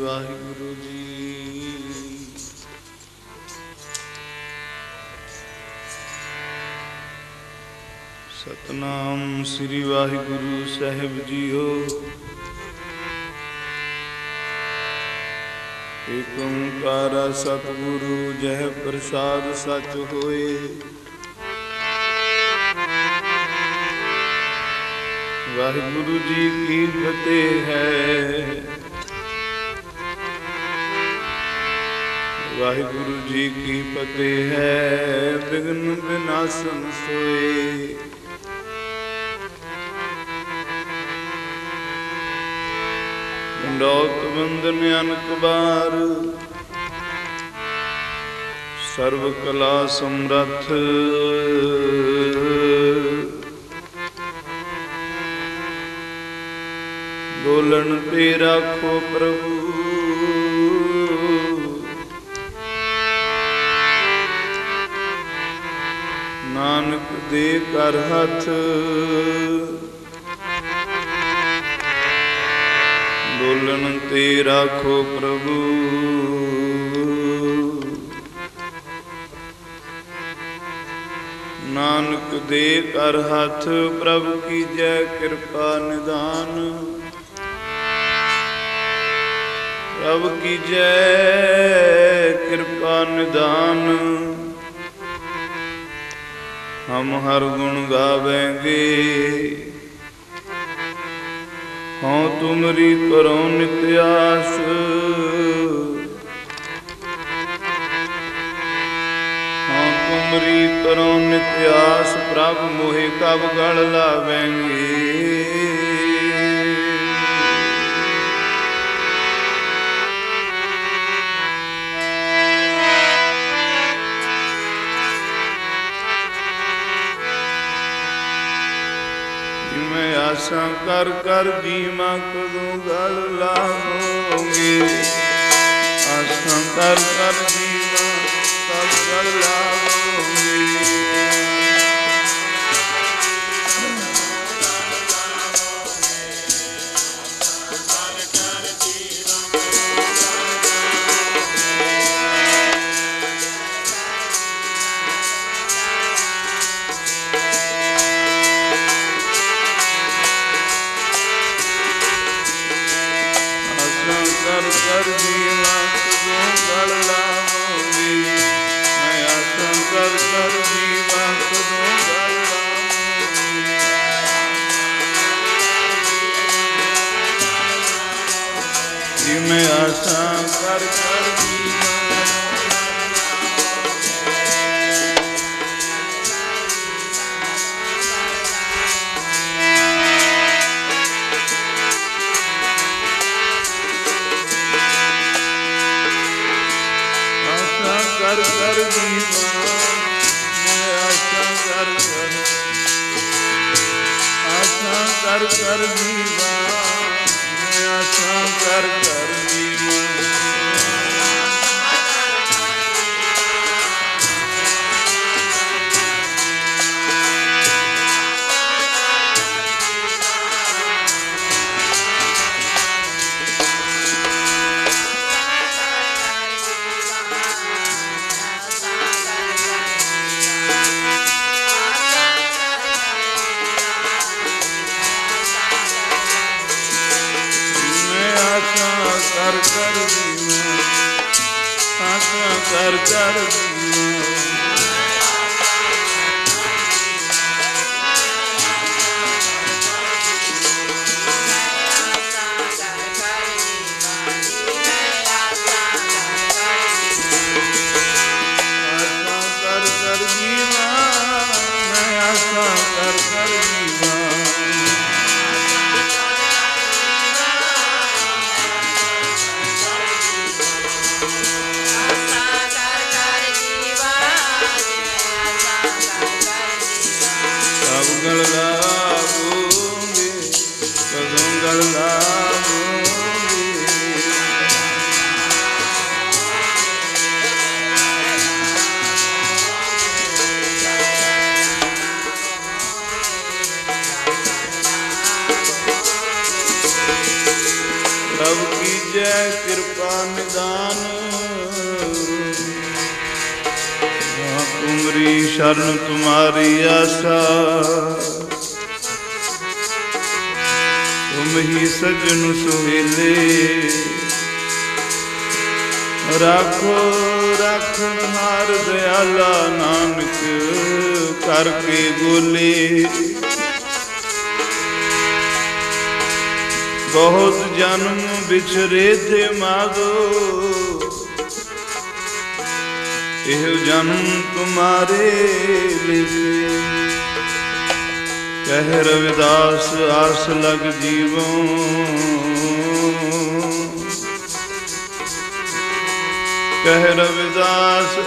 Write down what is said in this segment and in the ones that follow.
ਵਾਹਿਗੁਰੂ ਜੀ। ਸਤਨਾਮ ਸ੍ਰੀ ਵਾਹਿਗੁਰੂ ਸਾਹਿਬ JIO. ਏਕ ਓੰਕਾਰ ਸਤਿਗੁਰੂ ਜੈ ਪ੍ਰਸਾਦ ਸਚ ਹੋਏ। ਵਾਹਿਗੁਰੂ ਜੀ ਕੀ ਫਤਿਹ ਹੈ। ਵਾਹਿਗੁਰੂ ਜੀ ਕੀ ਫਤਿਹ ਹੈ। ਬਿਗਨ ਬਿਨਾਸਨ ਸੋਏ। ਡੋਤ ਬੰਦਨ ਅਨਕ ਬਾਰ। ਸਰਬ ਕਲਾ ਸਮਰੱਥ। ਬੋਲਣ ਤੇ ਰੱਖੋ ਪ੍ਰਭੂ। ਦੇ ਕਰ ਹੱਥ। ਬੋਲਣ ਤੇ ਰੱਖੋ ਪ੍ਰਭੂ। ਨਾਨਕ ਦੇ ਕਰ ਹੱਥ, ਪ੍ਰਭ ਕੀ ਜੈ ਕਿਰਪਾ ਨਿਦਾਨ। ਪ੍ਰਭ ਕੀ ਜੈ ਕਿਰਪਾ ਨਿਦਾਨ। ਹਮ ਹਰ ਗੁਣ ਗਾਵੇਂਗੇ। ਹਉ ਤੁਮਰੀ ਕਰੋ ਨਿਤ ਆਸ। ਹਉ ਤੁਮਰੀ ਕਰੋ ਨਿਤ ਆਸ, ਪ੍ਰਭ ਮੋਹਿ ਕਬ ਗਲ ਲਾਵੇਂਗੇ। ਆਸਾਂ ਕਰ ਕਰ ਜੀਵਾਂ ਕਦੋਂ ਗਲ ਲਾਵੋਗੇ ਆਸਾਂ ਕਰ ਕਰ ਜੀਵਾਂ ਕਦ ਗਲ ਲਾਵੋਗੇ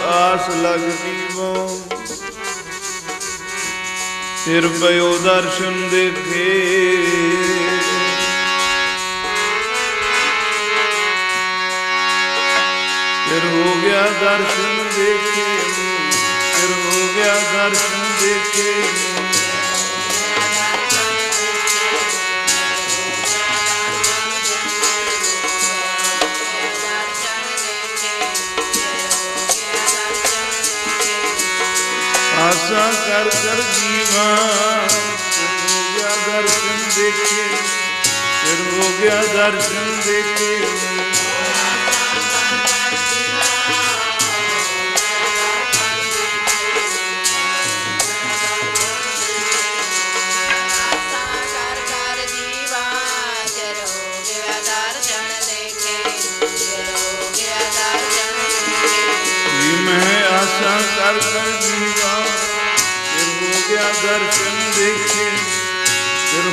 ਆਸ ਲਗ ਜੀਵੋ। ਫਿਰ ਪਇਓ ਦਰਸ਼ਨ ਦੇਖੇ। ਫਿਰ ਹੋ ਗਿਆ ਦਰਸ਼ਨ ਦੇਖੇ। ਫਿਰ ਹੋ ਗਿਆ ਦਰਸ਼ਨ ਦੇਖੇ। ਆਸਾ ਕਰ ਕਰ ਜੀਵਾ ਫਿਰ ਹੋ ਗਿਆ ਦਰਸ਼ਨ ਦੇਖੇ ਫਿਰ ਹੋ ਗਿਆ ਦਰਸ਼ਨ ਦੇਖੇ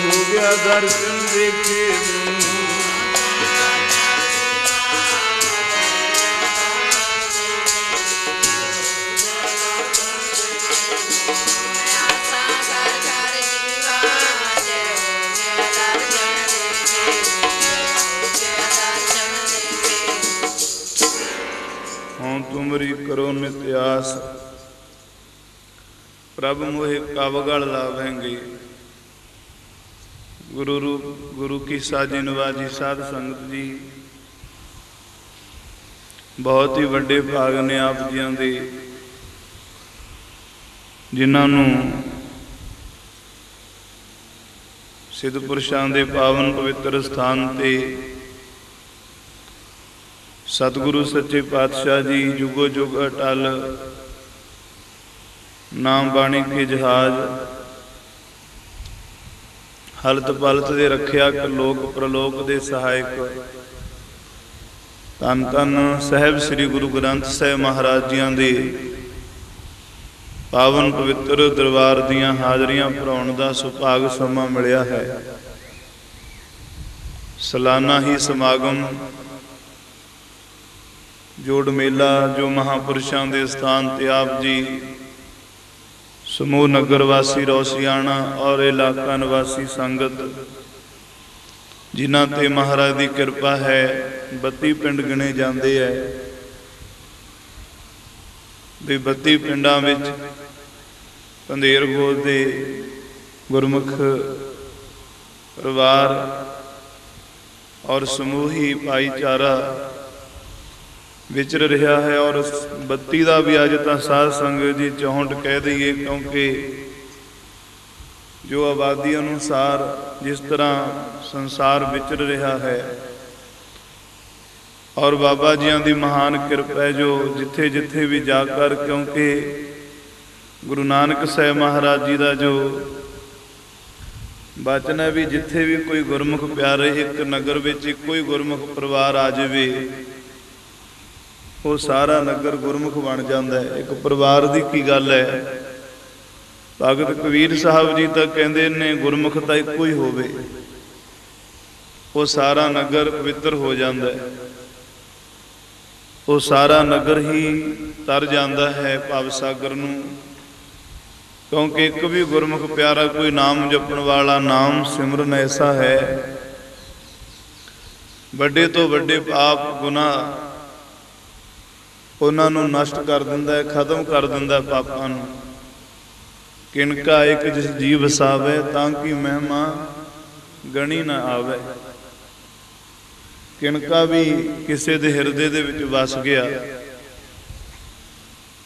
ਹੋ ਗਿਆ ਦਰਸ਼ਨ ਦੇਖੇ ਫਿਰ ਹੋ ਪ੍ਰਭ ਮੋਹਿ ਕਵਗਲ ਲਾਵੇਂਗੇ ਗੁਰੂ ਰੂਪ, ਗੁਰੂ ਕੀ ਸਾਜੀ ਨਵਾਜੀ ਸਾਧ ਸੰਗਤ ਜੀ। ਬਹੁਤ ਹੀ ਵੱਡੇ ਭਾਗ ਨੇ ਆਪ ਜੀਆਂ ਦੇ, ਜਿਨ੍ਹਾਂ ਨੂੰ ਸਿੱਧ ਪੁਰਸ਼ਾਂ ਦੇ ਪਾਵਨ ਪਵਿੱਤਰ ਸਥਾਨ ਤੇ ਸਤਿਗੁਰੂ ਸੱਚੇ ਪਾਤਸ਼ਾਹ ਜੀ ਜੁਗੋ ਜੁਗ ਅਟਲ ਨਾਮ ਬਾਣੀ ਕੇ ਜਹਾਜ਼। ਹਲਤ ਪਲਤ ਦੇ ਰੱਖਿਆ ਕਿ ਲੋਕ ਪ੍ਰਲੋਕ ਦੇ ਸਹਾਇਕ। ਤਨ ਤਨ ਸਹਿਬ ਸ੍ਰੀ ਗੁਰੂ ਗ੍ਰੰਥ ਸਾਹਿਬ ਮਹਾਰਾਜ ਜੀਆਂ ਦੇ ਪਾਵਨ ਪਵਿੱਤਰ ਦਰਬਾਰ ਦੀਆਂ ਹਾਜ਼ਰੀਆਂ ਭਰਾਉਣ ਦਾ ਸੁਭਾਗ ਸਮਾਂ ਮਿਲਿਆ ਹੈ। ਸਾਲਾਨਾ ਹੀ ਸਮਾਗਮ, ਜੋੜ ਮੇਲਾ ਜੋ ਮਹਾਪੁਰਸ਼ਾਂ ਦੇ ਸਥਾਨ ਤੇ ਆਪ ਜੀ ਸਮੂਹ ਨਗਰ ਵਾਸੀ ਰੋਸਿਆਣਾ ਔਰ ਇਲਾਕਾ ਨਿਵਾਸੀ ਸੰਗਤ, ਜਿਨ੍ਹਾਂ ਤੇ ਮਹਾਰਾਜ ਦੀ ਕਿਰਪਾ ਹੈ 32 ਪਿੰਡ ਗਿਣੇ ਜਾਂਦੇ ਐ। ਵੀ 32 ਪਿੰਡਾਂ ਵਿੱਚ ਪੰਧੇਰ ਗੋਦ ਦੇ ਗੁਰਮੁਖ ਪਰਿਵਾਰ ਔਰ ਸਮੂਹੀ ਭਾਈਚਾਰਾ ਵਿਚਰ ਰਿਹਾ ਹੈ ਔਰ 32 ਦਾ ਵੀ ਅੱਜ ਤਾਂ ਸਾਧ ਸੰਗਤ ਜੀ 64 ਕਹਿ ਦਈਏ ਕਿਉਂਕਿ ਜੋ ਆਬਾਦੀ ਅਨੁਸਾਰ ਜਿਸ ਤਰ੍ਹਾਂ ਸੰਸਾਰ ਵਿਚਰ ਰਿਹਾ ਹੈ ਔਰ ਬਾਬਾ ਜੀਆਂ ਦੀ ਮਹਾਨ ਕਿਰਪਾ ਹੈ ਜੋ ਜਿੱਥੇ ਜਿੱਥੇ ਵੀ ਜਾ ਕਰ ਕਿਉਂਕਿ ਗੁਰੂ ਨਾਨਕ ਸਾਹਿਬ ਮਹਾਰਾਜ ਜੀ ਦਾ ਜੋ ਬਚਨ ਹੈ ਵੀ ਜਿੱਥੇ ਵੀ ਕੋਈ ਗੁਰਮੁਖ ਪਿਆਰੇ ਇੱਕ ਨਗਰ ਵਿੱਚ ਇੱਕੋ ਹੀ ਗੁਰਮੁਖ ਪਰਿਵਾਰ ਆ ਜਾਵੇ ਉਹ ਸਾਰਾ ਨਗਰ ਗੁਰਮੁਖ ਬਣ ਜਾਂਦਾ ਹੈ। ਇੱਕ ਪਰਿਵਾਰ ਦੀ ਕੀ ਗੱਲ ਹੈ? ਭਗਤ ਕਬੀਰ ਸਾਹਿਬ ਜੀ ਤਾਂ ਕਹਿੰਦੇ ਨੇ, ਗੁਰਮੁਖ ਤਾਂ ਇੱਕੋ ਹੀ ਹੋਵੇ। ਉਹ ਸਾਰਾ ਨਗਰ ਪਵਿੱਤਰ ਹੋ ਜਾਂਦਾ ਹੈ। ਉਹ ਸਾਰਾ ਨਗਰ ਹੀ ਤਰ ਜਾਂਦਾ ਹੈ ਭਵ ਸਾਗਰ ਨੂੰ। ਕਿਉਂਕਿ ਇੱਕ ਵੀ ਗੁਰਮੁਖ ਪਿਆਰਾ ਕੋਈ ਨਾਮ ਜਪਣ ਵਾਲਾ, ਨਾਮ ਸਿਮਰਨ ਐਸਾ ਹੈ। ਵੱਡੇ ਤੋਂ ਵੱਡੇ ਪਾਪ, ਗੁਨਾਹ ਉਹਨਾਂ ਨੂੰ ਨਸ਼ਟ ਕਰ ਦਿੰਦਾ ਹੈ, ਖਤਮ ਕਰ ਦਿੰਦਾ ਹੈ ਪਾਪਾਂ ਨੂੰ। ਕਿਨਕਾ ਇੱਕ ਜਿਸ ਜੀਵ ਵਸਾਵੇ, ਤਾਂ ਕਿ ਮਹਿਮਾ ਗਣੀ ਨਾ ਆਵੇ। ਕਿਣਕਾ ਵੀ ਕਿਸੇ ਦੇ ਹਿਰਦੇ ਦੇ ਵਿੱਚ ਵਸ ਗਿਆ,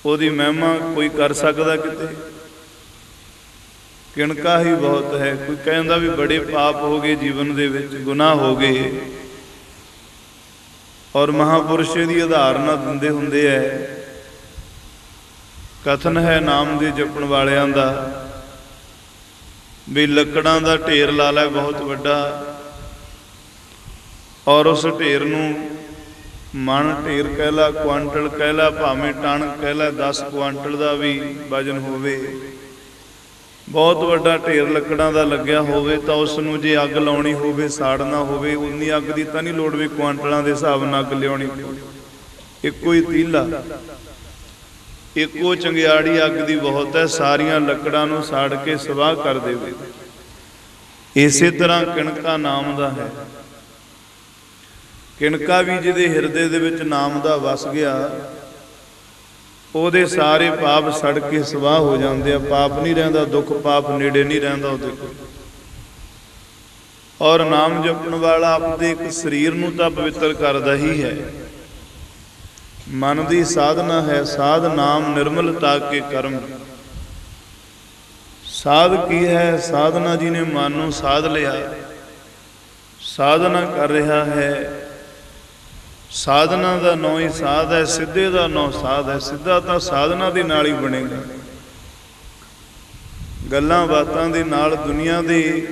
ਉਹਦੀ ਮਹਿਮਾ ਕੋਈ ਕਰ ਸਕਦਾ ਕਿਤੇ? ਕਿਣਕਾ ਹੀ ਬਹੁਤ ਹੈ, ਕੋਈ ਕਹਿੰਦਾ ਵੀ ਬੜੇ ਪਾਪ ਹੋ ਗਏ ਜੀਵਨ ਦੇ ਵਿੱਚ, ਗੁਨਾਹ ਹੋ ਗਏ। ਔਰ ਮਹਾਪੁਰਸ਼ ਦੀ ਉਦਾਹਰਨਾਂ ਦਿੰਦੇ ਹੁੰਦੇ ਐ, ਕਥਨ ਹੈ ਨਾਮ ਦੇ ਜਪਣ ਵਾਲਿਆਂ ਦਾ, ਵੀ ਲੱਕੜਾਂ ਦਾ ਢੇਰ ਲਾ ਲੈ ਬਹੁਤ ਵੱਡਾ, ਔਰ ਉਸ ਢੇਰ ਨੂੰ ਮਨ ਢੇਰ ਕਹਿ ਲਾ, ਕੁਆਂਟਲ ਕਹਿ ਲਾ, ਭਾਵੇਂ ਟਣ ਕਹਿ ਲਾ 10 ਕੁਆਂਟਲ ਦਾ ਵੀ ਵਜਨ ਹੋਵੇ। ਬਹੁਤ ਵੱਡਾ ਢੇਰ ਲੱਕੜਾਂ ਦਾ ਲੱਗਿਆ ਹੋਵੇ ਤਾਂ ਉਸ ਨੂੰ ਜੇ ਅੱਗ ਲਾਉਣੀ ਹੋਵੇ, ਸਾੜਨਾ ਹੋਵੇ, ਉਨੀ ਅੱਗ ਦੀ ਤਾਂ ਨਹੀਂ ਲੋੜ ਵੀ ਕੁਆਂਟਲਾਂ ਦੇ ਹਿਸਾਬ ਨਾਲ ਅੱਗ ਲਿਆਉਣੀ। ਇੱਕੋ ਹੀ ਤੀਲਾ। ਇੱਕੋ ਚੰਗਿਆੜੀ ਅੱਗ ਦੀ ਬਹੁਤ ਹੈ, ਸਾਰੀਆਂ ਲੱਕੜਾਂ ਨੂੰ ਸਾੜ ਕੇ ਸਵਾਹ ਕਰ ਦੇਵੇ। ਇਸੇ ਤਰ੍ਹਾਂ ਕਿਣਕਾ ਨਾਮ ਦਾ ਹੈ। ਕਿਣਕਾ ਵੀ ਜਿਹਦੇ ਹਿਰਦੇ ਦੇ ਵਿੱਚ ਨਾਮ ਦਾ ਵਸ ਗਿਆ ਉਹਦੇ ਸਾਰੇ ਪਾਪ ਸੜ ਕੇ ਸਵਾਹ ਹੋ ਜਾਂਦੇ ਆ। ਪਾਪ ਨਹੀਂ ਰਹਿੰਦਾ, ਦੁੱਖ ਪਾਪ ਨੇੜੇ ਨਹੀਂ ਰਹਿੰਦਾ ਉਹਦੇ ਕੋਲ। ਔਰ ਨਾਮ ਜਪਣ ਵਾਲਾ ਆਪਦੇ ਇੱਕ ਸਰੀਰ ਨੂੰ ਤਾਂ ਪਵਿੱਤਰ ਕਰਦਾ ਹੀ ਹੈ। ਮਨ ਦੀ ਸਾਧਨਾ ਹੈ, ਸਾਧ ਨਾਮ ਨਿਰਮਲਤਾ ਕੇ ਕਰਮ। ਸਾਧ ਕੀ ਹੈ? ਸਾਧਨਾ ਜੀ ਨੇ ਮਨ ਨੂੰ ਸਾਧ ਲਿਆ। ਸਾਧਨਾ ਕਰ ਰਿਹਾ ਹੈ। ਸਾਧਨਾ ਦਾ ਨਾਂ ਹੀ ਸਾਧ ਹੈ, ਸਿੱਧੇ ਦਾ ਨਾਂ ਸਾਧ ਹੈ, ਸਿੱਧਾ ਤਾਂ ਸਾਧਨਾ ਦੇ ਨਾਲ ਹੀ ਬਣੇਗਾ। ਗੱਲਾਂ ਬਾਤਾਂ ਦੇ ਨਾਲ ਦੁਨੀਆ ਦੇ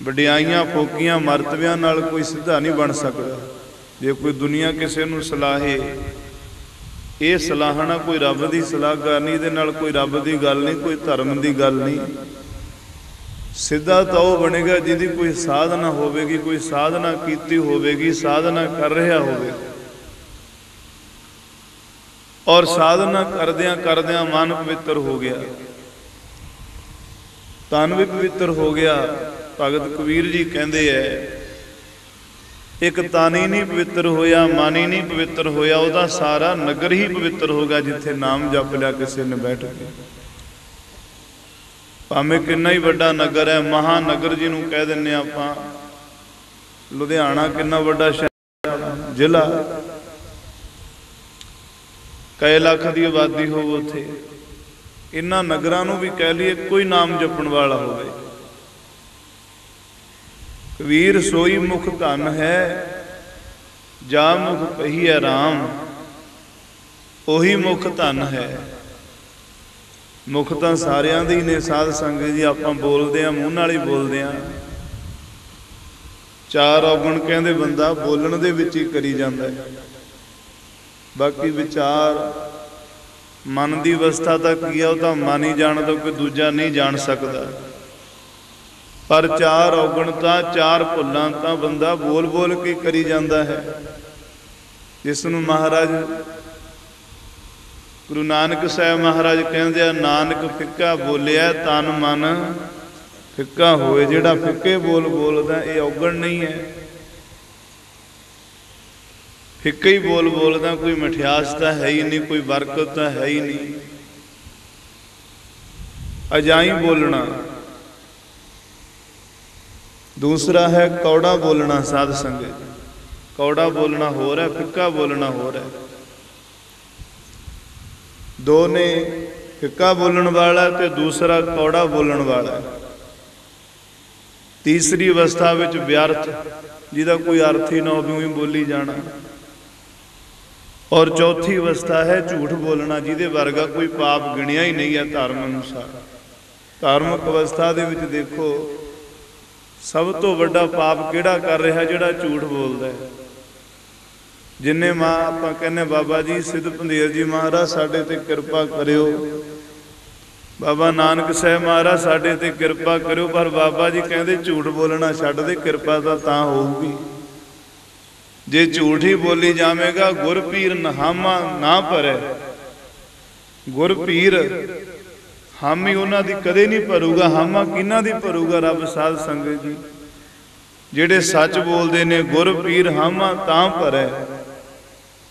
ਵਡਿਆਈਆਂ, ਫੋਕੀਆਂ ਮਰਤਬਿਆਂ ਨਾਲ ਕੋਈ ਸਿੱਧਾ ਨਹੀਂ ਬਣ ਸਕਦਾ। ਜੇ ਕੋਈ ਦੁਨੀਆ ਕਿਸੇ ਨੂੰ ਸਲਾਹੇ, ਇਹ ਸਲਾਹਣਾ ਕੋਈ ਰੱਬ ਦੀ ਸਲਾਹ ਕਰਨੀ ਇਹਦੇ ਨਾਲ ਕੋਈ ਰੱਬ ਦੀ ਗੱਲ ਨਹੀਂ, ਕੋਈ ਧਰਮ ਦੀ ਗੱਲ ਨਹੀਂ। ਸਿੱਧਾ ਤਾਂ ਉਹ ਬਣੇਗਾ ਜਿਹਦੀ ਕੋਈ ਸਾਧਨਾ ਹੋਵੇਗੀ, ਕੋਈ ਸਾਧਨਾ ਕੀਤੀ ਹੋਵੇਗੀ, ਸਾਧਨਾ ਕਰ ਰਿਹਾ ਹੋਵੇ। ਔਰ ਸਾਧਨਾ ਕਰਦਿਆਂ ਕਰਦਿਆਂ ਮਨ ਪਵਿੱਤਰ ਹੋ ਗਿਆ। ਤਨ ਵੀ ਪਵਿੱਤਰ ਹੋ ਗਿਆ। ਭਗਤ ਕਬੀਰ ਜੀ ਕਹਿੰਦੇ ਐ, ਇੱਕ ਤਨ ਹੀ ਨਹੀਂ ਪਵਿੱਤਰ ਹੋਇਆ, ਮਨ ਹੀ ਨਹੀਂ ਪਵਿੱਤਰ ਹੋਇਆ, ਉਹਦਾ ਸਾਰਾ ਨਗਰ ਹੀ ਪਵਿੱਤਰ ਹੋਗਾ ਜਿੱਥੇ ਨਾਮ ਜਪ ਲਿਆ ਕਿਸੇ ਨੇ ਬੈਠ ਕੇ। ਭਾਵੇਂ ਕਿੰਨਾ ਹੀ ਵੱਡਾ ਨਗਰ ਹੈ, ਮਹਾਨਗਰ ਜਿਹਨੂੰ ਕਹਿ ਦਿੰਨੇ ਆਪਾਂ। ਲੁਧਿਆਣਾ ਕਿੰਨਾ ਵੱਡਾ ਸ਼ਹਿਰ ਜ਼ਿਲ੍ਹਾ। ਕਈ ਲੱਖ ਦੀ ਆਬਾਦੀ ਹੋਵੇ ਉੱਥੇ। ਇਹਨਾਂ ਨਗਰਾਂ ਨੂੰ ਵੀ ਕਹਿ ਲਈਏ ਕੋਈ ਨਾਮ ਜਪਣ ਵਾਲਾ ਹੋਵੇ। ਕਬੀਰ ਸੋਈ ਮੁਖ ਧਨ ਹੈ, ਜਾ ਮੁਖ ਕਹੀਐ RAM ਉਹੀ ਮੁਖ ਧਨ ਹੈ। ਮੁਖ ਤਾਂ ਸਾਰਿਆਂ ਦੇ ਹੀ ਨੇ ਸਾਧ ਸੰਗਤ ਜੀ, ਆਪਾਂ ਬੋਲਦੇ ਆ ਮੂੰਹ ਨਾਲ ਹੀ ਬੋਲਦੇ ਆ ਚਾਰ ਔਗਣ ਕਹਿੰਦੇ ਬੰਦਾ, ਬੋਲਣ ਦੇ ਵਿੱਚ ਹੀ ਕਰੀ ਜਾਂਦਾ ਹੈ। ਬਾਕੀ ਵਿਚਾਰ, ਮਨ ਦੀ ਅਵਸਥਾ ਤਾਂ ਕੀ ਆ, ਉਹ ਤਾਂ ਮਨ ਹੀ ਜਾਣਦਾ ਕੋਈ ਦੂਜਾ ਨਹੀਂ ਜਾਣ ਸਕਦਾ। ਪਰ ਚਾਰ ਔਗਣ ਤਾਂ, ਚਾਰ ਭੁੱਲਾਂ ਤਾਂ ਬੰਦਾ ਬੋਲ ਬੋਲ ਕੇ ਕਰੀ ਜਾਂਦਾ ਹੈ। ਜਿਸ ਨੂੰ ਮਹਾਰਾਜ ਗੁਰੂ ਨਾਨਕ ਸਾਹਿਬ ਮਹਾਰਾਜ ਕਹਿੰਦੇ ਆ, ਨਾਨਕ ਫਿੱਕਾ ਬੋਲਿਆ ਤਨ ਮਨ, ਫਿੱਕਾ ਹੋਏ ਜਿਹੜਾ ਫਿੱਕੇ ਬੋਲ ਬੋਲਦਾ, ਇਹ ਔਗਣ ਨਹੀਂ ਹੈ। ਫਿੱਕੇ ਹੀ ਬੋਲ ਬੋਲਦਾ, ਕੋਈ ਮਠਿਆਸ ਤਾਂ ਹੈ ਹੀ ਨਹੀਂ, ਕੋਈ ਬਰਕਤ ਤਾਂ ਹੈ ਹੀ ਨਹੀਂ। ਅਜਾਈ ਬੋਲਣਾ। ਦੂਸਰਾ ਹੈ ਕੌੜਾ ਬੋਲਣਾ ਸਾਧ ਸੰਗਤ। ਕੌੜਾ ਬੋਲਣਾ ਹੋਰ ਹੈ, ਫਿੱਕਾ ਬੋਲਣਾ ਹੋਰ ਹੈ। ਦੋ ਨੇ ਫਿੱਕਾ ਬੋਲਣ ਵਾਲਾ ਤੇ ਦੂਸਰਾ ਕੌੜਾ ਬੋਲਣ ਵਾਲਾ। ਤੀਸਰੀ ਅਵਸਥਾ ਵਿੱਚ ਵਿਅਰਥ, ਜਿਹਦਾ ਕੋਈ ਅਰਥ ਹੀ ਨਾ ਹੋਵੇ, ਉਹੀ ਬੋਲੀ ਜਾਣਾ। ਔਰ ਚੌਥੀ ਅਵਸਥਾ ਹੈ ਝੂਠ ਬੋਲਣਾ, ਜਿਹਦੇ ਵਰਗਾ ਕੋਈ ਪਾਪ ਗਿਣਿਆ ਹੀ ਨਹੀਂ ਹੈ ਧਰਮ ਅਨੁਸਾਰ। ਧਾਰਮਿਕ ਅਵਸਥਾ ਦੇ ਵਿੱਚ ਦੇਖੋ, ਸਭ ਤੋਂ ਵੱਡਾ ਪਾਪ ਕਿਹੜਾ ਕਰ ਰਿਹਾ ਜਿਹੜਾ ਝੂਠ ਬੋਲਦਾ ਹੈ? ਜਿੰਨੇ ਮਾਂ ਆਪਾਂ ਕਹਿੰਨੇ ਬਾਬਾ ਜੀ, ਸਿੱਧ ਪੰਦੇਰ ਜੀ ਮਹਾਰਾਜ, ਸਾਡੇ ਤੇ ਕਿਰਪਾ ਕਰਿਓ। ਬਾਬਾ ਨਾਨਕ ਸਾਹਿਬ ਮਹਾਰਾਜ, ਸਾਡੇ ਤੇ ਕਿਰਪਾ ਕਰਿਓ, ਪਰ ਬਾਬਾ ਜੀ ਕਹਿੰਦੇ ਝੂਠ ਬੋਲਣਾ ਛੱਡ ਦੇ, ਕਿਰਪਾ ਤਾਂ ਤਾਂ ਹੋਊਗੀ। ਜੇ ਝੂਠ ਹੀ ਬੋਲੀ ਜਾਵੇਗਾ ਗੁਰ ਪੀਰ ਨਹਾਮਾ ਨਾ ਭਰੇ। ਗੁਰ ਪੀਰ ਹਾਮੀ ਉਹਨਾਂ ਦੀ ਕਦੇ ਨਹੀਂ ਭਰੂਗਾ, ਹਾਮਾ ਕਿਹਨਾਂ ਦੀ ਭਰੂਗਾ, ਰੱਬ ਸਾਧ ਸੰਗਤ ਜੀ। ਜਿਹੜੇ ਸੱਚ ਬੋਲਦੇ ਨੇ ਗੁਰ ਪੀਰ ਹਾਮਾ ਤਾਂ ਭਰੇ।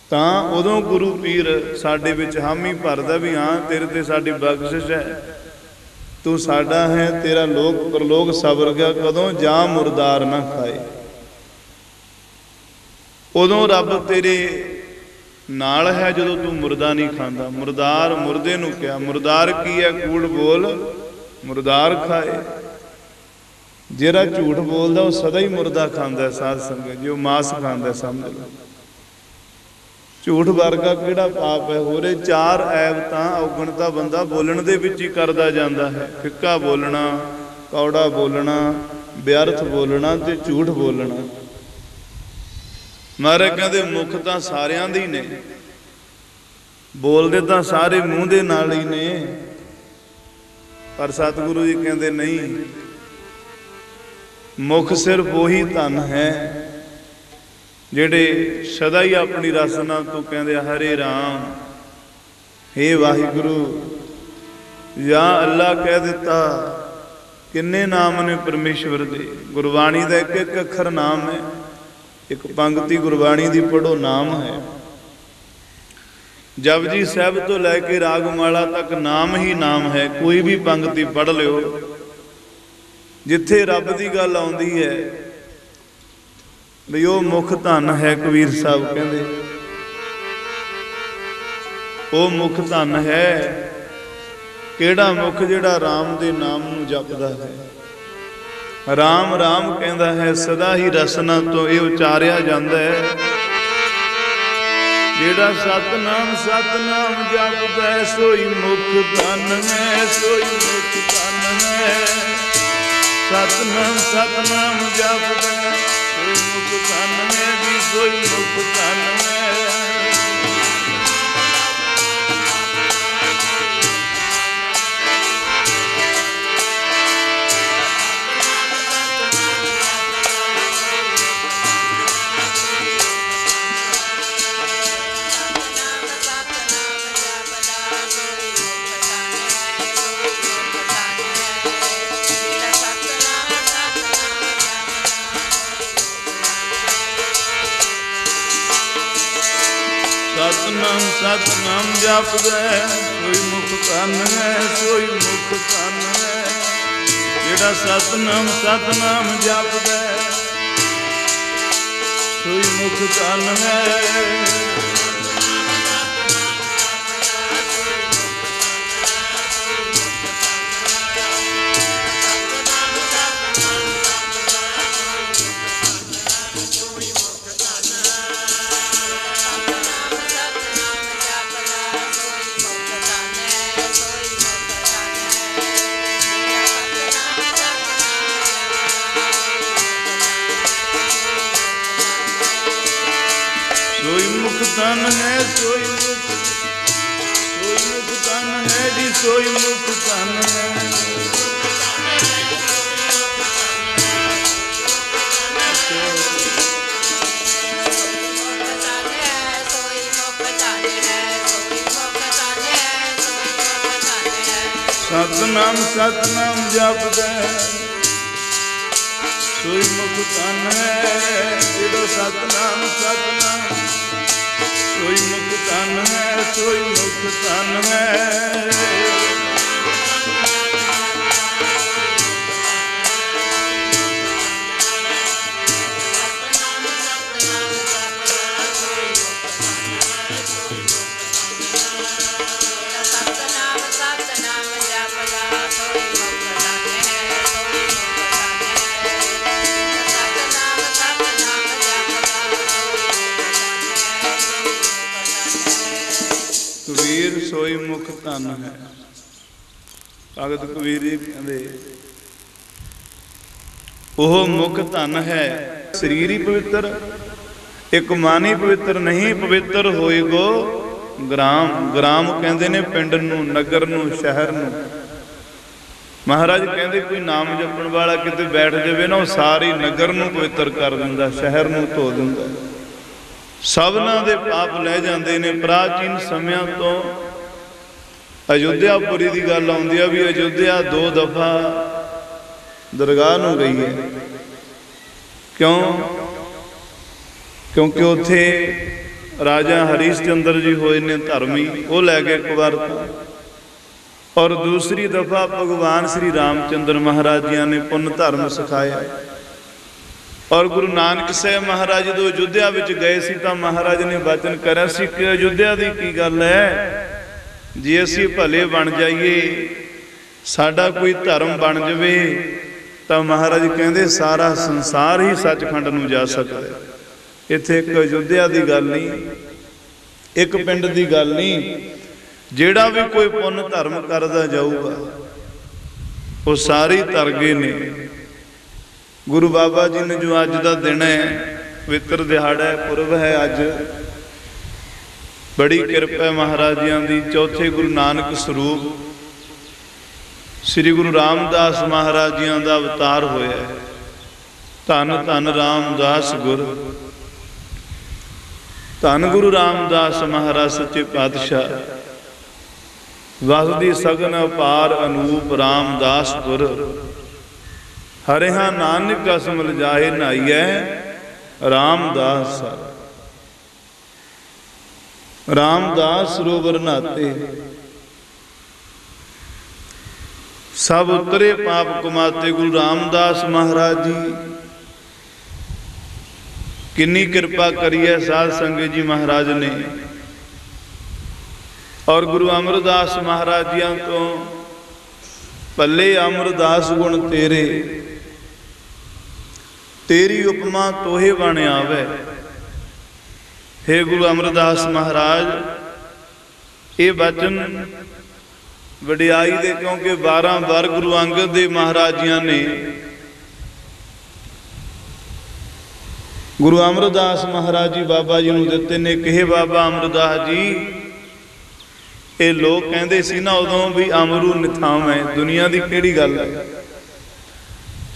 ਤਾਂ ਉਦੋਂ ਗੁਰੂ ਪੀਰ ਸਾਡੇ ਵਿੱਚ ਹਾਮੀ ਭਰਦਾ ਵੀ ਹਾਂ ਤੇਰੇ ਤੇ ਸਾਡੀ ਬਖਸ਼ਿਸ਼ ਹੈ। ਤੂੰ ਸਾਡਾ ਹੈ ਤੇਰਾ ਲੋਕ ਪ੍ਰਲੋਕ ਸਬਰ ਗਿਆ। ਕਦੋਂ ਜਾਂ ਮੁਰਦਾਰ ਨਾ ਖਾਏ। ਉਦੋਂ ਰੱਬ ਤੇਰੇ ਨਾਲ ਹੈ ਜਦੋਂ ਤੂੰ ਮੁਰਦਾ ਨਹੀਂ ਖਾਂਦਾ। ਮੁਰਦਾਰ ਮੁਰਦੇ ਨੂੰ ਕਿਹਾ ਮੁਰਦਾਰ ਕੀ ਹੈ? ਕੂੜ ਬੋਲ ਮੁਰਦਾਰ ਖਾਏ। ਜਿਹੜਾ ਝੂਠ ਬੋਲਦਾ ਉਹ ਸਦਾ ਹੀ ਮੁਰਦਾ ਖਾਂਦਾ ਹੈ, ਸਾਧ ਸੰਗਤ ਜੋ। ਮਾਸ ਖਾਂਦਾ ਹੈ, ਸਮਝ ਲਓ। ਝੂਠ ਵਰਗਾ ਕਿਹੜਾ ਪਾਪ ਹੈ? ਹੋਰੇ ਚਾਰ ਐਬ ਤਾਂ ਔਗਣ ਤਾਂ ਬੰਦਾ ਬੋਲਣ ਦੇ ਵਿੱਚ ਹੀ ਕਰਦਾ ਜਾਂਦਾ ਹੈ। ਫਿੱਕਾ ਬੋਲਣਾ, ਕੌੜਾ ਬੋਲਣਾ, ਵਿਅਰਥ ਬੋਲਣਾ ਤੇ ਝੂਠ ਬੋਲਣਾ। ਮਹਾਰਾਜ ਕਹਿੰਦੇ, ਮੁਖ ਤਾਂ ਸਾਰਿਆਂ ਦੇ ਹੀ ਨੇ। ਬੋਲਦੇ ਤਾਂ ਸਾਰੇ ਮੂੰਹ ਦੇ ਨਾਲ ਹੀ ਨੇ। ਪਰ ਸਤਿਗੁਰੂ ਜੀ ਕਹਿੰਦੇ, ਨਹੀਂ। ਮੁਖ ਸਿਰਫ ਉਹੀ ਧਨ ਹੈ ਜਿਹੜੇ ਸਦਾ ਹੀ ਆਪਣੀ ਰਸਨਾ ਤੋਂ ਕਹਿੰਦੇ ਹਰੇ ਰਾਮ, ਹੇ ਵਾਹਿਗੁਰੂ ਜਾਂ ਅੱਲਾ ਕਹਿ ਦਿੱਤਾ, ਕਿੰਨੇ ਨਾਮ ਨੇ ਪਰਮੇਸ਼ਵਰ ਦੇ? ਗੁਰਬਾਣੀ ਦਾ ਇੱਕ ਇੱਕ ਅੱਖਰ ਨਾਮ ਹੈ, ਇੱਕ ਪੰਕਤੀ ਗੁਰਬਾਣੀ ਦੀ ਪੜੋ ਨਾਮ ਹੈ। ਜਪਜੀ ਸਾਹਿਬ ਤੋਂ ਲੈ ਕੇ ਰਾਗਮਾਲਾ ਤੱਕ ਨਾਮ ਹੀ ਨਾਮ ਹੈ, ਕੋਈ ਵੀ ਪੰਕਤੀ ਪੜ ਲਿਓ। ਜਿੱਥੇ ਰੱਬ ਦੀ ਗੱਲ ਆਉਂਦੀ ਹੈ ਵੀ ਉਹ ਮੁੱਖ ਧਨ ਹੈ ਕਬੀਰ ਸਾਹਿਬ ਕਹਿੰਦੇ। ਉਹ ਮੁੱਖ ਧਨ ਹੈ, ਕਿਹੜਾ ਮੁੱਖ ਜਿਹੜਾ RAM ਦੇ ਨਾਮ ਨੂੰ ਜਪਦਾ ਹੈ? ਰਾਮ ਰਾਮ ਕਹਿੰਦਾ ਹੈ, ਸਦਾ ਹੀ ਰਸਨਾ ਤੋਂ ਇਹ ਉਚਾਰਿਆ ਜਾਂਦਾ ਹੈ। ਜਿਹੜਾ ਸਤਨਾਮ ਸਤਨਾਮ ਜਪਦਾ ਹੈ, ਸੋਈ ਮੁਖ ਧਨ ਹੈ, ਸੋਈ ਮੁਖ ਧਨ ਹੈ। ਸਤਨਾਮ ਸਤਨਾਮ ਜਪਦਾ ਮੁਖ ਧਨ ਹੈ ਜੀ ਸੋਈ ਮੁਖ ਧਨ ਸਤਨਾਮ ਸਤਨਾਮ ਜਪਦਾ ਹੈ, ਮੁਖ ਧਨ ਹੈ ਸੋਈ ਮੁਖ ਧਨ ਹੈ। ਜਿਹੜਾ ਸਤਨਾਮ ਸਤਨਾਮ ਜਪਦਾ ਹੈ, ਸੋਈ ਮੁਖ ਧਨ ਹੈ। ਸਤਨਾਮ ਸਤਨਾਮ ਜਪਦਾ ਹੈ, ਸੋਈ ਹੈ ਜਿਹੜਾ ਸਤਨਾਮ ਸਤਨਾਮ। ਸੋਈ ਮੁਖ ਧਨ ਹੈ ਸੋਈ ਮੁਖ ਧਨ ਹੈ। ਸੋਈ ਧਨ ਹੈ। ਭਗਤ ਕਬੀਰ ਜੀ ਕਹਿੰਦੇ, ਉਹ ਮੁਖ ਧਨ ਹੈ, ਸਰੀਰ ਹੀ ਪਵਿੱਤਰ, ਇੱਕ ਮਨ ਹੀ ਪਵਿੱਤਰ ਨਹੀਂ, ਪਵਿੱਤਰ ਹੋਏਗੋ ਗ੍ਰਾਮ। ਗ੍ਰਾਮ ਕਹਿੰਦੇ ਨੇ ਪਿੰਡ ਨੂੰ, ਨਗਰ ਨੂੰ, ਸ਼ਹਿਰ ਨੂੰ। ਮਹਾਰਾਜ ਕਹਿੰਦੇ, ਕੋਈ ਨਾਮ ਜਪਣ ਵਾਲਾ ਕਿਤੇ ਬੈਠ ਜਾਵੇ ਨਾ, ਉਹ ਸਾਰੀ ਨਗਰ ਨੂੰ ਪਵਿੱਤਰ ਕਰ ਦਿੰਦਾ, ਸ਼ਹਿਰ ਨੂੰ ਧੋ ਦਿੰਦਾ। ਸਭਨਾਂ ਦੇ ਪਾਪ ਲੈ ਜਾਂਦੇ ਨੇ। ਪ੍ਰਾਚੀਨ ਸਮਿਆਂ ਤੋਂ ਅਯੁੱਧਿਆਪੁਰੀ ਦੀ ਗੱਲ ਆਉਂਦੀ ਆ ਵੀ ਅਯੁੱਧਿਆ ਦੋ ਦਫਾ ਦਰਗਾਹ ਨੂੰ ਗਈ ਹੈ। ਕਿਉਂ? ਕਿਉਂਕਿ ਉੱਥੇ ਰਾਜਾ ਹਰੀਸ਼ ਚੰਦਰ ਜੀ ਹੋਏ ਨੇ ਧਰਮੀ, ਉਹ ਲੈ ਕੇ ਇੱਕ ਵਾਰ ਔਰ ਦੂਸਰੀ ਦਫਾ ਭਗਵਾਨ ਸ੍ਰੀ ਰਾਮਚੰਦਰ ਮਹਾਰਾਜ ਜੀਆਂ ਨੇ ਪੁੰਨ ਧਰਮ ਸਿਖਾਇਆ। ਔਰ ਗੁਰੂ ਨਾਨਕ ਸਾਹਿਬ ਮਹਾਰਾਜ ਜਦੋਂ ਅਯੁੱਧਿਆ ਵਿੱਚ ਗਏ ਸੀ ਤਾਂ ਮਹਾਰਾਜ ਨੇ ਬਚਨ ਕਰਿਆ ਸੀ ਕਿ ਅਯੁੱਧਿਆ ਦੀ ਕੀ ਗੱਲ ਹੈ? ਜੇ ਅਸੀਂ ਭਲੇ ਬਣ ਜਾਈਏ, ਸਾਡਾ ਕੋਈ ਧਰਮ ਬਣ ਜਾਵੇ, ਤਾਂ ਮਹਾਰਾਜ ਕਹਿੰਦੇ ਸਾਰਾ ਸੰਸਾਰ ਹੀ ਸੱਚਖੰਡ ਨੂੰ ਜਾ ਸਕਦਾ ਇੱਥੇ ਇੱਕ ਅਯੁੱਧਿਆ ਦੀ ਗੱਲ ਨਹੀਂ, ਇੱਕ ਪਿੰਡ ਦੀ ਗੱਲ ਨਹੀਂ, ਜਿਹੜਾ ਵੀ ਕੋਈ ਪੁੰਨ ਧਰਮ ਕਰਦਾ ਜਾਊਗਾ, ਉਹ ਸਾਰੇ ਤਰ ਗਏ ਨੇ। ਗੁਰੂ ਬਾਬਾ ਜੀ ਨੇ ਜੋ ਅੱਜ ਦਾ ਦਿਨ ਹੈ, ਪਵਿੱਤਰ ਦਿਹਾੜਾ ਹੈ, ਪੁਰਬ ਹੈ ਅੱਜ ਬੜੀ ਕਿਰਪਾ ਹੈ ਮਹਾਰਾਜਿਆਂ ਦੀ, ਚੌਥੇ ਗੁਰੂ ਨਾਨਕ ਸਰੂਪ। ਸ੍ਰੀ ਗੁਰੂ ਰਾਮਦਾਸ ਮਹਾਰਾਜ ਜੀਆਂ ਦਾ ਅਵਤਾਰ ਹੋਇਆ ਹੈ। ਧੰਨ ਧੰਨ ਰਾਮਦਾਸ ਗੁਰ। ਧੰਨ ਗੁਰੂ ਰਾਮਦਾਸ ਮਹਾਰਾਜ ਸੱਚੇ ਪਾਤਸ਼ਾਹ। ਵਸਦੀ ਸਗਨ ਅਪਾਰ ਅਨੂਪ ਰਾਮਦਾਸ ਗੁਰ। ਹਰਿਹਾ ਨਾਨਕ ਅਸਮਲ ਜਾਏ ਨਾਈਐ, ਰਾਮਦਾਸ ਸਰ। ਰਾਮਦਾਸ ਸਰੋਵਰ ਨਾਤੇ। ਸਭ ਉਤਰੇ ਪਾਪ ਕਮਾਤੇ ਗੁਰੂ ਰਾਮਦਾਸ ਮਹਾਰਾਜ ਜੀ। ਕਿੰਨੀ ਕਿਰਪਾ ਕਰੀ ਹੈ ਸਾਧ ਸੰਗਤ ਜੀ ਮਹਾਰਾਜ ਨੇ। ਔਰ ਗੁਰੂ ਅਮਰਦਾਸ ਮਹਾਰਾਜ ਜੀਆਂ ਤੋਂ ਪੱਲੇ ਅਮਰਦਾਸ ਗੁਣ ਤੇਰੇ। ਤੇਰੀ ਉਪਮਾ ਤੋਹੇ ਬਣ ਆਵੇ। हे ਗੁਰੂ ਅਮਰਦਾਸ ਮਹਾਰਾਜ, ਇਹ ਬਚਨ ਵਡਿਆਈ ਦੇ ਕਿਉਂਕਿ 12 ਵਾਰ ਗੁਰੂ ਅੰਗਦ ਦੇ ਮਹਾਰਾਜਿਆਂ ਨੇ ਗੁਰੂ ਅਮਰਦਾਸ ਮਹਾਰਾਜ ਜੀ ਬਾਬਾ ਜੀ ਨੂੰ ਦਿੱਤੇ ਨੇ ਕਹੇ ਬਾਬਾ ਅਮਰਦਾਸ ਜੀ, ਇਹ ਲੋਕ ਕਹਿੰਦੇ ਸੀ ਨਾ ਉਦੋਂ ਵੀ ਅਮਰੂ ਨਿਥਾਮ ਹੈ, ਦੁਨੀਆ ਦੀ ਕਿਹੜੀ ਗੱਲ ਹੈ?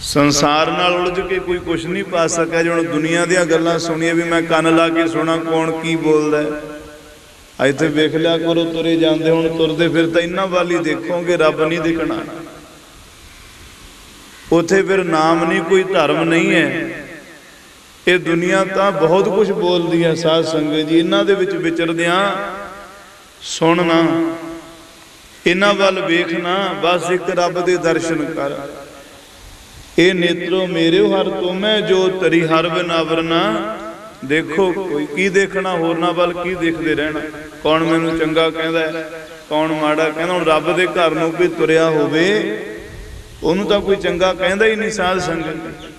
ਸੰਸਾਰ ਨਾਲ ਉਲਝ ਕੇ ਕੋਈ ਕੁਝ ਨਹੀਂ ਪਾ ਸਕਿਆ ਜੇ ਹੁਣ ਦੁਨੀਆ ਦੀਆਂ ਗੱਲਾਂ ਸੁਣੀਏ ਵੀ ਮੈਂ ਕੰਨ ਲਾ ਕੇ ਸੁਣਾ ਕੌਣ ਕੀ ਬੋਲਦਾ ਹੈ। ਇੱਥੇ ਵੇਖ ਲਿਆ ਕਰੋ, ਤੁਰੇ ਜਾਂਦੇ ਹੁਣ, ਤੁਰਦੇ ਫਿਰ ਤਾਂ ਇੰਨਾ ਵਾਲੀ ਦੇਖੋਗੇ, ਰੱਬ ਨਹੀਂ ਦਿਖਣਾ। ਉਥੇ ਫਿਰ ਨਾਮ ਨਹੀਂ, ਕੋਈ ਧਰਮ ਨਹੀਂ ਹੈ। ਇਹ ਦੁਨੀਆ ਤਾਂ ਬਹੁਤ ਕੁਝ ਬੋਲਦੀ ਹੈ, ਸਾਧ ਸੰਗਤ ਜੀ। ਇਹਨਾਂ ਦੇ ਵਿੱਚ ਵਿਚਰਦਿਆਂ ਸੁਣਨਾ, ਇਹਨਾਂ ਵੱਲ ਵੇਖਣਾ, ਬਸ ਇੱਕ ਰੱਬ ਦੇ ਦਰਸ਼ਨ ਕਰ। ਇਹ ਨੇਤਰੋ ਮੇਰੇ ਹਰ ਤੁਮੈ ਜੋ ਤਰੀ ਹਰ ਬਨਾਵਰਨਾ ਦੇਖੋ ਕੋਈ ਕੀ ਦੇਖਣਾ ਹੋਰਨਾਂ ਵੱਲ ਕੀ ਦੇਖਦੇ ਰਹਿਣਾ। ਕੌਣ ਮੈਨੂੰ ਚੰਗਾ ਕਹਿੰਦਾ ਕੌਣ ਮਾੜਾ ਕਹਿੰਦਾ। ਹੁਣ ਰੱਬ ਦੇ ਘਰ ਨੂੰ ਵੀ ਤੁਰਿਆ ਹੋਵੇ, ਉਹਨੂੰ ਤਾਂ ਕੋਈ ਚੰਗਾ ਕਹਿੰਦਾ ਹੀ ਨਹੀਂ ਸਾਧ ਸੰਗਤ।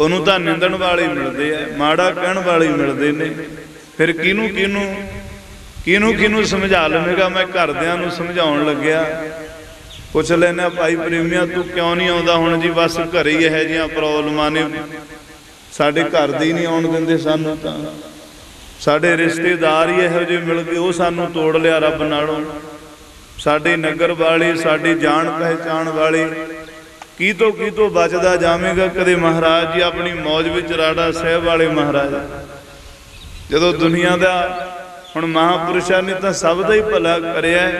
ਉਹਨੂੰ ਤਾਂ ਨਿੰਦਣ ਵਾਲੇ ਮਿਲਦੇ ਆ, ਮਾੜਾ ਕਹਿਣ ਵਾਲੇ ਮਿਲਦੇ ਨੇ। ਫਿਰ ਕਿਹਨੂੰ ਕਿਹਨੂੰ ਕਿਹਨੂੰ ਕਿਹਨੂੰ ਸਮਝਾ ਲਵੇਗਾ? ਮੈਂ ਘਰਦਿਆਂ ਨੂੰ ਸਮਝਾਉਣ ਲੱਗਿਆ। ਪੁੱਛ ਲੈਣਾ ਭਾਈ ਪ੍ਰੇਮੀਆ, ਤੂੰ ਕਿਉਂ ਨਹੀਂ ਆਉਂਦਾ? ਹੁਣ ਜੀ ਬਸ ਘਰੇ ਹੀ ਇਹੋ ਜਿਹੀਆਂ ਪ੍ਰੋਬਲਮਾਂ ਨੇ। ਸਾਡੇ ਘਰ ਦੇ ਨਹੀਂ ਆਉਣ ਦਿੰਦੇ ਸਾਨੂੰ ਤਾਂ। ਸਾਡੇ ਰਿਸ਼ਤੇਦਾਰ ਹੀ ਇਹੋ ਜਿਹੇ ਮਿਲ ਗਏ ਉਹ ਸਾਨੂੰ ਤੋੜ ਲਿਆ ਰੱਬ ਨਾਲੋਂ। ਸਾਡੇ ਨਗਰ ਵਾਲੇ, ਸਾਡੇ ਜਾਣ ਪਹਿਚਾਣ ਵਾਲੇ, ਕੀ ਤੋਂ ਕੀ ਤੋਂ ਬਚਦਾ ਜਾਵੇਗਾ? ਕਦੇ ਮਹਾਰਾਜ ਜੀ ਆਪਣੀ ਮੌਜ ਵਿੱਚ ਰਾੜਾ ਸਾਹਿਬ ਵਾਲੇ ਮਹਾਰਾਜ। ਜਦੋਂ ਦੁਨੀਆ ਦਾ ਹੁਣ ਮਹਾਪੁਰਸ਼ਾਂ ਨੇ ਤਾਂ ਸਭ ਦਾ ਹੀ ਭਲਾ ਕਰਿਆ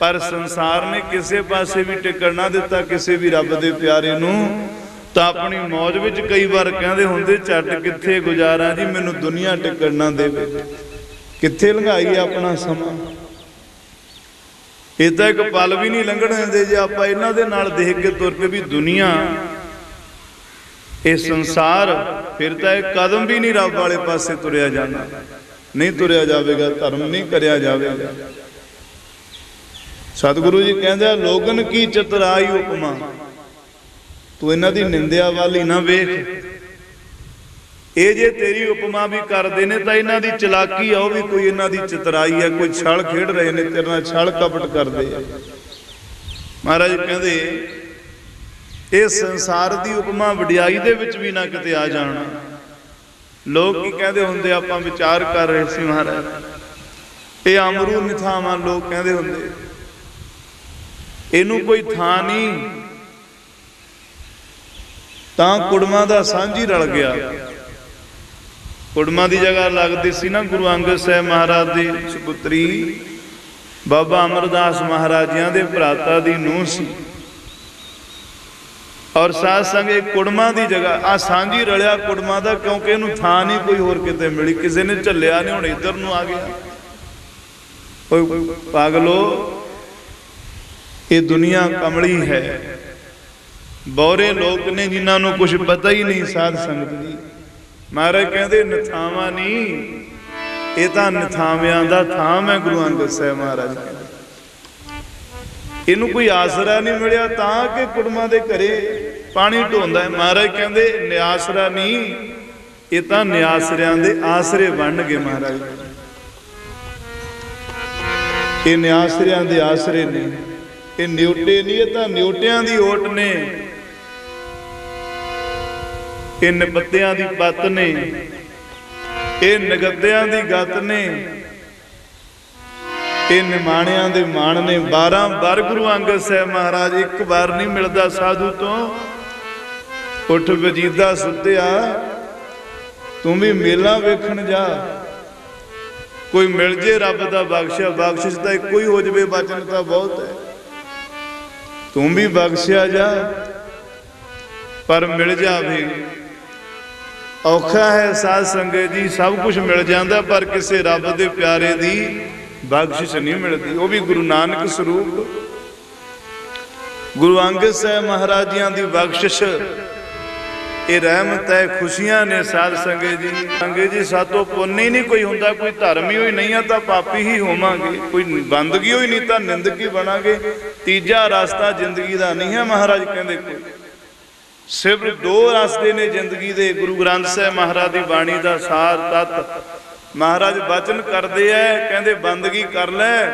ਪਰ ਸੰਸਾਰ ਨੇ ਕਿਸੇ ਪਾਸੇ ਵੀ ਟਿਕਣ ਨਾ ਦਿੱਤਾ, ਕਿਸੇ ਵੀ ਰੱਬ ਦੇ ਪਿਆਰੇ ਨੂੰ, ਤਾਂ ਆਪਣੀ ਮੌਜ ਵਿੱਚ ਕਈ ਵਾਰ ਕਹਿੰਦੇ ਹੁੰਦੇ ਛੱਡ ਕਿੱਥੇ ਗੁਜ਼ਾਰਾਂ ਜੀ, ਮੈਨੂੰ ਦੁਨੀਆ ਟਿਕਣ ਨਾ ਦੇਵੇ। ਕਿੱਥੇ ਲੰਘਾਈ ਆਪਣਾ ਸਮਾਂ? ਇਹ ਤਾਂ ਇੱਕ ਪਲ ਵੀ ਨਹੀਂ ਲੰਘਣ ਦਿੰਦੇ ਜੇ ਆਪਾਂ ਇਹਨਾਂ ਦੇ ਨਾਲ ਦੇਖ ਕੇ ਤੁਰ ਕੇ ਵੀ ਦੁਨੀਆ, ਇਹ ਸੰਸਾਰ, ਫਿਰ ਤਾਂ ਇਹ ਕਦਮ ਵੀ ਨਹੀਂ ਰੱਬ ਵਾਲੇ ਪਾਸੇ ਤੁਰਿਆ ਜਾਣਾ ਨਹੀਂ ਤੁਰਿਆ ਜਾਵੇਗਾ, ਧਰਮ ਨਹੀਂ ਕਰਿਆ ਜਾਵੇਗਾ। ਸਤਿਗੁਰੂ ਜੀ ਕਹਿੰਦੇ ਆ, ਲੋਗਨ ਕੀ ਚਤਰਾਈ ਉਪਮਾ? ਤੂੰ ਇਹਨਾਂ ਦੀ ਨਿੰਦਿਆ ਵਾਲੀ ਨਾ ਵੇਖ। ਇਹ ਜੇ ਤੇਰੀ ਉਪਮਾ ਵੀ ਕਰਦੇ ਨੇ, ਤਾਂ ਇਹਨਾਂ ਦੀ ਚਲਾਕੀ ਆ, ਉਹ ਵੀ ਕੋਈ ਇਹਨਾਂ ਦੀ ਚਤਰਾਈ ਆ। ਕੋਈ ਛਲ ਖੇਡ ਰਹੇ ਨੇ, ਤੇਰੇ ਨਾਲ ਛਲ ਕਪਟ ਕਰਦੇ ਆ। ਮਹਾਰਾਜ ਕਹਿੰਦੇ, ਇਹ ਸੰਸਾਰ ਦੀ ਉਪਮਾ ਵਡਿਆਈ ਦੇ ਵਿੱਚ ਵੀ ਨਾ ਕਿਤੇ ਆ ਜਾਣਾ। ਲੋਕ ਕੀ ਕਹਿੰਦੇ ਹੁੰਦੇ, ਆਪਾਂ ਵਿਚਾਰ ਕਰ ਰਹੇ ਸੀ ਮਹਾਰਾਜ। ਇਹ ਅਮਰੂ ਨਿਥਾਵਾਂ ਲੋਕ ਕਹਿੰਦੇ ਹੁੰਦੇ। ਇਹਨੂੰ ਕੋਈ ਥਾਂ ਨਹੀਂ। ਤਾਂ ਕੁੜਮਾਂ ਦਾ ਸਾਂਝੀ ਰਲ ਗਿਆ। ਕੁੜਮਾਂ ਦੀ ਜਗ੍ਹਾ ਲੱਗਦੀ ਸੀ ਨਾ ਗੁਰੂ ਅੰਗਦ ਸਾਹਿਬ ਮਹਾਰਾਜ ਦੀ ਸੁਪੁੱਤਰੀ। ਬਾਬਾ ਅਮਰਦਾਸ ਮਹਾਰਾਜਿਆਂ ਦੇ ਭਰਾਤਾ ਦੀ ਨੂੰਹ ਸੀ। ਔਰ ਸਾਧ ਸੰਗ ਇਹ ਕੁੜਮਾਂ ਦੀ ਜਗ੍ਹਾ ਆ ਸਾਂਝੀ ਰਲਿਆ ਕੁੜਮਾਂ ਦਾ, ਕਿਉਂਕਿ ਇਹਨੂੰ ਥਾਂ ਨਹੀਂ ਕੋਈ ਹੋਰ ਕਿਤੇ ਮਿਲੀ। ਕਿਸੇ ਨੇ ਝੱਲਿਆ ਨਹੀਂ, ਹੁਣ ਇੱਧਰ ਨੂੰ ਆ ਗਿਆ। ਓਏ ਪਾਗਲੋ ਇਹ ਦੁਨੀਆ ਕਮਲੀ ਹੈ। ਬੌਰੇ ਲੋਕ ਨੇ ਜਿਨ੍ਹਾਂ ਨੂੰ ਕੁਝ ਪਤਾ ਹੀ ਨਹੀਂ ਸਾਧ ਸੰਗਤ ਜੀ ਮਹਾਰਾਜ ਕਹਿੰਦੇ, ਨਥਾਵਾਂ ਨਹੀਂ ਇਹ ਤਾਂ ਨਥਾਵਿਆਂ ਦਾ ਥਾਮ ਹੈ ਗੁਰੂ ਅੰਗਦ ਸਾਹਿਬ ਮਹਾਰਾਜ ਕਹਿੰਦੇ। ਇਹਨੂੰ ਕੋਈ ਆਸਰਾ ਨਹੀਂ ਮਿਲਿਆ ਤਾਂ ਕਿ ਕੁੜਮਾਂ ਦੇ ਘਰੇ ਪਾਣੀ ਢੋਂਦਾ ਹੈ। ਮਹਾਰਾਜ ਕਹਿੰਦੇ, ਨਿਆਸਰਾ ਨਹੀਂ ਇਹ ਤਾਂ ਨਿਆਸਰਿਆਂ ਦੇ ਆਸਰੇ ਬਣਨਗੇ ਮਹਾਰਾਜ। ਇਹ ਨਿਆਸਰਿਆਂ ਦੇ ਆਸਰੇ ਨਹੀਂ ਇਹ ਨਿਉਟੇ ਨਹੀਂ, ਇਹ ਤਾਂ ਨਿਉਟਿਆਂ ਦੀ ਓਟ ਨੇ। ਇਹ ਨਿਪੱਤਿਆਂ ਦੀ ਪੱਤ ਨੇ। ਇਹ ਨਗਦਿਆਂ ਦੀ ਗੱਤ ਨੇ। ਇਹ ਨਿਮਾਣਿਆਂ ਦੇ ਮਾਣ ਨੇ। 12 ਵਾਰ ਗੁਰੂ ਅੰਗਦ ਸਾਹਿਬ ਮਹਾਰਾਜ ਇੱਕ ਵਾਰ ਨਹੀਂ ਮਿਲਦਾ ਸਾਧੂ ਤੋਂ। ਉੱਠ ਵਜੀਦਾ ਸੁੱਤਿਆ ਤੂੰ ਵੀ ਮੇਲਾ ਵੇਖਣ ਜਾ। ਕੋਈ ਮਿਲ ਜੇ ਰੱਬ ਦਾ ਬਖਸ਼ਿਆ, ਬਖਸ਼ਿਸ਼ ਤਾਂ ਇੱਕੋ ਹੀ ਹੋ ਜਵੇ, ਬਚਨ ਤਾਂ ਬਹੁਤ ਹੈ। ਤੂੰ ਵੀ ਬਖਸ਼ਿਆ ਜਾ, ਪਰ ਮਿਲ ਜਾਵੇ। ਔਖਾ ਹੈ ਸਾਧ ਸੰਗਤ ਜੀ, ਸਭ ਕੁਝ ਮਿਲ ਜਾਂਦਾ, ਪਰ ਕਿਸੇ ਰੱਬ ਦੇ ਪਿਆਰੇ ਦੀ ਬਖਸ਼ਿਸ਼ ਨਹੀਂ ਮਿਲਦੀ। ਉਹ ਵੀ ਗੁਰੂ ਨਾਨਕ ਸਰੂਪ। ਗੁਰੂ ਅੰਗਦ ਸਾਹਿਬ ਮਹਾਰਾਜਿਆਂ ਦੀ ਬਖਸ਼ਿਸ਼ ਇਹ ਰਹਿਮਤ ਹੈ, ਖੁਸ਼ੀਆਂ ਨੇ ਸਾਧ ਸੰਗਤ ਜੀ। ਸੰਗਤ ਜੀ, ਸਾਤੋਂ ਪੁੰਨ ਹੀ ਨਹੀਂ ਕੋਈ ਹੁੰਦਾ, ਕੋਈ ਧਰਮ ਹੀ ਹੋਈ ਨਹੀਂ ਆ ਤਾਂ ਪਾਪੀ ਹੀ ਹੋਵਾਂਗੇ। ਕੋਈ ਬੰਦਗੀ ਹੋਈ ਨਹੀਂ ਤਾਂ ਨਿੰਦਕੀ ਬਣਾਂਗੇ। ਤੀਜਾ ਰਸਤਾ ਜ਼ਿੰਦਗੀ ਦਾ ਨਹੀਂ ਹੈ ਮਹਾਰਾਜ ਕਹਿੰਦੇ ਕੋਈ ਸਿਰਫ ਦੋ ਰਸਤੇ ਨੇ ਜ਼ਿੰਦਗੀ ਦੇ, ਗੁਰੂ ਗ੍ਰੰਥ ਸਾਹਿਬ ਮਹਾਰਾਜ ਦੀ ਬਾਣੀ ਦਾ ਸਾਰ ਤਤ। ਮਹਾਰਾਜ ਬਚਨ ਕਰਦੇ ਐ, ਕਹਿੰਦੇ ਬੰਦਗੀ ਕਰ ਲੈ।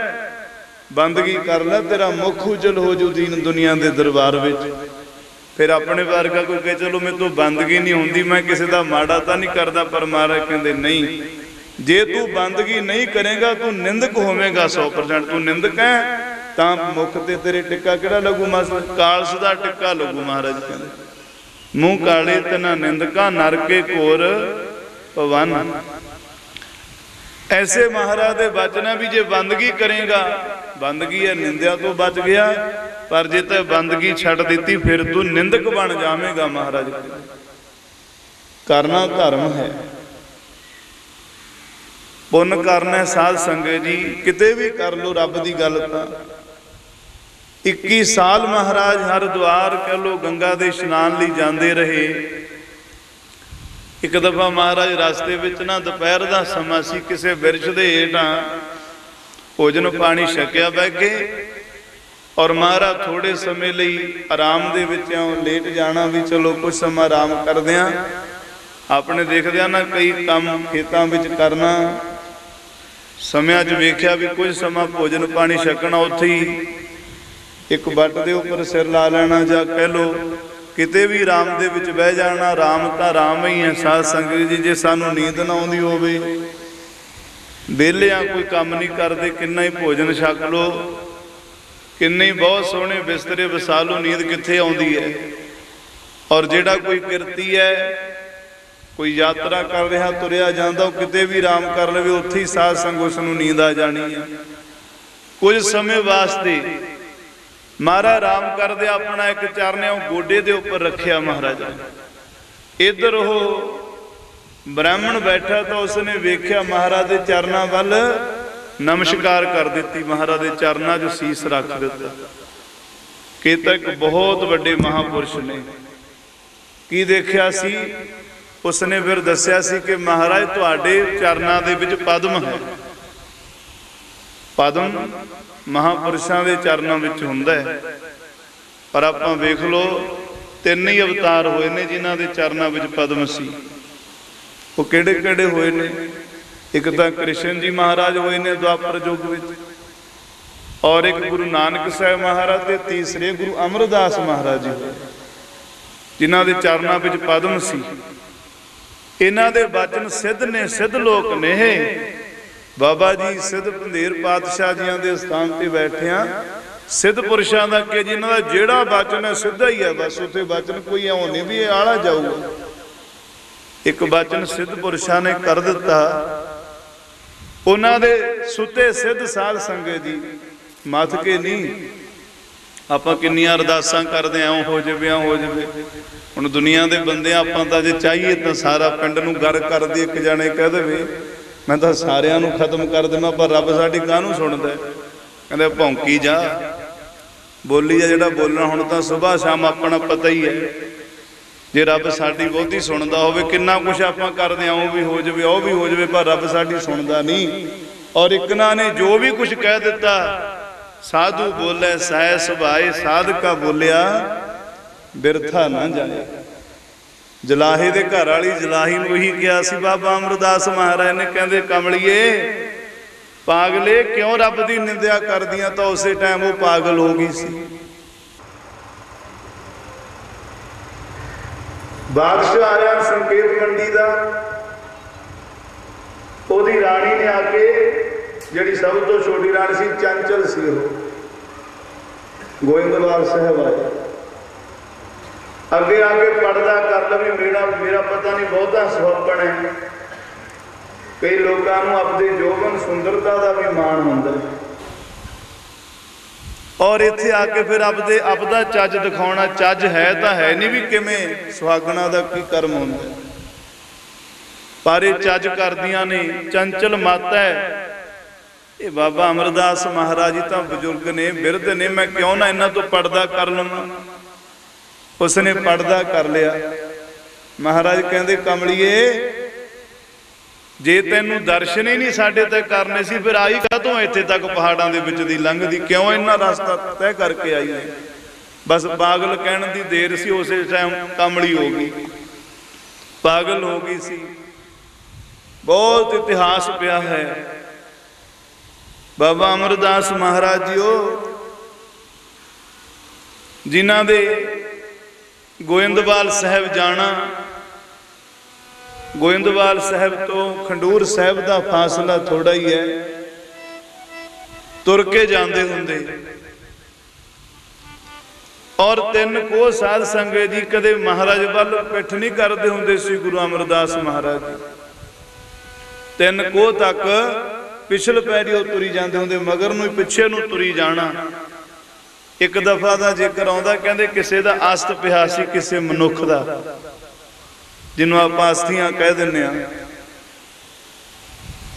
ਬੰਦਗੀ ਕਰ ਲੈ, ਤੇਰਾ ਮੁਖ ਉਜਲ ਹੋ ਜੂ ਦੀਨ ਦੁਨੀਆ ਦੇ ਦਰਬਾਰ ਵਿੱਚ। ਫਿਰ ਆਪਣੇ ਵਰਗਾ ਕੋਈ ਕਹੇ, ਚਲੋ ਮੇਰੇ ਤੋਂ ਬੰਦਗੀ ਨਹੀਂ ਹੁੰਦੀ, ਮੈਂ ਕਿਸੇ ਦਾ ਮਾੜਾ ਤਾਂ ਨਹੀਂ ਕਰਦਾ। ਪਰ ਮਹਾਰਾਜ ਕਹਿੰਦੇ, ਨਹੀਂ, ਜੇ ਤੂੰ ਬੰਦਗੀ ਨਹੀਂ ਕਰੇਗਾ, ਤੂੰ ਨਿੰਦਕ ਹੋਵੇਂਗਾ 100% ਤੂੰ ਨਿੰਦਕ ਹੈ, ਤਾਂ ਮੁਖ ਤੇ ਤੇਰੇ ਟਿੱਕਾ ਕਿਹੜਾ ਲੱਗੂ ਮਸ ਕਾਲਸ ਦਾ ਟਿੱਕਾ ਲੱਗੂ ਮਹਾਰਾਜ ਕਹਿੰਦੇ। ਮੂੰਹ ਕਾਲੇ ਤਨਾ ਨਿੰਦਕਾ, ਨਰਕੇ ਕੋਰ ਪਵਨ ਐਸੇ ਮਹਾਰਾਜ ਦੇ ਬਚਨ ਹੈ ਵੀ ਜੇ ਬੰਦਗੀ ਕਰੇਗਾ ਬੰਦਗੀ ਹੈ, ਨਿੰਦਿਆ ਤੋਂ ਬਚ ਗਿਆ। ਪਰ ਜੇ ਤੇ ਬੰਦਗੀ ਛੱਡ ਦਿੱਤੀ, ਫਿਰ ਤੂੰ ਨਿੰਦਕ ਬਣ ਜਾਵੇਂਗਾ ਮਹਾਰਾਜ। ਕਰਨਾ ਧਰਮ ਹੈ। ਪੁੰਨ ਕਰਨਾ ਸਾਧ ਸੰਗਤ ਜੀ, ਕਿਤੇ ਵੀ ਕਰ ਲੋ ਰੱਬ ਦੀ ਗੱਲ ਤਾਂ। 21 ਸਾਲ ਮਹਾਰਾਜ ਹਰਿਦੁਆਰ ਕਹ ਲੋ ਗੰਗਾ ਦੇ ਇਸ਼ਨਾਨ ਲਈ ਜਾਂਦੇ ਰਹੇ। ਇੱਕ ਦਫਾ ਮਹਾਰਾਜ ਰਸਤੇ ਵਿੱਚ ਨਾ ਦੁਪਹਿਰ ਦਾ ਸਮਾਂ ਸੀ, ਕਿਸੇ ਬਿਰਛ ਦੇ ਹੇਠਾਂ ਭੋਜਨ ਪਾਣੀ ਛਕਿਆ ਬਹਿ ਕੇ ਔਰ ਮਹਾਰਾਜ ਥੋੜੇ ਸਮੇਂ ਲਈ ਆਰਾਮ ਦੇ ਵਿੱਚ ਆਉਂ, ਲੇਟ ਜਾਣਾ ਵੀ ਚਲੋ ਕੁਝ ਸਮਾਂ ਆਰਾਮ ਕਰਦੇ ਆਂ। ਆਪਣੇ ਦੇਖਦੇ ਆ ਨਾ ਕਈ ਕੰਮ ਖੇਤਾਂ ਵਿੱਚ ਕਰਨਾ। ਸਮਿਆਂ 'ਚ ਵੇਖਿਆ ਵੀ ਕੁਝ ਸਮਾਂ ਭੋਜਨ ਪਾਣੀ ਛਕਣਾ ਉੱਥੇ ਹੀ। ਇੱਕ ਵੱਟ ਦੇ ਉੱਪਰ ਸਿਰ ਲਾ ਲੈਣਾ ਜਾਂ ਕਹਿ ਲੋ ਕਿਤੇ ਵੀ ਆਰਾਮ ਦੇ ਵਿੱਚ ਬਹਿ ਜਾਣਾ, ਆਰਾਮ ਤਾਂ ਆਰਾਮ ਹੀ ਹੈ। ਸਾਧ ਸੰਗਤ ਜੀ, ਜੇ ਸਾਨੂੰ ਨੀਂਦ ਨਾ ਆਉਂਦੀ ਹੋਵੇ ਵਿਹਲਿਆਂ ਕੋਈ ਕੰਮ ਨਹੀਂ ਕਰਦੇ, ਕਿੰਨਾ ਹੀ ਭੋਜਨ ਛਕ ਲੋ ਕਿੰਨੇ ਹੀ ਬਹੁਤ ਸੋਹਣੇ ਬਿਸਤਰੇ ਵਸਾ ਲੋ ਨੀਂਦ ਕਿੱਥੇ ਆਉਂਦੀ ਹੈ? ਔਰ ਜਿਹੜਾ ਕੋਈ ਕਿਰਤੀ ਹੈ, ਕੋਈ ਯਾਤਰਾ ਕਰ ਰਿਹਾ, ਤੁਰਿਆ ਜਾਂਦਾ, ਉਹ ਕਿਤੇ ਵੀ ਆਰਾਮ ਕਰ ਲਵੇ, ਉੱਥੇ ਹੀ ਸਾਧ ਸੰਗ ਉਸ ਨੂੰ ਨੀਂਦ ਆ ਜਾਣੀ ਹੈ। ਕੁਝ ਸਮੇਂ ਵਾਸਤੇ ਮਹਾਰਾਜ ਆਰਾਮ ਕਰਦੇ, ਆਪਣਾ ਇੱਕ ਚਰਨ ਉਹ ਗੋਡੇ ਦੇ ਉੱਪਰ ਰੱਖਿਆ ਮਹਾਰਾਜਾ। ਇੱਧਰ ਉਹ ਬ੍ਰਾਹਮਣ ਬੈਠਾ ਤਾਂ ਉਸਨੇ ਵੇਖਿਆ ਮਹਾਰਾਜ ਦੇ ਚਰਨਾਂ ਵੱਲ ਨਮਸਕਾਰ ਕਰ ਦਿੱਤੀ। ਮਹਾਰਾਜ ਦੇ ਚਰਨਾਂ 'ਚ ਸੀਸ ਰੱਖ ਦਿੱਤਾ। ਕਿ ਤਾਂ ਇੱਕ ਬਹੁਤ ਵੱਡੇ ਮਹਾਪੁਰਸ਼ ਨੇ। ਕੀ ਦੇਖਿਆ ਸੀ? ਉਸਨੇ ਫਿਰ ਦੱਸਿਆ ਸੀ ਕਿ ਮਹਾਰਾਜ, ਤੁਹਾਡੇ ਚਰਨਾਂ ਦੇ ਵਿੱਚ ਪਦਮ ਹੈ। ਪਦਮ ਮਹਾਪੁਰਸ਼ਾਂ ਦੇ ਚਰਨਾਂ ਵਿੱਚ ਹੁੰਦਾ ਹੈ। ਪਰ ਆਪਾਂ ਵੇਖ ਲਓ, ਤਿੰਨ ਹੀ ਅਵਤਾਰ ਹੋਏ ਨੇ ਜਿਨ੍ਹਾਂ ਦੇ ਚਰਨਾਂ ਵਿੱਚ ਪਦਮ ਸੀ। ਉਹ ਕਿਹੜੇ ਕਿਹੜੇ ਹੋਏ ਨੇ? ਇੱਕ ਤਾਂ ਕ੍ਰਿਸ਼ਨ ਜੀ ਮਹਾਰਾਜ ਹੋਏ ਨੇ ਦੁਆਪਰ ਯੁੱਗ ਵਿੱਚ। ਔਰ ਇੱਕ ਗੁਰੂ ਨਾਨਕ ਸਾਹਿਬ ਮਹਾਰਾਜ ਤੇ ਤੀਸਰੇ ਗੁਰੂ ਅਮਰਦਾਸ ਮਹਾਰਾਜ ਜੀ ਹੋਏ। ਜਿਨ੍ਹਾਂ ਦੇ ਚਰਨਾਂ ਵਿੱਚ ਪਦਮ ਸੀ। ਇਹਨਾਂ ਦੇ ਬਚਨ ਸਿੱਧ ਨੇ, ਸਿੱਧ ਲੋਕ ਨੇ ਬਾਬਾ ਜੀ ਸਿੱਧ ਪੰਧੇਰ ਪਾਤਸ਼ਾਹ ਜੀਆਂ ਦੇ ਸਥਾਨ ਤੇ ਬੈਠਿਆਂ, ਸਿੱਧ ਪੁਰਸ਼ਾਂ ਦਾ ਕਿ ਜਿਨ੍ਹਾਂ ਦਾ ਜਿਹੜਾ ਬਚਨ ਹੈ ਸਿੱਧਾ ਹੀ ਹੈ। ਬਸ ਉੱਥੇ ਬਚਨ ਕੋਈ ਐਉਂ ਨਹੀਂ ਵੀ ਇਹ ਆਲਾ ਜਾਊਗਾ। ਇੱਕ ਬਚਨ ਸਿੱਧ ਪੁਰਸ਼ਾਂ ਨੇ ਕਰ ਦਿੱਤਾ। ਉਹਨਾਂ ਦੇ ਸੁੱਤੇ ਸਿੱਧ ਸਾਧ ਸੰਗਤ ਜੀ ਮੱਥ ਕੇ ਨਹੀਂ ਆਪਾਂ ਕਿੰਨੀਆਂ ਅਰਦਾਸਾਂ ਕਰਦੇ ਆਂ ਹੋ ਜਾਵੇ ਆਂ ਹੋ ਜਾਵੇ। ਹੁਣ ਦੁਨੀਆ ਦੇ ਬੰਦੇ ਆਪਾਂ ਤਾਂ ਜੇ ਚਾਹੀਏ ਤਾਂ ਸਾਰਾ ਪਿੰਡ ਨੂੰ ਗਰ ਕਰ ਦੇ, ਇੱਕ ਜਾਣੇ ਕਹਿ ਦੇਵੇ। ਮੈਂ ਤਾਂ ਸਾਰਿਆਂ ਨੂੰ ਖਤਮ ਕਰ ਦੇਵਾਂ, ਪਰ ਰੱਬ ਸਾਡੀ ਕਾਹਨੂੰ ਸੁਣਦਾ ਕਹਿੰਦੇ, ਭੌਂਕੀ ਜਾ। ਬੋਲੀ ਆ ਜਿਹੜਾ ਬੋਲਣਾ, ਹੁਣ ਤਾਂ ਸਵੇਰ ਸ਼ਾਮ ਆਪਣਾ ਪਤਾ ਹੀ ਹੈ। ਜੇ ਰੱਬ ਸਾਡੀ ਬਹੁਤੀ ਸੁਣਦਾ ਹੋਵੇ, ਕਿੰਨਾ ਕੁਝ ਆਪਾਂ ਕਰਦੇ ਆ ਉਹ ਵੀ ਹੋ ਜਾਵੇ, ਉਹ ਵੀ ਹੋ ਜਾਵੇ, ਪਰ ਰੱਬ ਸਾਡੀ ਸੁਣਦਾ ਨਹੀਂ। ਔਰ ਇਕਨਾ ਨੇ ਜੋ ਵੀ ਕੁਝ ਕਹਿ ਦਿੱਤਾ, ਸਾਧੂ ਬੋਲੇ, ਸਹਿ ਸੁਭਾਏ, ਸਾਧਕਾ ਬੋਲਿਆ, ਬਿਰਥਾ ਨਾ ਜਾਏ। ਜਲਾਹੇ ਦੇ ਘਰ ਵਾਲੀ ਜਲਾਹੀ ਨੂੰ ਹੀ ਕਿਹਾ ਸੀ, ਬਾਬਾ ਅਮਰਦਾਸ ਮਹਾਰਾਜ ਨੇ, ਕਹਿੰਦੇ, ਕਮਲਿਏ, ਪਾਗਲੇ, ਕਿਉਂ ਰੱਬ ਦੀ ਨਿੰਦਿਆ ਕਰਦੀਆਂ ਤਾਂ ਉਸੇ ਟਾਈਮ ਉਹ ਪਾਗਲ ਹੋ ਗਈ ਸੀ। ਬਾਦਸ਼ਾਹ ਰਿਹਾ ਸੰਕੇਤ ਮੰਡੀ ਦਾ। ਉਹਦੀ ਰਾਣੀ ਨੇ ਆ ਕੇ ਜਿਹੜੀ ਸਭ ਤੋਂ ਛੋਟੀ ਰਾਣੀ ਸੀ, ਚੰਚਲ ਸੀ ਉਹ। ਗੋਇੰਦਵਾਲ ਸਾਹਿਬ ਆਏ। ਅੱਗੇ ਆ ਕੇ ਪੜਦਾ ਕਰ ਲਵੇ ਮੇਰਾ ਮੇਰਾ ਪਤਾ ਨਹੀਂ ਬਹੁਤਾ ਸੁਹੱਪਣ ਹੈ। ਕਈ ਲੋਕਾਂ ਨੂੰ ਆਪਣੇ ਜੋਗਨ ਸੁੰਦਰਤਾ ਦਾ ਵੀ ਮਾਣ ਹੁੰਦਾ ਹੈ। ਔਰ ਇੱਥੇ ਆ ਕੇ ਫਿਰ ਆਪਦੇ ਆਪਦਾ ਚੱਜ ਦਿਖਾਉਣਾ, ਚੱਜ ਹੈ ਤਾਂ ਹੈ ਨਹੀਂ ਵੀ ਕਿਵੇਂ ਸੁਹਾਗਣਾ ਦਾ ਕੀ ਕਰਮ ਹੁੰਦਾ। ਪਰ ਇਹ ਚੱਜ ਕਰਦੀਆਂ ਨੇ, ਚੰਚਲ ਮਾਤਾ ਹੈ। ਇਹ ਬਾਬਾ ਅਮਰਦਾਸ ਮਹਾਰਾਜ ਜੀ ਤਾਂ ਬਜ਼ੁਰਗ ਨੇ, ਬਿਰਧ ਨੇ, ਮੈਂ ਕਿਉਂ ਨਾ ਇਹਨਾਂ ਤੋਂ ਪਰਦਾ ਕਰ ਲਵਾਂ? ਉਸਨੇ ਪਰਦਾ ਕਰ ਲਿਆ। ਮਹਾਰਾਜ ਕਹਿੰਦੇ, ਕਮਲੀਏ ਜੇ ਤੈਨੂੰ ਦਰਸ਼ਨ ਹੀ ਨਹੀਂ ਸਾਡੇ ਤੇ ਕਰਨੇ ਸੀ, ਫਿਰ ਆਈ ਕਾਹਤੋਂ ਇੱਥੇ ਤੱਕ ਪਹਾੜਾਂ ਦੇ ਵਿੱਚ ਦੀ ਲੰਘਦੀ? ਕਿਉਂ ਇੰਨਾ ਰਸਤਾ ਤੈਅ ਕਰਕੇ ਆਈ ਹੈ? ਬਸ ਪਾਗਲ ਕਹਿਣ ਦੀ ਦੇਰ ਸੀ, ਉਸੇ ਟਾਈਮ ਕਮਲੀ ਹੋ ਗਈ। ਪਾਗਲ ਹੋ ਗਈ ਸੀ। ਬਹੁਤ ਇਤਿਹਾਸ ਪਿਆ ਹੈ। ਬਾਬਾ ਅਮਰਦਾਸ ਮਹਾਰਾਜ ਜੀਓ, ਜਿਨ੍ਹਾਂ ਦੇ ਗੋਇੰਦਵਾਲ ਸਾਹਿਬ ਜਾਣਾ ਗੋਇੰਦਵਾਲ ਸਾਹਿਬ ਤੋਂ ਖੰਡੂਰ ਸਾਹਿਬ ਦਾ ਫਾਸਲਾ ਥੋੜਾ ਹੀ ਹੈ। ਤੁਰ ਕੇ ਜਾਂਦੇ ਹੁੰਦੇ। ਔਰ ਤਿੰਨ ਕੋ ਸਾਧ ਸੰਗਤ ਜੀ ਕਦੇ ਮਹਾਰਾਜ ਵੱਲ ਪਿੱਠ ਨਹੀਂ ਕਰਦੇ ਹੁੰਦੇ ਸੀ ਗੁਰੂ ਅਮਰਦਾਸ ਮਹਾਰਾਜ। ਜੀ ਤਿੰਨ ਕੋ ਤੱਕ ਪਿਛਲ ਪੈਰੀ ਉਹ ਤੁਰੀ ਜਾਂਦੇ ਹੁੰਦੇ, ਮਗਰ ਨੂੰ ਪਿੱਛੇ ਨੂੰ ਤੁਰੀ ਜਾਣਾ। ਇੱਕ ਦਫਾ ਦਾ ਜ਼ਿਕਰ ਆਉਂਦਾ, ਕਹਿੰਦੇ ਕਿਸੇ ਦਾ ਅਸਤ ਪਿਆ ਸੀ ਕਿਸੇ ਮਨੁੱਖ ਦਾ। ਜਿਹਨੂੰ ਆਪਾਂ ਅਸਥੀਆਂ ਕਹਿ ਦਿੰਨੇ ਆ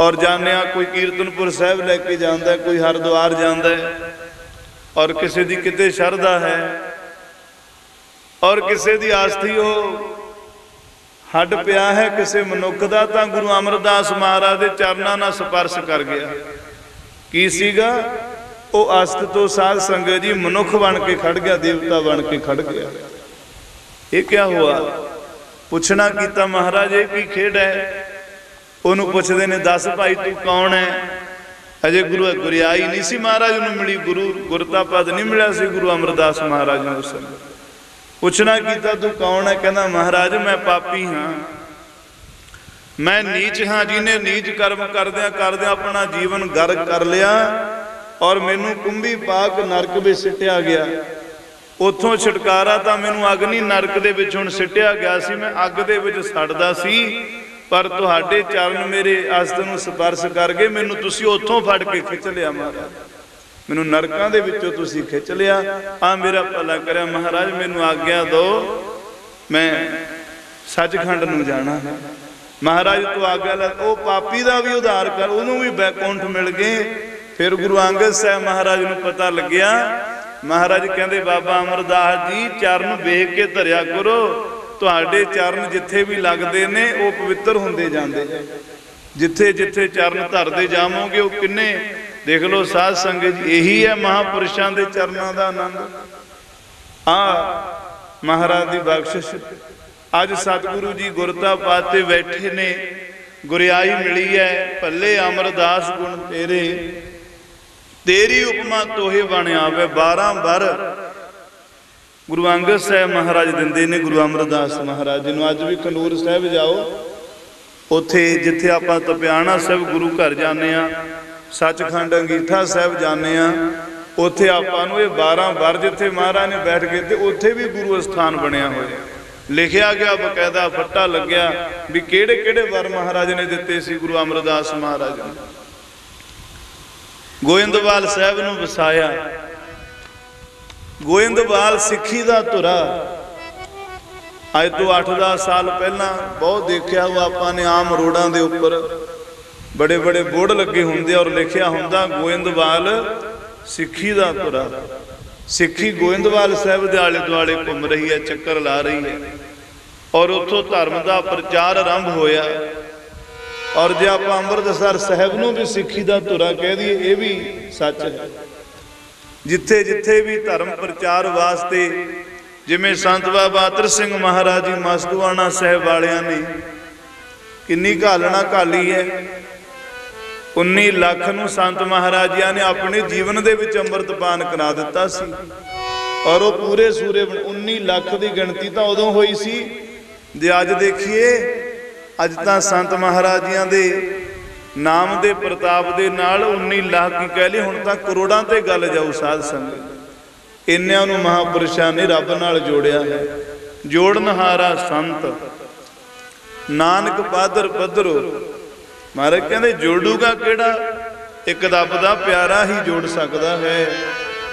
ਔਰ ਜਾਣਦੇ ਆ ਕੋਈ ਕੀਰਤਨਪੁਰ ਸਾਹਿਬ ਲੈ ਕੇ ਜਾਂਦਾ ਕੋਈ ਹਰਿਦੁਆਰ ਜਾਂਦਾ ਔਰ ਕਿਸੇ ਦੀ ਕਿਤੇ ਸ਼ਰਧਾ ਹੈ, ਔਰ ਕਿਸੇ ਦੀ ਆਸਥੀ ਉਹ ਹੱਡ ਪਿਆ ਹੈ ਕਿਸੇ ਮਨੁੱਖ ਦਾ, ਤਾਂ ਗੁਰੂ ਅਮਰਦਾਸ ਮਹਾਰਾਜ ਦੇ ਚਰਨਾਂ ਨਾਲ ਸਪਰਸ਼ ਕਰ ਗਿਆ। ਕੀ ਸੀਗਾ? ਉਹ ਅਸਤ ਤੋਂ ਸਾਧ ਸੰਗਤ ਜੀ ਮਨੁੱਖ ਬਣ ਕੇ ਖੜ ਗਿਆ, ਦੇਵਤਾ ਬਣ ਕੇ ਖੜ ਗਿਆ। ਇਹ ਕੀ ਹੋਇਆ? ਪੁੱਛਣਾ ਕੀਤਾ, ਮਹਾਰਾਜ, ਇਹ ਕੀ ਖੇਡ ਹੈ? ਉਹਨੂੰ ਪੁੱਛਦੇ ਨੇ, ਦੱਸ ਭਾਈ, ਤੂੰ ਕੌਣ ਹੈ? ਅਜੇ ਗੁਰੂ ਗੁਰਿਆਈ ਨਹੀਂ ਸੀ, ਮਹਾਰਾਜ ਨੂੰ ਮਿਲੀ ਗੁਰੂ ਗੁਰਤਾ ਪਦ ਨਹੀਂ ਮਿਲਿਆ ਸੀ, ਗੁਰੂ ਅਮਰਦਾਸ ਮਹਾਰਾਜ ਨੂੰ ਉਸ ਸਮੇਂ। ਪੁੱਛਣਾ ਕੀਤਾ, ਤੂੰ ਕੌਣ ਹੈ? ਕਹਿੰਦਾ, ਮਹਾਰਾਜ, ਮੈਂ ਪਾਪੀ ਹਾਂ। ਮੈਂ ਨੀਚ ਹਾਂ ਜਿਹਨੇ ਨੀਚ ਕਰਮ ਕਰਦਿਆਂ ਕਰਦਿਆਂ ਆਪਣਾ ਜੀਵਨ ਗਰ ਕਰ ਲਿਆ ਔਰ ਮੈਨੂੰ ਕੁੰਭੀ ਪਾਕ ਨਰਕ ਵਿੱਚ ਸਿੱਟਿਆ ਗਿਆ। ਉੱਥੋਂ ਛੁਟਕਾਰਾ ਤਾਂ ਮੈਨੂੰ ਅਗਨੀ ਨਰਕ ਦੇ ਵਿੱਚ ਹੁਣ ਸਿੱਟਿਆ ਗਿਆ ਸੀ, ਮੈਂ ਅੱਗ ਦੇ ਵਿੱਚ ਸੜਦਾ ਸੀ। ਪਰ ਤੁਹਾਡੇ ਚਰਨ ਮੇਰੇ ਅਸਤ ਨੂੰ ਸਪਰਸ਼ ਕਰ ਗਏ, ਮੈਨੂੰ ਤੁਸੀਂ ਉੱਥੋਂ ਫੜ ਕੇ ਖਿੱਚ ਲਿਆ ਮਹਾਰਾਜ। ਮੈਨੂੰ ਨਰਕਾਂ ਦੇ ਵਿੱਚੋਂ ਤੁਸੀਂ ਖਿੱਚ ਲਿਆ। ਆ ਮੇਰਾ ਭਲਾ ਕਰਿਆ ਮਹਾਰਾਜ, ਮੈਨੂੰ ਆਗਿਆ ਦਿਓ ਮੈਂ ਸੱਚਖੰਡ ਨੂੰ ਜਾਣਾ ਮਹਾਰਾਜ, ਤੂੰ ਆਗਿਆ ਲੈ। ਉਹ ਪਾਪੀ ਦਾ ਵੀ ਉਧਾਰ ਕਰ, ਉਹਨੂੰ ਵੀ ਬੈਕੁੰਠ ਮਿਲ ਗਏ। ਫਿਰ ਗੁਰੂ ਅੰਗਦ ਸਾਹਿਬ ਮਹਾਰਾਜ ਨੂੰ ਪਤਾ ਲੱਗਿਆ ਮਹਾਰਾਜ ਕਹਿੰਦੇ, ਬਾਬਾ ਅਮਰਦਾਸ ਜੀ, ਚਰਨ ਵੇਖ ਕੇ ਧਰਿਆ ਕਰੋ। ਤੁਹਾਡੇ ਚਰਨ ਜਿੱਥੇ ਵੀ ਲੱਗਦੇ ਨੇ, ਉਹ ਪਵਿੱਤਰ ਹੁੰਦੇ ਜਾਂਦੇ ਜਿੱਥੇ ਜਿੱਥੇ ਚਰਨ ਧਰਦੇ ਜਾਵੋਗੇ, ਉਹ ਕਿੰਨੇ? ਦੇਖ ਲਓ, ਸਾਧ ਸੰਗਤ ਜੀ, ਇਹੀ ਹੈ ਮਹਾਪੁਰਸ਼ਾਂ ਦੇ ਚਰਨਾਂ ਦਾ ਆਨੰਦ। ਆ ਮਹਾਰਾਜ ਦੀ ਬਖਸ਼ਿਸ਼। ਅੱਜ ਸਤਿਗੁਰੂ ਜੀ ਗੁਰਤਾ ਪਾਤੇ ਬੈਠੇ ਨੇ। ਗੁਰਿਆਈ ਮਿਲੀ ਹੈ, ਭੱਲੇ ਅਮਰਦਾਸ ਗੁਣ ਤੇਰੇ। ਤੇਰੀ ਉਪਮਾ ਤੋਹੇ ਬਣ ਆਵੇ 12 ਬਰ ਗੁਰੂ ਅੰਗਦ ਸਾਹਿਬ ਮਹਾਰਾਜ ਦਿੰਦੇ ਨੇ, ਗੁਰੂ ਅਮਰਦਾਸ ਮਹਾਰਾਜ ਜੀ ਨੂੰ। ਅੱਜ ਵੀ ਕਨੂਰ ਸਾਹਿਬ ਜਾਓ। ਉੱਥੇ ਜਿੱਥੇ ਆਪਾਂ ਤਪਿਆਣਾ ਸਾਹਿਬ ਗੁਰੂ ਘਰ ਜਾਂਦੇ ਆ ਸੱਚਖੰਡ ਅੰਗੀਠਾ ਸਾਹਿਬ ਜਾਂਦੇ ਆ ਉੱਥੇ ਆਪਾਂ ਨੂੰ ਇਹ 12 ਵਰ ਜਿੱਥੇ ਮਹਾਰਾਜ ਨੇ ਬੈਠ ਗਏ ਤੇ ਉੱਥੇ ਵੀ ਗੁਰੂ ਅਸਥਾਨ ਬਣਿਆ ਹੋਇਆ ਲਿਖਿਆ ਗਿਆ, ਬਕਾਇਦਾ ਫੱਟਾ ਲੱਗਿਆ ਵੀ ਕਿਹੜੇ ਕਿਹੜੇ ਵਰ ਮਹਾਰਾਜ ਨੇ ਦਿੱਤੇ ਸੀ ਗੁਰੂ ਅਮਰਦਾਸ ਮਹਾਰਾਜ ਨੂੰ। ਗੋਇੰਦਵਾਲ ਸਾਹਿਬ ਨੂੰ ਵਸਾਇਆ। ਗੋਇੰਦਵਾਲ ਸਿੱਖੀ ਦਾ ਧੁਰਾ। ਅੱਜ ਤੋਂ 8-10 ਸਾਲ ਪਹਿਲਾਂ ਬਹੁਤ ਦੇਖਿਆ ਉਹ ਆਪਾਂ ਨੇ ਆਮ ਰੋਡਾਂ ਦੇ ਉੱਪਰ। ਬੜੇ ਬੜੇ ਬੋਰਡ ਲੱਗੇ ਹੁੰਦੇ ਔਰ ਲਿਖਿਆ ਹੁੰਦਾ ਗੋਇੰਦਵਾਲ ਸਿੱਖੀ ਦਾ ਧੁਰਾ। ਸਿੱਖੀ ਗੋਇੰਦਵਾਲ ਸਾਹਿਬ ਦੇ ਆਲੇ ਦੁਆਲੇ ਘੁੰਮ ਰਹੀ ਹੈ, ਚੱਕਰ ਲਾ ਰਹੀ ਹੈ। ਔਰ ਉੱਥੋਂ ਧਰਮ ਦਾ ਪ੍ਰਚਾਰ ਆਰੰਭ ਹੋਇਆ। ਔਰ ਜੇ ਆਪਾਂ ਅੰਮ੍ਰਿਤਸਰ ਸਾਹਿਬ ਨੂੰ ਵੀ ਸਿੱਖੀ ਦਾ ਧੁਰਾ ਕਹਿ ਦਈਏ, ਇਹ ਵੀ ਸੱਚ ਹੈ। ਜਿੱਥੇ ਜਿੱਥੇ ਵੀ ਧਰਮ ਪ੍ਰਚਾਰ ਵਾਸਤੇ, ਜਿਵੇਂ ਸੰਤ ਬਾਬਾ ਅਤਰ ਸਿੰਘ ਮਹਾਰਾਜ ਜੀ, ਮਸਤੂਆਣਾ ਸਾਹਿਬ ਵਾਲਿਆਂ ਨੇ ਕਿੰਨੀ ਘਾਲਣਾ ਘਾਲੀ ਹੈ। 19 ਲੱਖ ਨੂੰ ਸੰਤ ਮਹਾਰਾਜਿਆਂ ਨੇ ਆਪਣੇ ਜੀਵਨ ਦੇ ਵਿੱਚ ਅੰਮ੍ਰਿਤਪਾਨ ਕਰਾ ਦਿੱਤਾ ਸੀ। ਔਰ ਉਹ ਪੂਰੇ ਸੂਰੇ 19 ਲੱਖ ਦੀ ਗਿਣਤੀ ਤਾਂ ਉਦੋਂ ਹੋਈ ਸੀ। ਜੇ ਅੱਜ ਦੇਖੀਏ ਅੱਜ ਤਾਂ ਸੰਤ ਮਹਾਰਾਜਿਆਂ ਦੇ ਨਾਮ ਦੇ ਪ੍ਰਤਾਪ ਦੇ ਨਾਲ 19 ਲੱਖ ਕੀ ਕਹਿ ਲਈ ਹੁਣ ਤਾਂ ਕਰੋੜਾਂ ਤੇ ਗੱਲ ਜਾਊ ਸਾਧ ਸੰਗਤ। ਇੰਨਿਆਂ ਨੂੰ ਮਹਾਪੁਰਸ਼ਾਂ ਨੇ ਰੱਬ ਨਾਲ ਜੋੜਿਆ ਹੈ। ਜੋੜਨਹਾਰਾ ਸੰਤ। ਨਾਨਕ ਪਾਦਰ ਪਦਰੋ ਮਹਾਰਾਜ ਕਹਿੰਦੇ, ਜੋੜੂਗਾ ਕਿਹੜਾ? ਇੱਕ ਰੱਬ ਦਾ ਪਿਆਰਾ ਹੀ ਜੋੜ ਸਕਦਾ ਹੈ।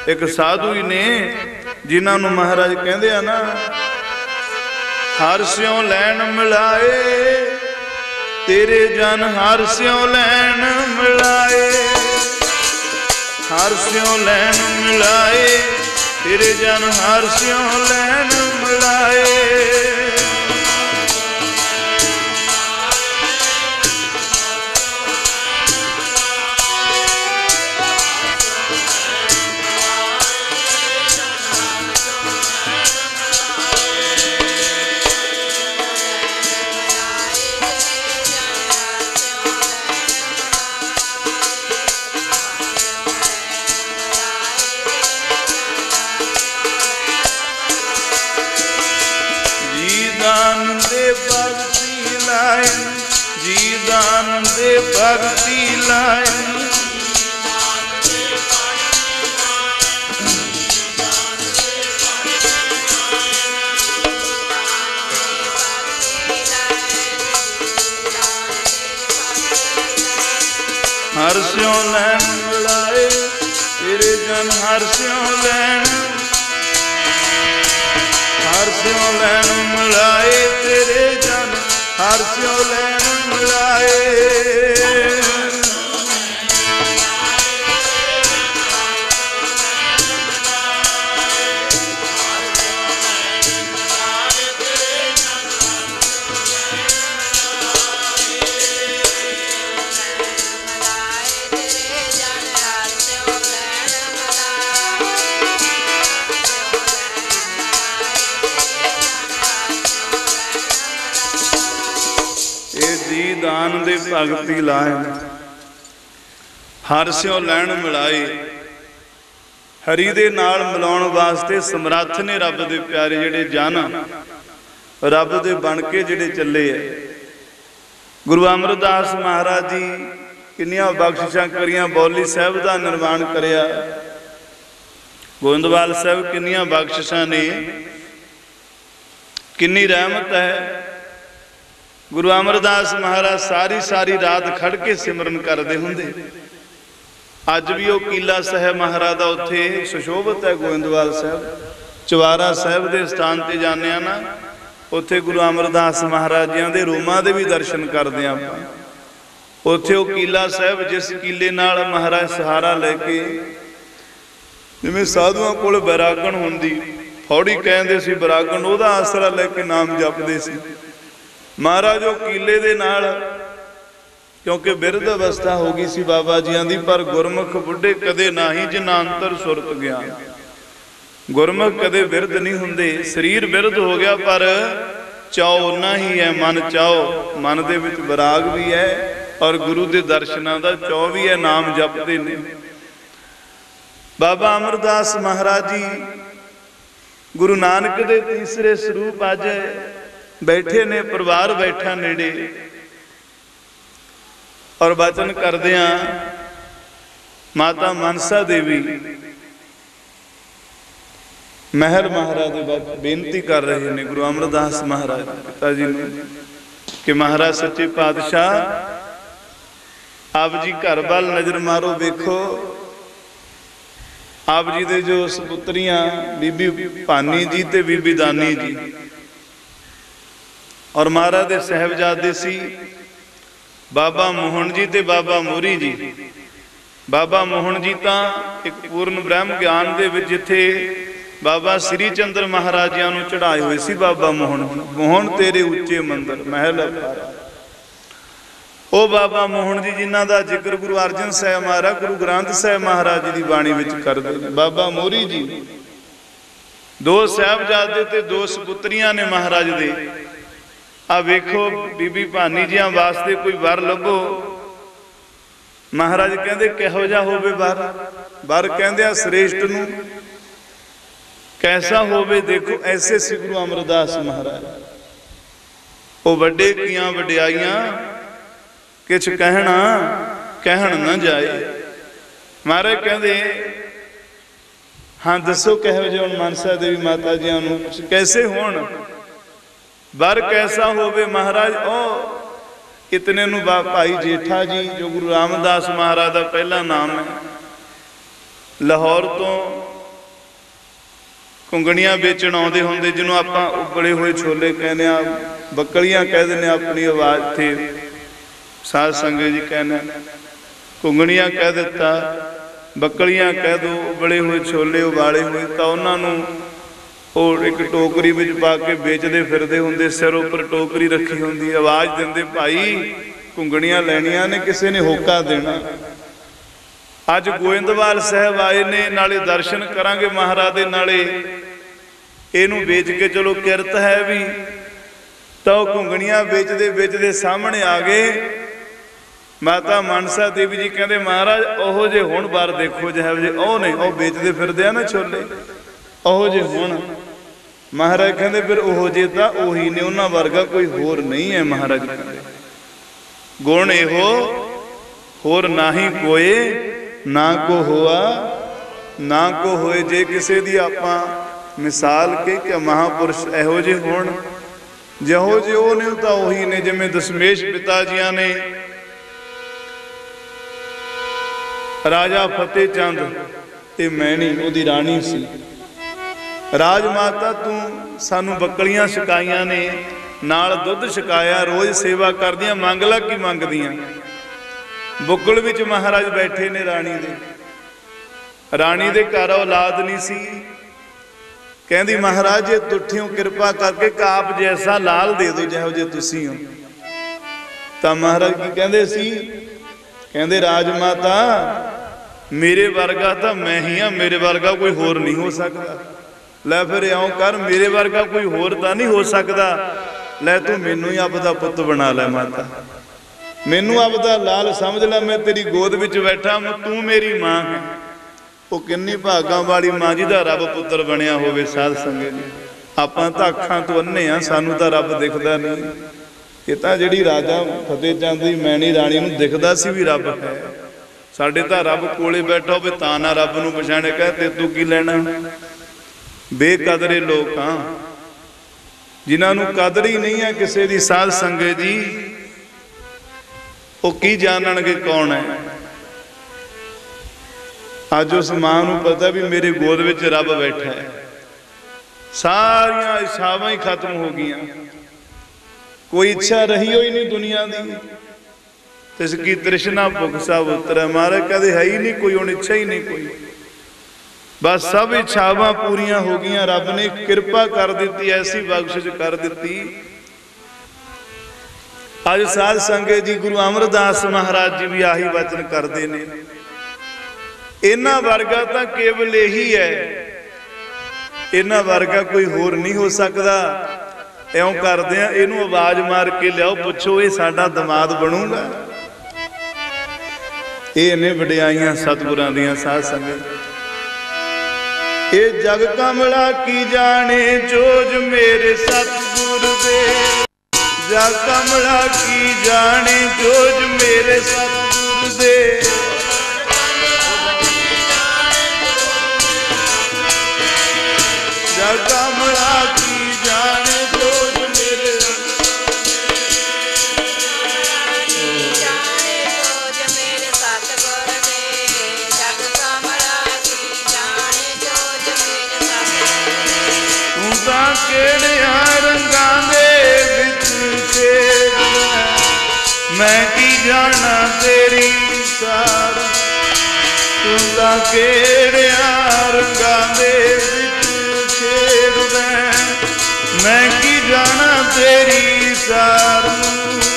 ਇੱਕ ਸਾਧੂ ਹੀ ਨੇ, ਜਿਨ੍ਹਾਂ ਨੂੰ ਮਹਾਰਾਜ ਕਹਿੰਦੇ ਆ ਨਾ ਹਰ ਸਿਉ ਲੈਣ ਮਿਲਾਏ, ਤੇਰੇ ਜਨ ਹਰ ਸਿਉ ਲੈਣ ਮਿਲਾਏ। ਹਰ ਸਿਉ ਲੈਣ ਮਿਲਾਏ, ਤੇਰੇ ਜਨ ਹਰ ਸਿਉ ਲੈਣ ਮਿਲਾਏ। ਦਾਨ ਦੇ ਭਗਤੀ ਲਾਇ। ਹਰ ਸਿਉ ਲੈਣ ਮਿਲਾਏ ਤੇਰੇ ਜਨ ਹਰ ਸਿਉ ਲੈਣ। ਹਰ ਸਿਉ ਲੈਣ ਮਿਲਾਏ ਤੇਰੇ ਜਨ ਹਰ ਸਿਉ ਲੈਣ। ਮਿਲਾਏ ਭਗਤੀ ਲਾਇ ਹਰ ਸਿਉ ਲੈਣ ਮਿਲਾਏ। ਹਰੀ ਦੇ ਨਾਲ ਮਿਲਾਉਣ ਵਾਸਤੇ ਸਮਰੱਥ ਨੇ ਰੱਬ ਦੇ ਪਿਆਰੇ ਜਿਹੜੇ ਜਨ। ਰੱਬ ਦੇ ਬਣ ਕੇ ਜਿਹੜੇ ਚੱਲੇ ਐ। ਗੁਰੂ ਅਮਰਦਾਸ ਮਹਾਰਾਜ ਜੀ ਕਿੰਨੀਆਂ ਬਖਸ਼ਿਸ਼ਾਂ ਕਰੀਆਂ। ਬੌਲੀ ਸਾਹਿਬ ਦਾ ਨਿਰਮਾਣ ਕਰਿਆ। ਗੋਇੰਦਵਾਲ ਸਾਹਿਬ ਕਿੰਨੀਆਂ ਬਖਸ਼ਿਸ਼ਾਂ ਨੇ। ਕਿੰਨੀ ਰਹਿਮਤ ਹੈ। ਗੁਰੂ ਅਮਰਦਾਸ ਮਹਾਰਾਜ ਸਾਰੀ ਸਾਰੀ ਰਾਤ ਖੜ ਕੇ ਸਿਮਰਨ ਕਰਦੇ ਹੁੰਦੇ। ਅੱਜ ਵੀ ਉਹ ਕੀਲਾ ਸਾਹਿਬ ਮਹਾਰਾਜ ਦਾ ਉੱਥੇ ਸੁਸ਼ੋਭਿਤ ਹੈ, ਗੋਇੰਦਵਾਲ ਸਾਹਿਬ। ਚਵਾਰਾ ਸਾਹਿਬ ਦੇ ਸਥਾਨ ਤੇ ਜਾਂਦੇ ਆ ਨਾ, ਉੱਥੇ ਗੁਰੂ ਅਮਰਦਾਸ ਮਹਾਰਾਜਿਆਂ ਦੇ ਰੂਮਾਂ ਦੇ ਵੀ ਦਰਸ਼ਨ ਕਰਦੇ ਆ ਆਪਾਂ। ਉੱਥੇ ਉਹ ਕੀਲਾ ਸਾਹਿਬ ਜਿਸ ਕੀਲੇ ਨਾਲ ਮਹਾਰਾਜ ਸਹਾਰਾ ਲੈ ਕੇ ਜਿਵੇਂ ਸਾਧੂਆਂ ਕੋਲ ਬੈਰਾਗਣ ਹੁੰਦੀ, ਫੌੜੀ ਕਹਿੰਦੇ ਸੀ ਬੈਰਾਗਣ, ਉਹਦਾ ਆਸਰਾ ਲੈ ਕੇ ਨਾਮ ਜਪਦੇ ਸੀ। ਮਹਾਰਾਜ ਉਹ ਕੀਲੇ ਦੇ ਨਾਲ, ਕਿਉਂਕਿ ਬਿਰਧ ਅਵਸਥਾ ਹੋ ਗਈ ਸੀ ਬਾਬਾ ਜੀਆਂ ਦੀ, ਪਰ ਗੁਰਮੁਖ ਬੁੱਢੇ ਕਦੇ ਨਾਹੀ ਜਿਨਾ ਅੰਤਰ ਸੁਰਤ ਗਿਆ। ਗੁਰਮੁਖ ਕਦੇ ਬਿਰਧ ਨਹੀਂ ਹੁੰਦੇ, ਸਰੀਰ ਬਿਰਧ ਹੋ ਗਿਆ, ਪਰ ਚਾਉ ਉਨਾ ਹੀ ਹੈ, ਮਨ ਚਾਉ। ਮਨ ਦੇ ਵਿੱਚ ਵਿਰਾਗ ਵੀ ਹੈ, ਔਰ ਗੁਰੂ ਦੇ ਦਰਸ਼ਨਾਂ ਦਾ ਚਾਉ ਵੀ ਹੈ, ਨਾਮ ਜਪਦੇ ਨੇ। ਬਾਬਾ ਅਮਰਦਾਸ ਮਹਾਰਾਜ ਜੀ, ਗੁਰੂ ਨਾਨਕ ਦੇ ਤੀਸਰੇ ਸਰੂਪ ਅੱਜ ਬੈਠੇ ਨੇ, ਪਰਿਵਾਰ ਬੈਠਾ ਨੇੜੇ। ਔਰ ਬਚਨ ਕਰਦਿਆਂ ਮਾਤਾ ਮਨਸਾ ਦੇਵੀ। ਮਹਿਰ ਮਹਾਰਾਜ ਦੇ ਬੇਨਤੀ ਕਰ ਰਹੇ ਨੇ, ਗੁਰੂ ਅਮਰਦਾਸ ਮਹਾਰਾਜ, ਪਿਤਾ ਜੀ ਨੂੰ, ਕਿ ਮਹਾਰਾਜ ਸੱਚੇ ਪਾਤਸ਼ਾਹ, ਆਪ ਜੀ ਘਰ ਵੱਲ ਨਜ਼ਰ ਮਾਰੋ, ਵੇਖੋ। ਆਪ ਜੀ ਦੇ ਜੋ ਸੁਪੁੱਤਰੀਆਂ, ਬੀਬੀ ਭਾਨੀ ਜੀ ਤੇ ਬੀਬੀ ਦਾਨੀ ਜੀ ਔਰ ਮਹਾਰਾਜ ਦੇ ਸਹਿਬਜ਼ਾਦੇ ਸੀ ਬਾਬਾ ਮੋਹਨ ਜੀ ਤੇ ਬਾਬਾ ਮੋਰੀ ਜੀ। ਬਾਬਾ ਮੋਹਨ ਜੀ ਤਾਂ ਇੱਕ ਪੂਰਨ ਬ੍ਰਹਮ ਗਿਆਨ ਦੇ ਵਿੱਚ ਜਿੱਥੇ ਬਾਬਾ ਸ੍ਰੀ ਚੰਦਰ ਮਹਾਰਾਜਿਆਂ ਨੂੰ ਚੜਾਏ ਹੋਏ ਸੀ ਬਾਬਾ ਮੋਹਨ। ਮੋਹਨ ਤੇਰੇ ਉੱਚੇ ਮੰਦਰ, ਮਹਿਲ ਅਪਾਰਾ ਉਹ ਬਾਬਾ ਮੋਹਨ ਜੀ ਜਿਨ੍ਹਾਂ ਦਾ ਜ਼ਿਕਰ ਗੁਰੂ ਅਰਜਨ ਸਾਹਿਬ ਮਹਾਰਾਜ ਗੁਰੂ ਗ੍ਰੰਥ ਸਾਹਿਬ ਮਹਾਰਾਜ ਜੀ ਦੀ ਬਾਣੀ ਵਿੱਚ ਕਰਦੇ ਨੇ। ਬਾਬਾ ਮੋਰੀ ਜੀ, ਦੋ ਸਾਹਿਬਜ਼ਾਦੇ ਤੇ ਦੋ ਸੁਪੁੱਤਰੀਆਂ ਨੇ ਮਹਾਰਾਜ ਦੇ। ਆ ਵੇਖੋ, ਬੀਬੀ ਭਾਨੀ ਜੀਆਂ ਵਾਸਤੇ ਕੋਈ ਵਰ ਲੱਭੋ। ਮਹਾਰਾਜ ਕਹਿੰਦੇ, ਕਿਹੋ ਜਿਹਾ ਹੋਵੇ ਵਰ? ਵਰ ਕਹਿੰਦੇ ਆ, ਸ੍ਰੇਸ਼ਟ ਨੂੰ। ਕੈਸਾ ਹੋਵੇ, ਦੇਖੋ, ਐਸੇ ਸੀ ਗੁਰੂ ਅਮਰਦਾਸ ਮਹਾਰਾਜ। ਉਹ ਵੱਡੇ ਕੀਆਂ ਵਡਿਆਈਆਂ, ਕਿਛ ਕਹਿਣਾ, ਕਹਿਣ ਨਾ ਜਾਏ। ਮਹਾਰਾਜ ਕਹਿੰਦੇ, ਹਾਂ, ਦੱਸੋ ਕਿਹੋ ਜਿਹੇ ਹੁਣ, ਮਨਸਾ ਦੇਵੀ ਮਾਤਾ ਜੀਆਂ ਨੂੰ? ਕੈਸੇ ਹੋਣ? ਵਰ ਕੈਸਾ ਹੋਵੇ ਮਹਾਰਾਜ? ਉਹ ਇਤਨੇ ਨੂੰ ਬਾ- ਭਾਈ ਜੇਠਾ ਜੀ, ਜੋ ਗੁਰੂ ਰਾਮਦਾਸ ਮਹਾਰਾਜ ਦਾ ਪਹਿਲਾ ਨਾਮ ਹੈ। ਲਾਹੌਰ ਤੋਂ ਕੁੰਗਣੀਆਂ ਵੇਚਣ ਆਉਂਦੇ ਹੁੰਦੇ, ਜਿਹਨੂੰ ਆਪਾਂ ਉਬਲੇ ਹੋਏ ਛੋਲੇ ਕਹਿੰਦੇ ਆ ਬੱਕਲੀਆਂ ਕਹਿ ਦਿੰਦੇ ਆ ਆਪਣੀ ਆਵਾਜ਼ ਤੇ। ਸਾਧ ਸੰਗਤ ਜੀ ਕਹਿੰਦੇ ਕੁੰਗਣੀਆਂ ਕਹਿ ਦਿੱਤਾ ਬੱਕਲੀਆਂ ਕਹਿ ਦੋ, ਉਬਲੇ ਹੋਏ ਛੋਲੇ ਉਬਾਲੇ ਹੋਏ ਤਾਂ ਉਹਨਾਂ ਨੂੰ ਉਹ ਇੱਕ ਟੋਕਰੀ ਵਿੱਚ ਪਾ ਕੇ ਵੇਚਦੇ ਫਿਰਦੇ ਹੁੰਦੇ, ਸਿਰ ਉੱਪਰ ਟੋਕਰੀ ਰੱਖੀ ਹੁੰਦੀ, ਆਵਾਜ਼ ਦਿੰਦੇ, ਭਾਈ ਕੁੰਗਣੀਆਂ ਲੈਣੀਆਂ ਨੇ, ਕਿਸੇ ਨੇ ਹੋਕਾ ਦੇਣਾ। ਅੱਜ ਗੋਇੰਦਵਾਲ ਸਾਹਿਬ ਆਏ ਨੇ, ਨਾਲੇ ਦਰਸ਼ਨ ਕਰਾਂਗੇ ਮਹਾਰਾਜ ਦੇ ਨਾਲੇ। ਇਹਨੂੰ ਵੇਚ ਕੇ ਚਲੋ ਕਿਰਤ ਹੈ ਵੀ, ਤਾਂ ਉਹ ਘੁੰਗਣੀਆਂ ਵੇਚਦੇ ਵੇਚਦੇ ਸਾਹਮਣੇ ਆ ਗਏ। ਮਾਤਾ ਮਨਸਾ ਦੇਵੀ ਜੀ ਕਹਿੰਦੇ, ਮਹਾਰਾਜ, ਉਹੋ ਜੇ ਹੁਣ ਬਾਰ ਦੇਖੋ ਜਿਹੋ ਜੇ ਉਹ ਨਹੀਂ, ਉਹ ਵੇਚਦੇ ਫਿਰਦੇ ਆ ਨਾ ਛੋਲੇ, ਉਹੋ ਜੇ ਹੁਣ। ਮਹਾਰਾਜ ਕਹਿੰਦੇ ਫਿਰ ਉਹੋ ਜੇ ਤਾਂ ਉਹੀ ਨੇ, ਉਹਨਾਂ ਵਰਗਾ ਕੋਈ ਹੋਰ ਨਹੀਂ ਹੈ ਮਹਾਰਾਜ। ਕਹਿੰਦੇ ਗੁਣ ਇਹੋ, ਹੋਰ ਨਾਹੀ ਕੋਏ, ਨਾ ਕੋ ਹੋਆ, ਨਾ ਕੋ ਹੋਏ, ਜੇ ਕਿਸੇ ਦੀ ਆਪਾਂ ਮਿਸਾਲ ਕੇ ਕਿ ਮਹਾਪੁਰਸ਼ ਇਹੋ ਜਿਹੇ ਹੋਣ, ਜਿਹੋ ਜਿਹੇ ਉਹ ਨੇ ਤਾਂ ਉਹੀ ਨੇ, ਜਿਵੇਂ ਦਸ਼ਮੇਸ਼ ਪਿਤਾ ਜੀਆਂ ਨੇ। ਰਾਜਾ ਫਤਿਹ ਚੰਦ ਤੇ ਮੈਣੀ ਉਹਦੀ ਰਾਣੀ ਸੀ। ਰਾਜ ਮਾਤਾ ਤੂੰ ਸਾਨੂੰ ਬੱਕਲੀਆਂ ਛਕਾਈਆਂ ਨੇ, ਨਾਲ ਦੁੱਧ ਛਕਾਇਆ, ਰੋਜ਼ ਸੇਵਾ ਕਰਦੀਆਂ, ਮੰਗ ਲੈ ਕੀ ਮੰਗਦੀਆਂ। ਬੁੱਕਲ ਵਿੱਚ ਮਹਾਰਾਜ ਬੈਠੇ ਨੇ ਰਾਣੀ ਦੇ। ਰਾਣੀ ਦੇ ਘਰ ਔਲਾਦ ਨਹੀਂ ਸੀ। ਕਹਿੰਦੀ, ਮਹਾਰਾਜ ਜੇ ਤੁਠਿਓ ਕਿਰਪਾ ਕਰਕੇ ਕਾਪ ਜੈਸਾ ਲਾਲ ਦੇ ਦਿਓ, ਜਿਹੋ ਜੇ ਤੁਸੀਂ ਹੋ। ਤਾਂ ਮਹਾਰਾਜ ਕੀ ਕਹਿੰਦੇ ਸੀ? ਕਹਿੰਦੇ ਰਾਜ ਮਾਤਾ ਮੇਰੇ ਵਰਗਾ ਤਾਂ ਮੈਂ ਹੀ ਆ ਮੇਰੇ ਵਰਗਾ ਕੋਈ ਹੋਰ ਨਹੀਂ ਹੋ ਸਕਦਾ। ਲੈ ਫਿਰ ਇਉਂ ਕਰ, ਮੇਰੇ ਵਰਗਾ ਕੋਈ ਹੋਰ ਤਾਂ ਨਹੀਂ ਹੋ ਸਕਦਾ। ਲੈ ਤੂੰ ਮੈਨੂੰ ਹੀ ਆਪਦਾ ਪੁੱਤ ਬਣਾ ਲੈ ਮਾਤਾ। ਮੈਨੂੰ ਆਪਦਾ ਲਾਲ ਸਮਝ ਲੈ, ਮੈਂ ਤੇਰੀ ਗੋਦ ਵਿੱਚ ਬੈਠਾ ਮੈਂ ਤੂੰ ਮੇਰੀ ਮਾਂ ਹੈ। ਉਹ ਕਿੰਨੀ ਭਾਗਾਂ ਵਾਲੀ ਮਾਂ ਜੀ ਦਾ ਰੱਬ ਪੁੱਤਰ ਬਣਿਆ ਹੋਵੇ ਸਾਧ ਸੰਗਤ ਜੀ। ਆਪਾਂ ਤਾਂ ਅੱਖਾਂ ਤੋਂ ਅੰਨੇ ਆ, ਸਾਨੂੰ ਤਾਂ ਰੱਬ ਦਿਖਦਾ ਨਹੀਂ। ਇਹ ਤਾਂ ਜਿਹੜੀ ਰਾਜਾ ਫਤਿਹ ਚੰਦ ਦੀ ਮੈਣੀ ਰਾਣੀ ਨੂੰ ਦਿਖਦਾ ਸੀ ਵੀ ਰੱਬ ਹੈ। ਸਾਡੇ ਤਾਂ ਰੱਬ ਕੋਲੇ ਬੈਠਾ ਹੋਵੇ, ਤਾਂ ਨਾ ਰੱਬ ਨੂੰ ਪਛਾਣੇ, ਕਹੇ ਤੇ ਤੂੰ ਕੀ ਲੈਣਾ? ਬੇਕਦਰੇ ਲੋਕ ਆ ਜਿਨ੍ਹਾਂ ਨੂੰ ਕਦਰ ਹੀ ਨਹੀਂ ਹੈ ਕਿਸੇ ਦੀ ਸਾਧ ਸੰਗਤ ਜੀ, ਉਹ ਕੀ ਜਾਣਨਗੇ ਕੌਣ ਹੈ? ਅੱਜ ਉਸ ਮਾਂ ਨੂੰ ਪਤਾ ਵੀ ਮੇਰੇ ਗੋਦ ਵਿੱਚ ਰੱਬ ਬੈਠਾ ਹੈ। ਸਾਰੀਆਂ ਇਛਾਵਾਂ ਹੀ ਖਤਮ ਹੋ ਗਈਆਂ। ਕੋਈ ਇੱਛਾ ਰਹੀ ਹੋਈ ਨਹੀਂ ਦੁਨੀਆ ਦੀ। ਤਿਸ ਕੀ ਤ੍ਰਿਸ਼ਨਾ ਭੁਖ ਸਭ ਉਤਰੈ ਮਾਰੇ ਕਦੇ ਹੈ ਹੀ ਨਹੀਂ, ਕੋਈ ਹੁਣ ਇੱਛਾ ਹੀ ਨਹੀਂ ਕੋਈ। ਬਸ ਸਭ ਇੱਛਾਵਾਂ ਪੂਰੀਆਂ ਹੋ ਗਈਆਂ, ਰੱਬ ਨੇ ਕਿਰਪਾ ਕਰ ਦਿੱਤੀ, ਐਸੀ ਬਖਸ਼ਿਸ਼ ਕਰ ਦਿੱਤੀ। ਅੱਜ ਸਾਧ ਸੰਗਤ ਜੀ ਗੁਰੂ ਅਮਰਦਾਸ ਮਹਾਰਾਜ ਜੀ ਵੀ ਆਹੀ ਵਚਨ ਕਰਦੇ ਨੇ। ਇਹਨਾਂ ਵਰਗਾ ਤਾਂ ਕੇਵਲ ਇਹੀ ਹੈ। ਇਹਨਾਂ ਵਰਗਾ ਕੋਈ ਹੋਰ ਨਹੀਂ ਹੋ ਸਕਦਾ। ਇਉਂ ਕਰਦੇ ਆ, ਇਹਨੂੰ ਆਵਾਜ਼ ਮਾਰ ਕੇ ਲਿਆਓ, ਪੁੱਛੋ ਇਹ ਸਾਡਾ ਦਮਾਦ ਬਣੂਗਾ। ਇਹ ਨੇ ਵਡਿਆਈਆਂ ਸਤਿਗੁਰਾਂ ਦੀਆਂ ਸਾਧ ਸੰਗਤ। ਇਹ ਜਗ ਕਮਲਾ ਕੀ ਜਾਣੇ, ਜੋਜ ਮੇਰੇ ਸਤਿਗੁਰ ਦੇ। ਜਗ ਕਮਲਾ ਕੀ ਜਾਣੇ, ਜੋਜ ਮੇਰੇ ਸਤਿਗੁਰ ਦੇ। ਖੇਡਦਾ ਤੇਰੀ ਸਾਰ। ਤੂੰ ਤਾਂ ਕਿਹੜਿਆਂ ਰੰਗਾਂ ਦੇ ਵਿੱਚ ਖੇਡਦਾ ਮੈਂ ਕੀ ਜਾਣਾ ਤੇਰੀ ਸਾਰ ਨੂੰ?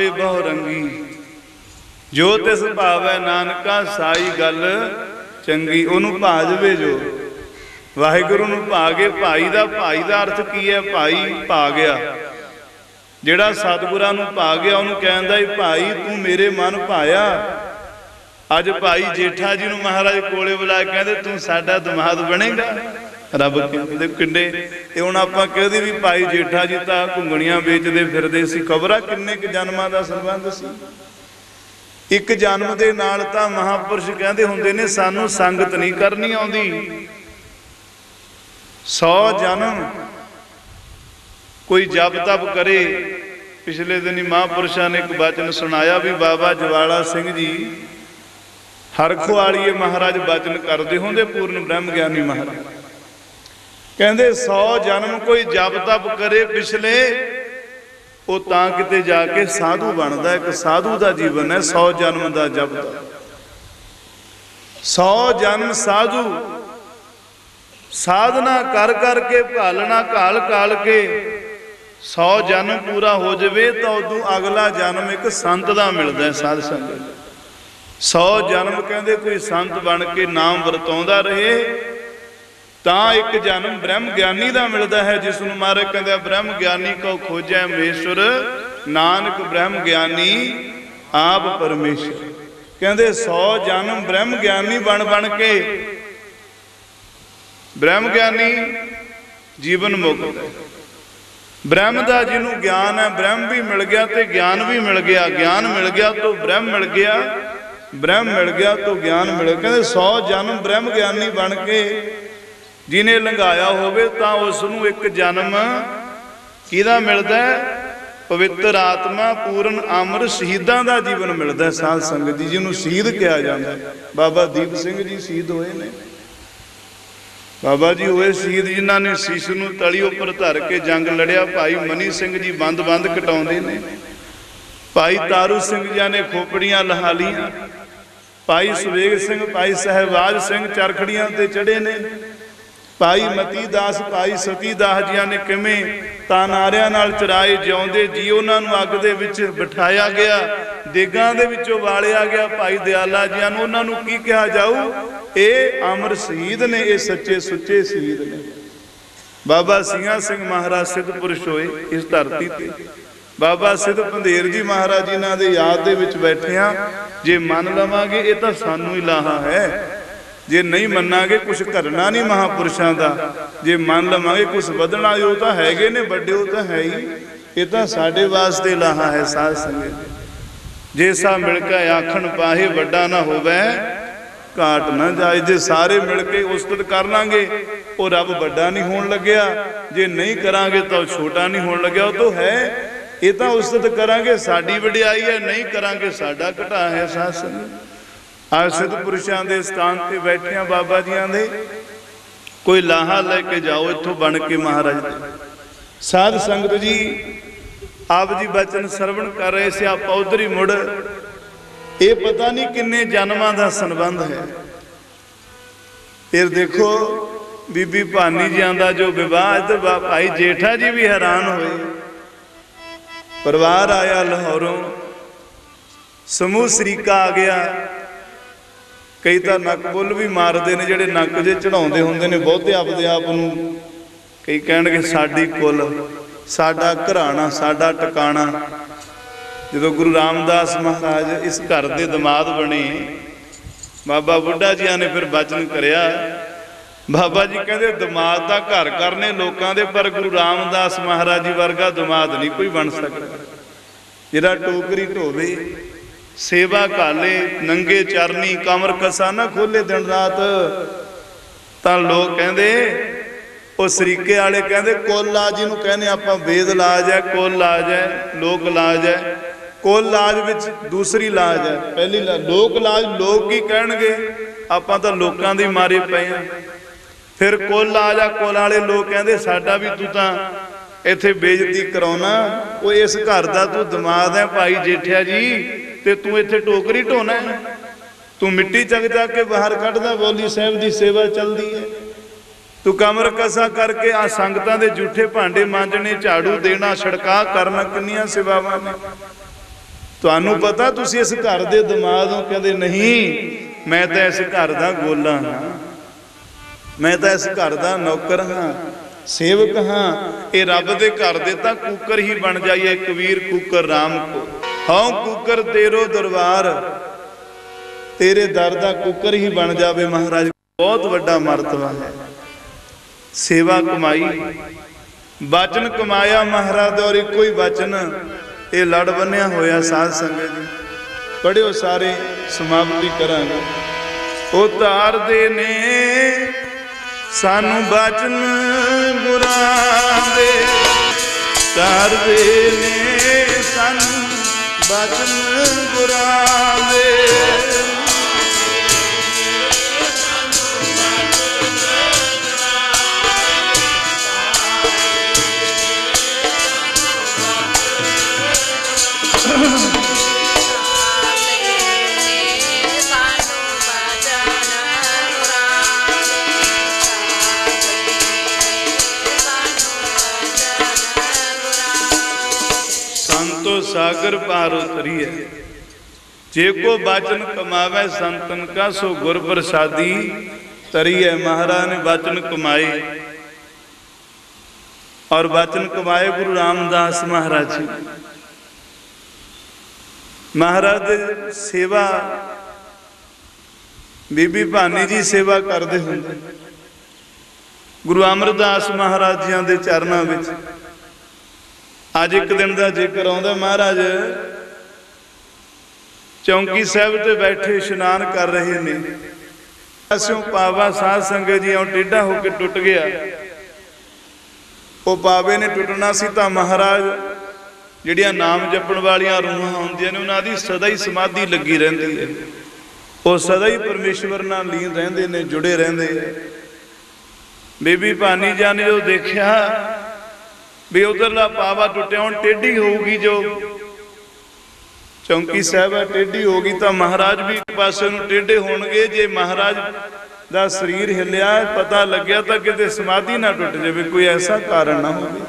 ਆਪੇ ਬਹੁ ਰੰਗੀ। ਜੋ ਤਿਸ ਭਾਵੈ ਨਾਨਕਾ, ਸਾਈ ਗੱਲ ਚੰਗੀ, ਉਹਨੂੰ ਭਾ ਜੋ ਵਾਹਿਗੁਰੂ ਨੂੰ ਭਾਗੇ, ਭਾਈ ਦਾ ਭਾਈ ਦਾ ਅਰਥ ਕੀ ਹੈ? ਭਾਈ ਭਾ ਗਿਆ। ਜਿਹੜਾ ਸਤਿਗੁਰਾਂ ਨੂੰ ਭਾ ਗਿਆ, ਉਹਨੂੰ ਕਹਿੰਦਾ ਈ ਭਾਈ, ਤੂੰ ਮੇਰੇ ਮਨ ਭਾਇਆ। ਅੱਜ ਭਾਈ ਜੇਠਾ ਜੀ ਨੂੰ ਮਹਾਰਾਜ ਕੋਲੇ ਬੁਲਾ ਕੇ ਕਹਿੰਦੇ ਤੂੰ ਸਾਡਾ ਦਮਾਦ ਬਣੇਗਾ। ਰੱਬ ਕਹਿੰਦੇ ਕਿੰਨੇ? ਤੇ ਹੁਣ ਆਪਾਂ ਕਹਦੇ ਵੀ ਭਾਈ ਜੇਠਾ ਜੀ ਤਾਂ ਘੁੰਗਣੀਆਂ ਵੇਚਦੇ ਫਿਰਦੇ ਸੀ। ਖਬਰਾਂ ਕਿੰਨੇ ਕੁ ਜਨਮਾਂ ਦਾ ਸੰਬੰਧ ਸੀ? ਇੱਕ ਜਨਮ ਦੇ ਨਾਲ ਤਾਂ ਮਹਾਪੁਰਸ਼ ਕਹਿੰਦੇ ਹੁੰਦੇ ਨੇ, ਸਾਨੂੰ ਸੰਗਤ ਨਹੀਂ ਕਰਨੀ ਆਉਂਦੀ। 100 ਜਨਮ ਕੋਈ ਜਪ ਤਪ ਕਰੇ। ਪਿਛਲੇ ਦਿਨੀ ਮਹਾਪੁਰਸ਼ਾਂ ਨੇ ਇੱਕ ਬਚਨ ਸੁਣਾਇਆ ਵੀ ਬਾਬਾ ਜਵਾਲਾ ਸਿੰਘ ਜੀ, ਹਰ ਖੁਆਲੀਏ ਮਹਾਰਾਜ ਬਚਨ ਕਰਦੇ ਹੁੰਦੇ, ਪੂਰਨ ਬ੍ਰਹਮ ਗਿਆਨੀ ਮਹਾਰਾਜ। ਕਹਿੰਦੇ 100 ਜਨਮ ਕੋਈ ਜਪ ਤਪ ਕਰੇ ਪਿਛਲੇ, ਉਹ ਤਾਂ ਕਿਤੇ ਜਾ ਕੇ ਸਾਧੂ ਬਣਦਾ, ਇੱਕ ਸਾਧੂ ਦਾ ਜੀਵਨ ਹੈ 100 ਜਨਮ ਦਾ ਜਪ ਤਪ 100 ਜਨਮ ਸਾਧੂ, ਸਾਧਨਾ ਕਰ ਕਰਕੇ, ਭਾਲਣਾ ਕਾਲ ਕਾਲ ਕੇ 100 ਜਨਮ ਪੂਰਾ ਹੋ ਜਾਵੇ ਤਾਂ ਉਦੋਂ ਅਗਲਾ ਜਨਮ ਇੱਕ ਸੰਤ ਦਾ ਮਿਲਦਾ ਹੈ, ਸਾਧ ਸੰਗਤ 100 ਜਨਮ ਕਹਿੰਦੇ ਕੋਈ ਸੰਤ ਬਣ ਕੇ ਨਾਮ ਵਰਤਾਉਂਦਾ ਰਹੇ ਤਾਂ ਇੱਕ ਜਨਮ ਬ੍ਰਹਮ ਗਿਆਨੀ ਦਾ ਮਿਲਦਾ ਹੈ ਜਿਸ ਨੂੰ ਮਾਰੇ ਕਹਿੰਦੇ ਆ, ਬ੍ਰਹਮ ਗਿਆਨੀ ਕੋ ਖੋਜੈ ਮਹੇਸ਼ਵਰ ਨਾਨਕ ਬ੍ਰਹਮ ਗਿਆਨੀ ਆਪ ਪਰਮੇਸ਼ਰ। ਕਹਿੰਦੇ 100 ਜਨਮ ਬ੍ਰਹਮ ਗਿਆਨੀ ਬਣ ਬਣ ਕੇ ਬ੍ਰਹਮ ਗਿਆਨੀ ਜੀਵਨ ਮੁਕਤ ਹੈ ਬ੍ਰਹਮ ਦਾ ਜਿਹਨੂੰ ਗਿਆਨ ਹੈ ਬ੍ਰਹਮ ਵੀ ਮਿਲ ਗਿਆ ਤੇ ਗਿਆਨ ਵੀ ਮਿਲ ਗਿਆ। ਗਿਆਨ ਮਿਲ ਗਿਆ ਤੋਂ ਬ੍ਰਹਮ ਮਿਲ ਗਿਆ ਬ੍ਰਹਮ ਮਿਲ ਗਿਆ ਤੋਂ ਗਿਆਨ ਮਿਲ ਗਿਆ। ਕਹਿੰਦੇ 100 ਜਨਮ ਬ੍ਰਹਮ ਗਿਆਨੀ ਬਣ ਕੇ ਜਿਹਨੇ ਲੰਘਾਇਆ ਹੋਵੇ ਤਾਂ ਉਸ ਨੂੰ ਇੱਕ ਜਨਮ ਕਿਹਦਾ ਮਿਲਦਾ ਪਵਿੱਤਰ ਆਤਮਾ, ਪੂਰਨ ਅਮਰ, ਸ਼ਹੀਦਾਂ ਦਾ ਜੀਵਨ ਮਿਲਦਾ ਸਾਧ ਸੰਗਤ ਜੀ, ਜਿਹਨੂੰ ਸ਼ਹੀਦ ਕਿਹਾ ਜਾਂਦਾ ਬਾਬਾ ਦੀਪ ਸਿੰਘ ਜੀ ਸ਼ਹੀਦ ਹੋਏ ਨੇ। ਬਾਬਾ ਜੀ ਹੋਏ ਸ਼ਹੀਦ, ਜਿਨ੍ਹਾਂ ਨੇ ਸੀਸ ਨੂੰ ਤਲੀ ਉੱਪਰ ਧਰ ਕੇ ਜੰਗ ਲੜਿਆ। ਭਾਈ ਮਨੀ ਸਿੰਘ ਜੀ ਬੰਦ-ਬੰਦ ਕਟਾਉਂਦੇ ਨੇ। ਭਾਈ ਤਾਰੂ ਸਿੰਘ ਜੀ ਨੇ ਖੋਪੜੀਆਂ ਲਹਾ ਲੀਆਂ ਭਾਈ ਸੁਵੇਗ ਸਿੰਘ, ਭਾਈ ਸਹਿਬਾਜ ਸਿੰਘ ਚਰਖੜੀਆਂ ਤੇ ਚੜੇ ਨੇ। ਭਾਈ ਮਤੀ ਦਾਸ, ਭਾਈ ਸਤੀ ਦਾਸ ਜੀਆਂ ਨੇ ਕਿਵੇਂ ਤਾਨਾਰਿਆਂ ਨਾਲ ਚਰਾਏ ਜਿਉਂਦੇ, ਜੀ ਉਹਨਾਂ ਨੂੰ ਅੱਗ ਦੇ ਵਿੱਚ ਬਿਠਾਇਆ ਗਿਆ ਦੇਗਾਂ ਦੇ ਵਿੱਚੋਂ ਵਾਲਿਆ ਗਿਆ ਭਾਈ ਦਿਆਲਾ ਜੀਆਂ ਨੂੰ। ਉਹਨਾਂ ਨੂੰ ਕੀ ਕਿਹਾ ਜਾਊ? ਇਹ ਅਮਰ ਸ਼ਹੀਦ ਨੇ, ਇਹ ਸੱਚੇ ਸੁੱਚੇ ਸ਼ਹੀਦ ਨੇ। ਬਾਬਾ ਸਿੰਘਾ ਸਿੰਘ ਮਹਾਰਾਜ ਸਿੱਧ ਪੁਰਸ਼ ਹੋਏ ਇਸ ਧਰਤੀ ਤੇ। ਬਾਬਾ ਸਿੱਧ ਪੰਧੇਰ ਜੀ ਮਹਾਰਾਜ ਜੀ ਜਿਨ੍ਹਾਂ ਦੇ ਯਾਦ ਦੇ ਵਿੱਚ ਬੈਠੇ ਬੈਠਿਆਂ ਜੇ ਮੰਨ ਲਵਾਂਗੇ ਇਹ ਤਾਂ ਸਾਨੂੰ ਹੀ ਲਾਹਾ ਹੈ। ਜੇ ਨਹੀਂ ਮੰਨਾਂਗੇ ਕੁਝ ਕਰਨਾ ਨਹੀਂ ਮਹਾਪੁਰਸ਼ਾਂ ਦਾ, ਜੇ ਮੰਨ ਲਵਾਂਗੇ ਕੁਝ ਵਧਣਾ ਉਹ ਤਾਂ ਹੈਗੇ ਨੇ, ਵੱਡੇ ਉਹ ਤਾਂ ਹੈ ਹੀ। ਇਹ ਤਾਂ ਸਾਡੇ ਵਾਸਤੇ ਲਾਹਾ ਹੈ ਸਾਧ ਸੰਗਤ। ਜੇ ਸਾ ਮਿਲ ਕੇ ਆਖਣ ਪਾਹੇ ਵੱਡਾ ਨਾ ਹੋਵੇ, ਘਾਟ ਨਾ ਜਾਏ। ਜੇ ਸਾਰੇ ਮਿਲ ਕੇ ਉਸਤਤ ਕਰ ਲਾਂਗੇ, ਉਹ ਰੱਬ ਵੱਡਾ ਨਹੀਂ ਹੋਣ ਲੱਗਿਆ। ਜੇ ਨਹੀਂ ਕਰਾਂਗੇ ਤਾਂ ਉਹ ਛੋਟਾ ਨਹੀਂ ਹੋਣ ਲੱਗਿਆ, ਉਹ ਤਾਂ ਹੈ। ਇਹ ਤਾਂ ਉਸਤਤ ਕਰਾਂਗੇ, ਸਾਡੀ ਵਡਿਆਈ ਹੈ, ਨਹੀਂ ਕਰਾਂਗੇ, ਸਾਡਾ ਘਟਾ ਹੈ ਸਾਧ ਸੰਗਤ। ਆ ਸਿੱਧ ਪੁਰਸ਼ਾਂ ਦੇ ਸਥਾਨ ਤੇ ਬੈਠਿਆਂ ਬਾਬਾ ਜੀਆਂ ਦੇ ਕੋਈ ਲਾਹਾ ਲੈ ਕੇ ਜਾਓ, ਇੱਥੋਂ ਬਣ ਕੇ ਮਹਾਰਾਜ ਦੇ ਸਾਧ ਸੰਗਤ ਜੀ, ਆਪ ਜੀ ਬਚਨ ਸਰਵਣ ਕਰ ਰਹੇ ਸੀ ਆਪਾਂ ਉਧਰ ਹੀ ਮੁੜ। ਇਹ ਪਤਾ ਨਹੀਂ ਕਿੰਨੇ ਜਨਮਾਂ ਦਾ ਸੰਬੰਧ ਹੈ। ਫਿਰ ਦੇਖੋ, ਬੀਬੀ ਭਾਨੀ ਜੀਆਂ ਦਾ ਜੋ ਵਿਵਾਹ ਇੱਧਰ ਬਾ- ਭਾਈ ਜੇਠਾ ਜੀ ਵੀ ਹੈਰਾਨ ਹੋਏ। ਪਰਿਵਾਰ ਆਇਆ ਲਾਹੌਰੋਂ। ਸਮੂਹ ਸਰੀਕਾ ਆ ਗਿਆ। ਕਈ ਤਾਂ ਨੱਕ ਬੁੱਲ ਵੀ ਮਾਰਦੇ ਨੇ ਜਿਹੜੇ ਨੱਕ ਜੇ ਚੜਾਉਂਦੇ ਹੁੰਦੇ ਨੇ, ਬਹੁਤੇ ਆਪਦੇ ਆਪ ਨੂੰ ਕਈ ਕਹਿਣਗੇ ਸਾਡੀ ਕੁੱਲ, ਸਾਡਾ ਘਰਾਣਾ, ਸਾਡਾ ਟਿਕਾਣਾ। ਜਦੋਂ ਗੁਰੂ ਰਾਮਦਾਸ ਮਹਾਰਾਜ ਇਸ ਘਰ ਦੇ ਦਮਾਦ ਬਣੇ, ਬਾਬਾ ਬੁੱਢਾ ਜੀਆਂ ਨੇ ਫਿਰ ਬਚਨ ਕਰਿਆ। ਬਾਬਾ ਜੀ ਕਹਿੰਦੇ, ਦਮਾਦ ਦਾ ਘਰ ਕਰਨੇ ਲੋਕਾਂ ਦੇ, ਪਰ ਗੁਰੂ ਰਾਮਦਾਸ ਮਹਾਰਾਜ ਜੀ ਵਰਗਾ ਦਮਾਦ ਨਹੀਂ ਕੋਈ ਬਣ ਸਕਦਾ। ਜਿਹੜਾ ਟੋਕਰੀ ਢੋਵੇ ਸੇਵਾ ਕਾਲੇ ਨੰਗੇ ਚਰਨੀ, ਕਮਰ ਕਸਾ ਨਾ ਖੋਲੇ ਦਿਨ ਰਾਤ। ਤਾਂ ਲੋਕ ਕਹਿੰਦੇ, ਉਹ ਸਰੀਕੇ ਵਾਲੇ ਕਹਿੰਦੇ, ਕੁੱਲ ਲਾਜ ਜਿਹਨੂੰ ਕਹਿੰਦੇ ਆਪਾਂ ਵੇਦ ਲਾਜ ਹੈ, ਕੁੱਲ ਲਾਜ ਹੈ, ਲੋਕ ਲਾਜ ਹੈ। ਕੁੱਲ ਲਾਜ ਵਿੱਚ ਦੂਸਰੀ ਲਾਜ ਹੈ। ਪਹਿਲੀ ਲਾ- ਲੋਕ ਲਾਜ, ਲੋਕ ਕੀ ਕਹਿਣਗੇ। ਆਪਾਂ ਤਾਂ ਲੋਕਾਂ ਦੇ ਮਾਰੇ ਪਏ ਆ ਫਿਰ ਕੁੱਲ ਲਾਜ ਆ, ਕੁੱਲ ਵਾਲੇ ਲੋਕ ਕਹਿੰਦੇ, ਸਾਡਾ ਵੀ ਤੂੰ ਤਾਂ ਇੱਥੇ ਬੇਇੱਜ਼ਤੀ ਕਰਾਉਣਾ। ਉਹ ਇਸ ਘਰ ਦਾ ਤੂੰ ਦਿਮਾਗ ਹੈ, ਭਾਈ ਜੇਠਿਆ ਜੀ। ਤੇ ਤੂੰ ਇੱਥੇ ਟੋਕਰੀ ਢੋਣਾ ਤੂੰ ਮਿੱਟੀ ਚੱਕ ਚੱਕ ਕੇ ਬਾਹਰ ਕੱਢਦਾ, ਬੋਲੀ ਸਾਹਿਬ ਦੀ ਸੇਵਾ ਚੱਲਦੀ ਹੈ। ਤੂੰ ਕਮਰ ਕਸਾ ਕਰਕੇ ਆ ਸੰਗਤਾਂ ਦੇ ਝੂਠੇ ਭਾਂਡੇ ਮਾਂਜਣੇ, ਝਾੜੂ ਦੇਣਾ ਛੜਕਾ ਕਰਨਾ, ਕਿੰਨੀਆਂ ਸੇਵਾਵਾਂ ਨੇ। ਤੁਹਾਨੂੰ ਪਤਾ ਤੁਸੀਂ ਇਸ ਘਰ ਦੇ ਦਿਮਾਗ ਹੋ ਕਹਿੰਦੇ, ਨਹੀਂ, ਮੈਂ ਤਾਂ ਇਸ ਘਰ ਦਾ ਗੋਲਾ ਹਾਂ। ਮੈਂ ਤਾਂ ਇਸ ਘਰ ਦਾ ਨੌਕਰ ਹਾਂ, ਸੇਵਕ ਹਾਂ। ਇਹ ਰੱਬ ਦੇ ਘਰ ਦੇ ਤਾਂ ਕੂਕਰ ਹੀ ਬਣ ਜਾਈਏ ਕਬੀਰ ਕੂਕਰ RAM ਕੋ। ਹਉ ਕੂਕਰ ਤੇਰੋ ਦਰਬਾਰ। ਤੇਰੇ ਦਰ ਦਾ ਕੂਕਰ ਹੀ ਬਣ ਜਾਵੇ ਮਹਾਰਾਜ। ਬਹੁਤ ਵੱਡਾ ਮਰਤਬਾ ਹੈ। ਸੇਵਾ ਕਮਾਈ। ਵਚਨ ਕਮਾਇਆ ਮਹਾਰਾਜ ਔਰ ਇੱਕੋ ਹੀ ਵਚਨ ਇਹ ਲੜ ਬੰਨਿਆ ਹੋਇਆ ਸਾਧ ਸੰਗਤ ਜੀ। ਪੜਿਓ ਸਾਰੇ, ਸਮਾਪਤੀ ਕਰਾਂਗੇ। ਉਤਾਰਦੇ ਨੇ ਸਾਨੂੰ ਬਚਨ ਗੁਰਾਂ ਦੇ ਤਾਰਦੇ ਨੇ ਸਾਨੂੰ ਬਚਨ ਗੁਰਾਂ ਦੇ। ਸਾਗਰ ਪਾਰ ਉਤਰੀਐ ਜੇ ਕੋ ਬਚਨ ਕਮਾਵੇ ਸੰਤਨ ਕਾ, ਸੋ ਗੁਰ ਪ੍ਰਸਾਦੀ ਤਰੀਐ ਮਹਾਰਾਜ ਨੇ ਬਚਨ ਕਮਾਏ। ਔਰ ਬਚਨ ਕਮਾਏ ਗੁਰੂ ਰਾਮਦਾਸ ਮਹਾਰਾਜ ਜੀ। ਮਹਾਰਾਜ ਸੇਵਾ, ਬੀਬੀ ਭਾਨੀ ਜੀ ਸੇਵਾ ਕਰਦੇ ਹੁੰਦੇ ਗੁਰੂ ਅਮਰਦਾਸ ਮਹਾਰਾਜ ਜੀਆਂ ਦੇ ਚਰਨਾਂ ਵਿੱਚ। ਅੱਜ ਇੱਕ ਦਿਨ ਦਾ ਜ਼ਿਕਰ ਆਉਂਦਾ ਮਹਾਰਾਜ। ਚੌਂਕੀ ਸਾਹਿਬ ਤੇ ਬੈਠੇ ਇਸ਼ਨਾਨ ਕਰ ਰਹੇ ਨੇ। ਅਸਿਓ ਪਾਵਾ ਸਾਧ ਸੰਗਤ ਜੀ ਉਹ ਟੇਢਾ ਹੋ ਕੇ ਟੁੱਟ ਗਿਆ। ਉਹ ਪਾਵੇ ਨੇ ਟੁੱਟਣਾ ਸੀ ਤਾਂ ਮਹਾਰਾਜ ਜਿਹੜੀਆਂ ਨਾਮ ਜਪਣ ਵਾਲੀਆਂ ਰੂਹਾਂ ਹੁੰਦੀਆਂ ਨੇ, ਉਹਨਾਂ ਦੀ ਸਦਾ ਹੀ ਸਮਾਧੀ ਲੱਗੀ ਰਹਿੰਦੀ ਹੈ। ਉਹ ਸਦਾ ਹੀ ਪਰਮੇਸ਼ਵਰ ਨਾਲ ਲੀਨ ਰਹਿੰਦੇ ਨੇ, ਜੁੜੇ ਰਹਿੰਦੇ। ਬੀਬੀ ਭਾਨੀ ਜਾਨ ਨੇ ਜਦੋਂ ਦੇਖਿਆ ਵੀ ਉਧਰਲਾ ਪਾਵਾ ਟੁੱਟਿਆ, ਹੁਣ ਟੇਢੀ ਹੋਊਗੀ ਜੋ। ਚੌਂਕੀ ਸਾਹਿਬ ਟੇਢੀ ਹੋ ਗਈ ਤਾਂ ਮਹਾਰਾਜ ਵੀ ਇੱਕ ਪਾਸੇ ਨੂੰ ਟੇਢੇ ਹੋਣਗੇ, ਜੇ ਮਹਾਰਾਜ ਦਾ ਸਰੀਰ ਹਿੱਲਿਆ, ਪਤਾ ਲੱਗਿਆ ਤਾਂ ਕਿਤੇ ਸਮਾਧੀ ਨਾ ਟੁੱਟ ਜਾਵੇ, ਕੋਈ ਐਸਾ ਕਾਰਨ ਨਾ ਹੋਵੇ।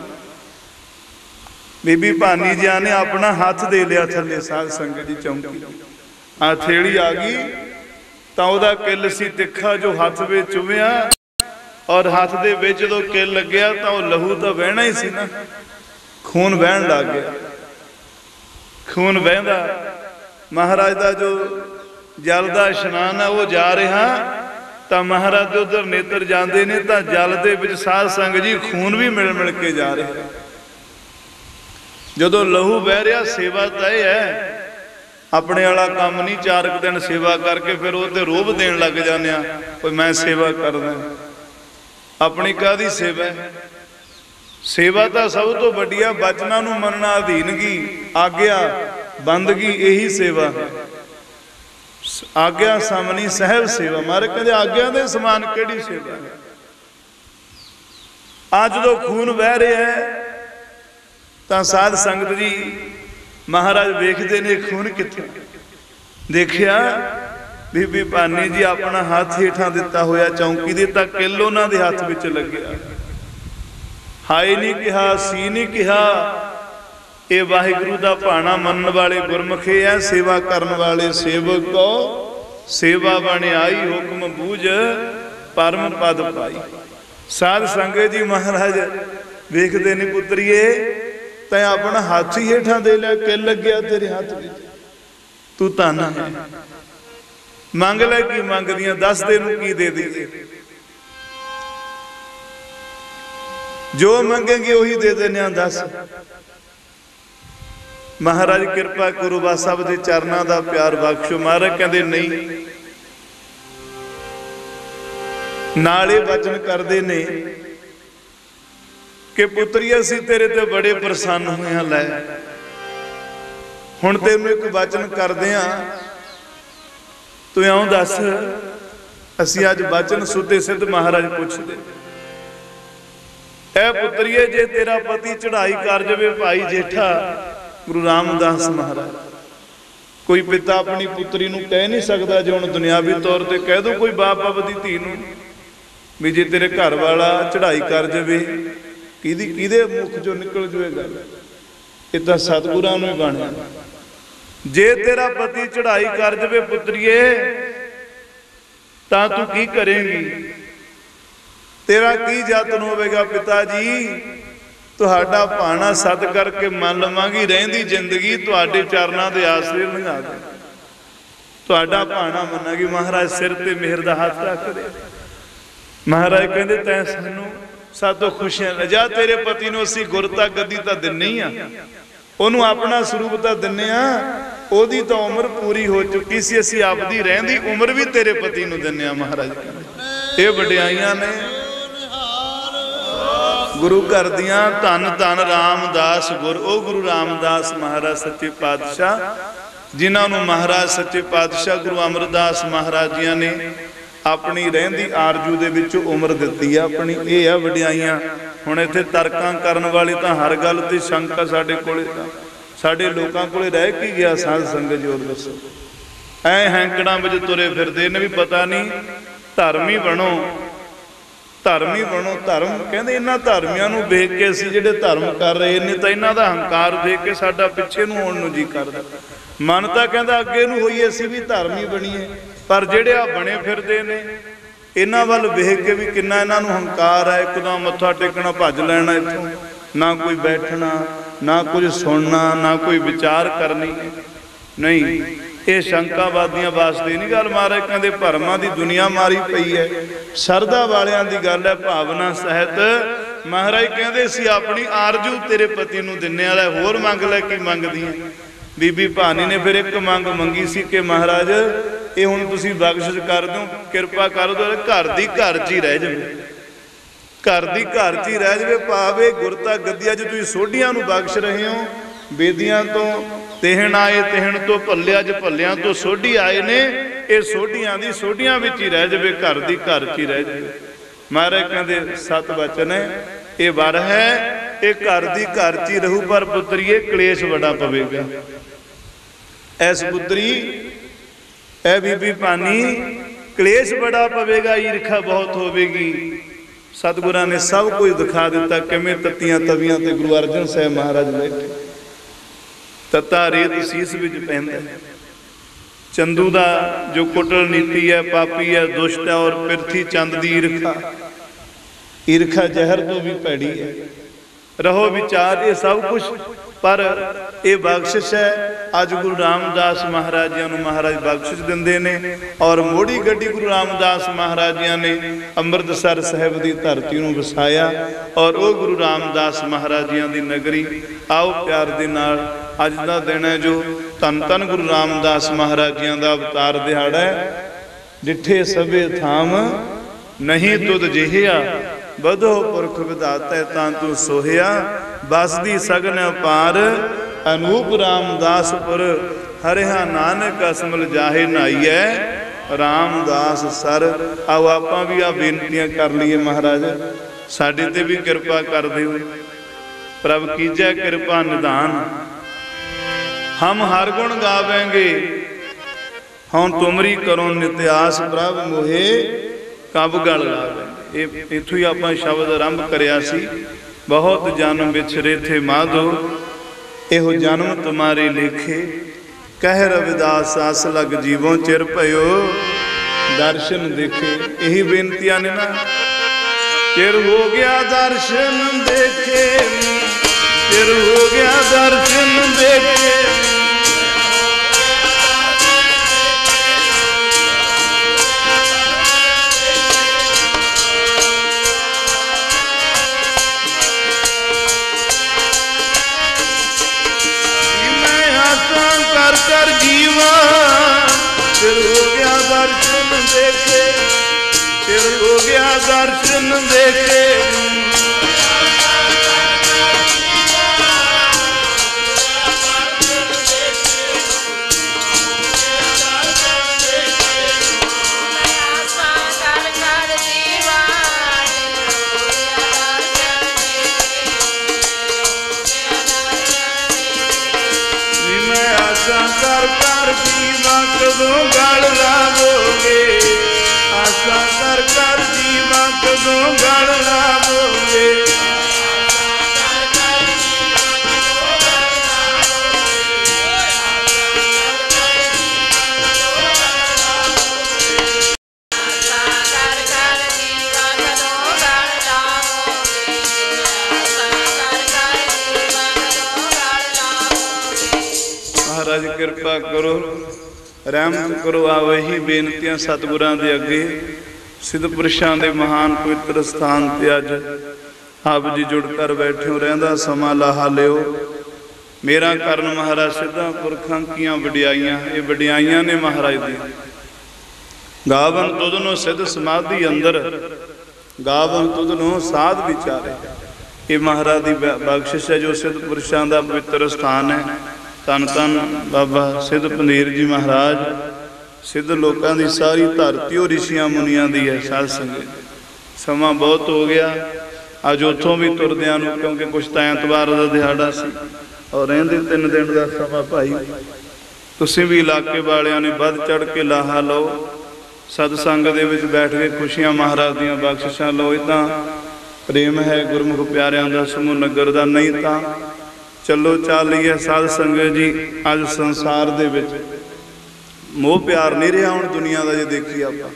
ਬੀਬੀ ਭਾਨੀ ਜੀ ਨੇ ਆਪਣਾ ਹੱਥ ਦੇ ਲਿਆ ਥੱਲੇ ਸਾਧ ਸੰਗਤ ਦੀ ਚੌਂਕੀ। ਆ ਥੇੜੀ ਆ ਗਈ, ਤਾਂ ਉਹਦਾ ਕਿੱਲ ਸੀ ਤਿੱਖਾ ਜੋ ਹੱਥ ਵਿੱਚ ਚੁੰਮਿਆ। ਔਰ ਹੱਥ ਦੇ ਵਿੱਚ ਜਦੋਂ ਕਿੱਲ ਲੱਗਿਆ ਤਾਂ ਉਹ ਲਹੂ ਤਾਂ ਵਹਿਣਾ ਹੀ ਸੀ ਨਾ। ਖੂਨ ਵਹਿਣ ਲੱਗ ਗਿਆ। ਖੂਨ ਵਹਿੰਦਾ। ਮਹਾਰਾਜ ਦਾ ਜੋ ਜਲ ਦਾ ਇਸ਼ਨਾਨ ਹੈ ਉਹ ਜਾ ਰਿਹਾ। ਤਾਂ ਮਹਾਰਾਜ ਉਧਰ ਨੇਤਰ ਜਾਂਦੇ ਨੇ ਤਾਂ ਜਲ ਦੇ ਵਿੱਚ ਸਾਧ ਸੰਗ ਜੀ ਖੂਨ ਵੀ ਮਿਲ ਮਿਲ ਕੇ ਜਾ ਰਿਹਾ। ਜਦੋਂ ਲਹੂ ਵਹਿ ਰਿਹਾ, ਸੇਵਾ ਤਾਂ ਇਹ ਹੈ। ਆਪਣੇ ਵਾਲਾ ਕੰਮ ਨਹੀਂ ਚਾਰ ਕੁ ਦਿਨ ਸੇਵਾ ਕਰਕੇ ਫਿਰ ਉਹ ਤੇ ਰੋਬ ਦੇਣ ਲੱਗ ਜਾਂਦੇ ਆ। ਕੋਈ ਮੈਂ ਸੇਵਾ ਕਰਦਾ। ਆਪਣੀ ਕਾਦੀ ਸੇਵਾ ਹੈ? ਸੇਵਾ ਤਾਂ ਸਭ ਤੋਂ ਵੱਡੀ ਆ ਬਚਨਾਂ ਨੂੰ ਮੰਨਣਾ ਅਧੀਨਗੀ ਆਗਿਆ ਬੰਦਗੀ ਇਹੀ ਸੇਵਾ ਆਗਿਆ ਸਾਮਣੀ ਸਹਿਬ ਸੇਵਾ। ਮਾਰੇ ਕਹਿੰਦੇ ਆਗਿਆ ਦੇ ਸਮਾਨ ਕਿਹੜੀ ਸੇਵਾ ਹੈ? ਅੱਜ ਜਦੋਂ ਖੂਨ ਵਹਿ ਰਿਹਾ ਹੈ ਤਾਂ ਸਾਧ ਸੰਗਤ ਜੀ ਮਹਾਰਾਜ ਵੇਖਦੇ ਨੇ ਖੂਨ ਕਿੱਥੇ? ਦੇਖਿਆ ਬੀਬੀ ਭਾਨੀ ਜੀ ਆਪਣਾ ਹੱਥ ਹੇਠਾਂ ਦਿੱਤਾ ਹੋਇਆ ਚੌਂਕੀ ਦੇ ਤਾਂ ਕਿੱਲ ਉਹਨਾਂ ਦੇ ਹੱਥ ਵਿੱਚ ਲੱਗਿਆ। ਹਾਏ ਨਹੀਂ ਕਿਹਾ, ਸੀ ਨਹੀਂ ਕਿਹਾ, ਇਹ ਵਾਹਿਗੁਰੂ ਦਾ ਭਾਣਾ ਮੰਨਣ ਵਾਲੇ ਗੁਰਮੁਖੇ ਐ, ਸੇਵਾ ਕਰਨ ਵਾਲੇ ਸੇਵਕ ਕੋ ਸੇਵਾ ਬਣ ਆਈ, ਹੁਕਮ ਬੂਝ ਪਰਮ ਪਦ ਪਾਈ। ਸਾਧ ਸੰਗਤ ਜੀ ਮਹਾਰਾਜ, ਵੇਖਦੇ ਨੇ ਪੁੱਤਰੀਏ, ਤੈਂ ਆਪਣਾ ਹੱਥ ਹੀ ਹੇਠਾਂ ਦੇ ਲਿਆ, ਕਿੱਲ ਲੱਗਿਆ ਤੇਰੇ ਹੱਥ ਵਿੱਚ। ਤੂੰ ਧੰਨ ਹੈ। ਮੰਗ ਲੈ ਕੀ ਮੰਗਦੀਆਂ, ਦੱਸ ਦੇ ਨੂੰ ਕੀ ਦੇ ਦਈਏ। ਜੋ ਮੰਗेंगे ਉਹੀ ਦੇ ਦੇਣੇ ਆ ਦੱਸ। ਮਹਾਰਾਜ ਕਿਰਪਾ ਕਰੋ ਬਾ ਸਭ ਦੇ ਚਰਨਾਂ ਦਾ ਪਿਆਰ ਬਖਸ਼ੋ। ਮਹਾਰਾਜ ਕਹਿੰਦੇ ਨਹੀਂ। ਨਾਲੇ ਵਚਨ ਕਰਦੇ ਨੇ ਕਿ ਪੁੱਤਰੀ, ਅਸੀਂ ਤੇਰੇ ਤੇ ਬੜੇ ਪ੍ਰਸੰਨ ਹੋਏ ਹਾਂ, ਲੈ। ਹੁਣ ਤੈਨੂੰ ਇੱਕ ਵਚਨ ਕਰਦੇ ਆ ਤੂੰ ਇਉਂ ਦੱਸ, ਅਸੀਂ ਅੱਜ ਵਚਨ ਸੁੱਤੇ ਸਿੱਧ ਮਹਾਰਾਜ ਪੁੱਛਦੇ। ਐ ਪੁੱਤਰੀਏ, ਜੇ ਤੇਰਾ ਪਤੀ ਚੜ੍ਹਾਈ ਕਰ ਜਾਵੇ ਭਾਈ ਜੇਠਾ, ਗੁਰੂ ਰਾਮਦਾਸ ਮਹਾਰਾਜ, ਕੋਈ ਪਿਤਾ ਆਪਣੀ ਪੁੱਤਰੀ ਨੂੰ ਕਹਿ ਨਹੀਂ ਸਕਦਾ ਜੇ ਹੁਣ ਦੁਨਿਆਵੀ ਤੌਰ ਤੇ ਕਹਿ ਦੋ ਕੋਈ ਬਾਪ ਆਪਦੀ ਧੀ ਨੂੰ, ਵੀ ਜੇ ਤੇਰੇ ਘਰ ਵਾਲਾ ਚੜ੍ਹਾਈ ਕਰ ਜਾਵੇ, ਕਿਹਦੀ ਕਿਹਦੇ ਮੁਖ ਚੋਂ ਨਿਕਲ ਜੂਏ ਗੱਲ? ਇਹ ਤਾਂ ਸਤਿਗੁਰਾਂ ਨੂੰ ਹੀ ਬਣਿਆ। ਜੇ ਤੇਰਾ ਪਤੀ ਚੜ੍ਹਾਈ ਕਰ ਜਾਵੇ ਪੁੱਤਰੀਏ, ਤਾਂ ਤੂੰ ਕੀ ਕਰੇਂਗੀ? ਤੇਰਾ ਕੀ ਯਤਨ ਹੋਵੇਗਾ ਪਿਤਾ ਜੀ? ਤੁਹਾਡਾ ਭਾਣਾ ਸਤ ਕਰਕੇ ਮੰਨ ਲਵਾਂਗੀ, ਰਹਿੰਦੀ ਜ਼ਿੰਦਗੀ ਤੁਹਾਡੇ ਚਰਨਾਂ ਦੇ ਆਸਰੇ ਲੰਘਾ ਦੇ। ਤੁਹਾਡਾ ਭਾਣਾ ਮੰਨਾਂਗੀ, ਮਹਾਰਾਜ ਸਿਰ ਤੇ ਮਿਹਰ ਦਾ ਹੱਥ ਰੱਖ ਦੇ। ਮਹਾਰਾਜ ਕਹਿੰਦੇ, ਤੈਂ ਸਾਨੂੰ ਸਾਤੋਂ ਖੁਸ਼ੀਆਂ, ਲੈ ਜਾ ਤੇਰੇ ਪਤੀ ਨੂੰ ਅਸੀਂ ਗੁਰਤਾ ਗੱਦੀ ਤਾਂ ਦਿੰਨੇ ਹੀ ਆ। ਉਹਨੂੰ ਆਪਣਾ ਸਰੂਪ ਤਾਂ ਦਿੰਨੇ ਆ। ਉਹਦੀ ਤਾਂ ਉਮਰ ਪੂਰੀ ਹੋ ਚੁੱਕੀ ਸੀ, ਅਸੀਂ ਆਪਦੀ ਰਹਿੰਦੀ ਉਮਰ ਵੀ ਤੇਰੇ ਪਤੀ ਨੂੰ ਦਿੰਨੇ ਆ ਮਹਾਰਾਜ। ਇਹ ਵਡਿਆਈਆਂ ਨੇ ਗੁਰੂ ਘਰ ਦੀਆਂ ਧੰਨ ਧੰਨ ਰਾਮਦਾਸ ਗੁਰ, ਉਹ ਗੁਰੂ ਰਾਮਦਾਸ ਮਹਾਰਾਜ ਸੱਚੇ ਪਾਤਸ਼ਾਹ, ਜਿਨ੍ਹਾਂ ਨੂੰ ਮਹਾਰਾਜ ਸੱਚੇ ਪਾਤਸ਼ਾਹ ਗੁਰੂ ਅਮਰਦਾਸ ਮਹਾਰਾਜ ਜੀਆਂ ਨੇ ਆਪਣੀ ਰਹਿੰਦੀ ਆਰਜੂ ਦੇ ਵਿੱਚ ਉਮਰ ਦਿੱਤੀ ਆ। ਆਪਣੀ ਇਹ ਆ ਵਡਿਆਈਆਂ ਹੁਣ ਇੱਥੇ ਤਰਕਾਂ ਕਰਨ ਵਾਲੇ ਤਾਂ ਹਰ ਗੱਲ ਦੀ ਸ਼ੰਕਾ ਸਾਡੇ ਕੋਲੇ ਤਾਂ ਸਾਡੇ ਲੋਕਾਂ ਕੋਲੇ ਰਹਿ ਕੀ ਗਿਆ ਸਾਧ ਸੰਗਤ ਜੋਤ ਦੱਸੋ। ਐ ਹੈਂਕੜਾਂ ਵਿੱਚ ਤੁਰੇ ਫਿਰਦੇ ਨੇ ਵੀ ਪਤਾ ਨਹੀਂ, ਧਰਮੀ ਬਣੋ। ਧਰਮੀ ਬਣੋ, ਧਰਮ ਕਹਿੰਦੇ ਇਹਨਾਂ ਧਰਮੀਆਂ ਨੂੰ ਵੇਖ ਕੇ ਅਸੀਂ ਜਿਹੜੇ ਧਰਮ ਕਰ ਰਹੇ ਨੇ ਤਾਂ ਇਹਨਾਂ ਦਾ ਹੰਕਾਰ ਦੇਖ ਕੇ ਸਾਡਾ ਪਿੱਛੇ ਨੂੰ ਆਉਣ ਨੂੰ ਜੀ ਕਰਦਾ। ਮਨ ਤਾਂ ਕਹਿੰਦਾ ਅੱਗੇ ਨੂੰ ਹੋਈਏ, ਅਸੀਂ ਵੀ ਧਰਮੀ ਬਣੀਏ। ਪਰ ਜਿਹੜੇ ਆ ਬਣੇ ਫਿਰਦੇ ਨੇ ਇਹਨਾਂ ਵੱਲ ਵੇਖ ਕੇ ਵੀ ਕਿੰਨਾ ਇਹਨਾਂ ਨੂੰ ਹੰਕਾਰ ਹੈ ਇੱਕਦਮ ਮੱਥਾ ਟੇਕਣਾ, ਭੱਜ ਲੈਣਾ ਇੱਥੋਂ। ਨਾ ਕੋਈ ਬੈਠਣਾ, ਨਾ ਕੁਝ ਸੁਣਨਾ, ਨਾ ਕੋਈ ਵਿਚਾਰ ਕਰਨੀ। ਨਹੀਂ, ਇਹ ਸ਼ੰਕਾਵਾਦੀਆਂ ਵਾਸਤੇ ਨਹੀਂ ਗੱਲ ਮਹਾਰਾਜ, ਕਹਿੰਦੇ ਭਰਮਾਂ ਦੀ ਦੁਨੀਆ ਮਾਰੀ ਪਈ ਹੈ। ਸ਼ਰਧਾ ਵਾਲਿਆਂ ਦੀ ਗੱਲ ਹੈ, ਭਾਵਨਾ ਸਹਿਤ। ਮਹਾਰਾਜ ਕਹਿੰਦੇ ਸੀ, ਆਪਣੀ ਆਰਜੂ ਤੇਰੇ ਪਤੀ ਨੂੰ ਦਿੰਨੇ ਵਾਲਾ ਹੋਰ ਮੰਗ ਲੈ ਕੀ ਮੰਗਦੀ ਹੈ। ਬੀਬੀ ਭਾਨੀ ਨੇ ਫਿਰ ਇੱਕ ਮੰਗ ਮੰਗੀ ਸੀ ਕਿ ਮਹਾਰਾਜ, ਇਹ ਹੁਣ ਤੁਸੀਂ ਬਖਸ਼ਿਸ਼ ਕਰ ਦਿਓ, ਕਿਰਪਾ ਕਰ ਦਿਓ ਘਰ ਦੀ ਘਰ 'ਚ ਹੀ ਰਹਿ ਜਾਵੇ। ਘਰ ਦੀ ਘਰ 'ਚ ਹੀ ਰਹਿ ਜਾਵੇ, ਭਾਵੇਂ ਗੁਰਤਾ ਗੱਦੀਆਂ 'ਚ ਤੁਸੀਂ ਸੋਢੀਆਂ ਨੂੰ ਬਖਸ਼ ਰਹੇ ਹੋ, ਬੇਦੀਆਂ ਤੋਂ ਤਹਿਣ ਆਏ, ਤਹਿਣ ਤੋਂ ਭੱਲਿਆ 'ਚ ਭੱਲਿਆਂ ਤੋਂ ਸੋਢੀ ਆਏ ਨੇ, ਇਹ ਸੋਢੀਆਂ ਦੀ ਸੋਢੀਆਂ ਵਿੱਚ ਹੀ ਰਹਿ ਜਾਵੇ, ਘਰ ਦੀ ਘਰ 'ਚ ਹੀ ਰਹਿ ਜਾਵੇ। ਮਹਾਰਾਜ ਕਹਿੰਦੇ, ਸਤ ਬਚਨ ਹੈ, ਇਹ ਵਰ ਹੈ, ਇਹ ਘਰ ਦੀ ਘਰ 'ਚ ਹੀ ਰਹੂ, ਪਰ ਪੁੱਤਰੀਏ, ਕਲੇਸ਼ ਬੜਾ ਪਵੇਗਾ। ਐਸ ਪੁੱਤਰੀ, ਐ ਬੀਬੀ ਪਾਨੀ ਕਲੇਸ਼ ਬੜਾ ਪਵੇਗਾ, ਈਰਖਾ ਬਹੁਤ ਹੋਵੇਗੀ। ਸਤਿਗੁਰਾਂ ਨੇ ਸਭ ਕੁਝ ਦਿਖਾ ਦਿੱਤਾ, ਕਿਵੇਂ ਤਤੀਆਂ ਤਵੀਆਂ ਤੇ ਗੁਰੂ ਅਰਜਨ ਸਾਹਿਬ ਮਹਾਰਾਜ ਬੈਠੇ। ਤਤਾ ਰੇਤ ਸੀਸ ਵਿੱਚ ਪੈਂਦਾ ਚੰਦੂ ਦਾ ਜੋ ਕੁਟਲ ਨੀਤੀ ਹੈ, ਪਾਪੀ ਹੈ, ਦੁਸ਼ਟ ਹੈ ਔਰ ਪਿਰਥੀ ਚੰਦ ਦੀ ਈਰਖਾ। ਈਰਖਾ ਜ਼ਹਿਰ ਤੋਂ ਵੀ ਭੈੜੀ ਹੈ। ਰਹੋ ਵਿਚਾਰ, ਇਹ ਸਭ ਕੁਝ ਪਰ ਇਹ ਬਖਸ਼ਿਸ਼ ਹੈ, ਅੱਜ ਗੁਰੂ ਰਾਮਦਾਸ ਮਹਾਰਾਜ ਜੀ ਨੂੰ ਮਹਾਰਾਜ ਬਖਸ਼ਿਸ਼ ਦਿੰਦੇ ਨੇ ਔਰ ਮੋੜੀ ਗੱਡੀ ਗੁਰੂ ਰਾਮਦਾਸ ਮਹਾਰਾਜ ਜੀ ਨੇ ਅੰਮ੍ਰਿਤਸਰ ਸਾਹਿਬ ਦੀ ਧਰਤੀ ਨੂੰ ਵਸਾਇਆ ਔਰ ਉਹ ਗੁਰੂ ਰਾਮਦਾਸ ਮਹਾਰਾਜ ਜੀ ਦੀ ਨਗਰੀ, ਆਓ ਪਿਆਰ ਦੇ ਨਾਲ ਅੱਜ ਦਾ ਦਿਨ ਹੈ ਜੋ ਧੰਨ ਧੰਨ ਗੁਰੂ ਰਾਮਦਾਸ ਮਹਾਰਾਜ ਜੀ ਦਾ ਅਵਤਾਰ ਦਿਹਾੜਾ ਹੈ। ਜਿੱਥੇ ਸਭੇ ਥਾਮ ਨਹੀਂ ਤੁਧ ਜਿਹਿਆ, ਵਧੋ ਪੁਰਖ ਵਿਦਾਤਾ ਤਾਂ ਤੂੰ ਸੋਹਿਆ। ਬਸਦੀ ਸਗਨ ਅਪਾਰ ਅਨੂਪ ਰਾਮਦਾਸਪੁਰ, ਹਰਿਹਾ ਨਾਨਕ ਅਸਮਲ ਜਾਹੇ ਨਾਈਐ। ਰਾਮਦਾਸ ਸਰ, ਆਓ ਆਪਾਂ ਵੀ ਆ ਬੇਨਤੀਆਂ ਕਰ ਲਈਏ ਮਹਾਰਾਜ। ਸਾਡੇ ਤੇ ਵੀ ਕਿਰਪਾ ਕਰ ਦਿਓ। ਪ੍ਰਭ ਕੀਜੈ ਕਿਰਪਾ ਨਿਦਾਨ ਹਮ ਹਰ ਗੁਣ ਗਾਵੇਂਗੇ। ਹਉ ਤੁਮਰੀ ਕਰੋ ਨਿਤਿਆਸ ਪ੍ਰਭ ਮੋਹੇ। ਕਬ ਗਲ ਲਾਵੇ ਇਹ ਇਥੋਂ ਹੀ ਆਪਾਂ ਸ਼ਬਦ ਆਰੰਭ ਕਰਿਆ ਸੀ। ਬਹੁਤ ਜਨਮ ਵਿਛਰੇ ਥੇ ਮਾਧੋ, ਇਹੋ ਜਨਮ ਤੁਮਾਰੇ ਲੇਖੇ। ਕਹਿ ਰਵਿਦਾਸ, ਆਸ ਲਗ ਜੀਵੋਂ ਚਿਰ ਭਇਓ। ਦਰਸ਼ਨ ਦੇਖੇ, ਇਹੀ ਬੇਨਤੀਆਂ ਨੇ ਨਾ। ਚਿਰ ਹੋ ਗਿਆ ਦਰਸ਼ਨ ਦੇਖੇ। ਚਿਰ ਹੋ ਗਿਆ ਦਰਸ਼ਨ ਦੇਖੇ। ਚਿਰ ਹੋ ਗਿਆ ਦਰਸ਼ਨ ਦੇਖੇ ਚਿਰ ਹੋ ਗਿਆ ਦਰਸ਼ਨ ਦੇਖੇ ਜੀਵਾਂ ਗੜ ਲਾਵੋਗੇ ਆਸਾਂ ਮਹਾਰਾਜ ਕਿਰਪਾ ਕਰੋ ਰਹਿਮਤ ਕਰੋ ਆਵੇ ਹੀ ਬੇਨਤੀਆਂ ਸਤਿਗੁਰਾਂ ਦੇ ਅੱਗੇ। ਸਿੱਧ ਪੁਰਸ਼ਾਂ ਦੇ ਮਹਾਨ ਪਵਿੱਤਰ ਸਥਾਨ ਤੇ ਅੱਜ ਆਪ ਜੀ ਜੁੜ ਕਰ ਬੈਠਿਓ, ਰਹਿੰਦਾ ਸਮਾਂ ਲਾਹਾ ਲਿਓ। ਮੇਰਾ ਕਰਨ ਮਹਾਰਾਜ ਸਿੱਧਾਂ ਪੁਰਖਾਂ ਕੀਆਂ ਵਡਿਆਈਆਂ, ਇਹ ਵਡਿਆਈਆਂ ਨੇ ਮਹਾਰਾਜ ਦੀ। ਗਾਵਨ ਤੁਧ ਨੂੰ ਸਿੱਧ ਸਮਾਧੀ ਅੰਦਰ, ਗਾਵਨ ਤੁਧ ਨੂੰ ਸਾਧ ਵਿਚਾਰੇ। ਇਹ ਮਹਾਰਾਜ ਦੀ ਬ- ਬਖਸ਼ਿਸ਼ ਹੈ ਜੋ ਸਿੱਧ ਪੁਰਸ਼ਾਂ ਦਾ ਪਵਿੱਤਰ ਸਥਾਨ ਹੈ। ਤਨ ਤਨ ਬਾਬਾ ਸਿੱਧ ਪੰਦੀਰ ਜੀ ਮਹਾਰਾਜ। ਸਿੱਧ ਲੋਕਾਂ ਦੀ ਸਾਰੀ ਧਰਤੀ ਉਹ ਰਿਸ਼ੀਆਂ ਮੁਨੀਆਂ ਦੀ ਹੈ, ਸਾਧ ਸੰਗਤ। ਸਮਾਂ ਬਹੁਤ ਹੋ ਗਿਆ। ਅੱਜ ਉੱਥੋਂ ਵੀ ਤੁਰਦਿਆਂ ਨੂੰ ਕਿਉਂਕਿ ਕੁਛ ਤਾਂ ਐਤਵਾਰ ਦਾ ਦਿਹਾੜਾ ਸੀ। ਔਰ ਰਹਿੰਦੇ ਤਿੰਨ ਦਿਨ ਦਾ ਸਮਾਂ ਭਾਈ, ਤੁਸੀਂ ਵੀ ਇਲਾਕੇ ਵਾਲਿਆਂ ਨੇ ਵੱਧ ਚੜ ਕੇ ਲਾਹਾ ਲਓ। ਸਤ ਸੰਗ ਦੇ ਵਿੱਚ ਬੈਠ ਕੇ ਖੁਸ਼ੀਆਂ ਮਹਾਰਾਜ ਦੀਆਂ ਬਖਸ਼ਿਸ਼ਾਂ ਲਓ। ਇਹ ਪ੍ਰੇਮ ਹੈ ਗੁਰਮੁਖ ਪਿਆਰਿਆਂ ਦਾ, ਸਮੂਹ ਨਗਰ ਦਾ ਨਹੀਂ ਤਾਂ। ਚੱਲੋ ਚੱਲੀਏ ਸਾਧ ਸੰਗਤ ਜੀ, ਅੱਜ ਸੰਸਾਰ ਦੇ ਵਿੱਚ। ਮੋਹ ਪਿਆਰ ਨਹੀਂ ਰਿਹਾ ਹੁਣ ਦੁਨੀਆ ਦਾ ਜੇ ਦੇਖੀ ਆਪਾਂ।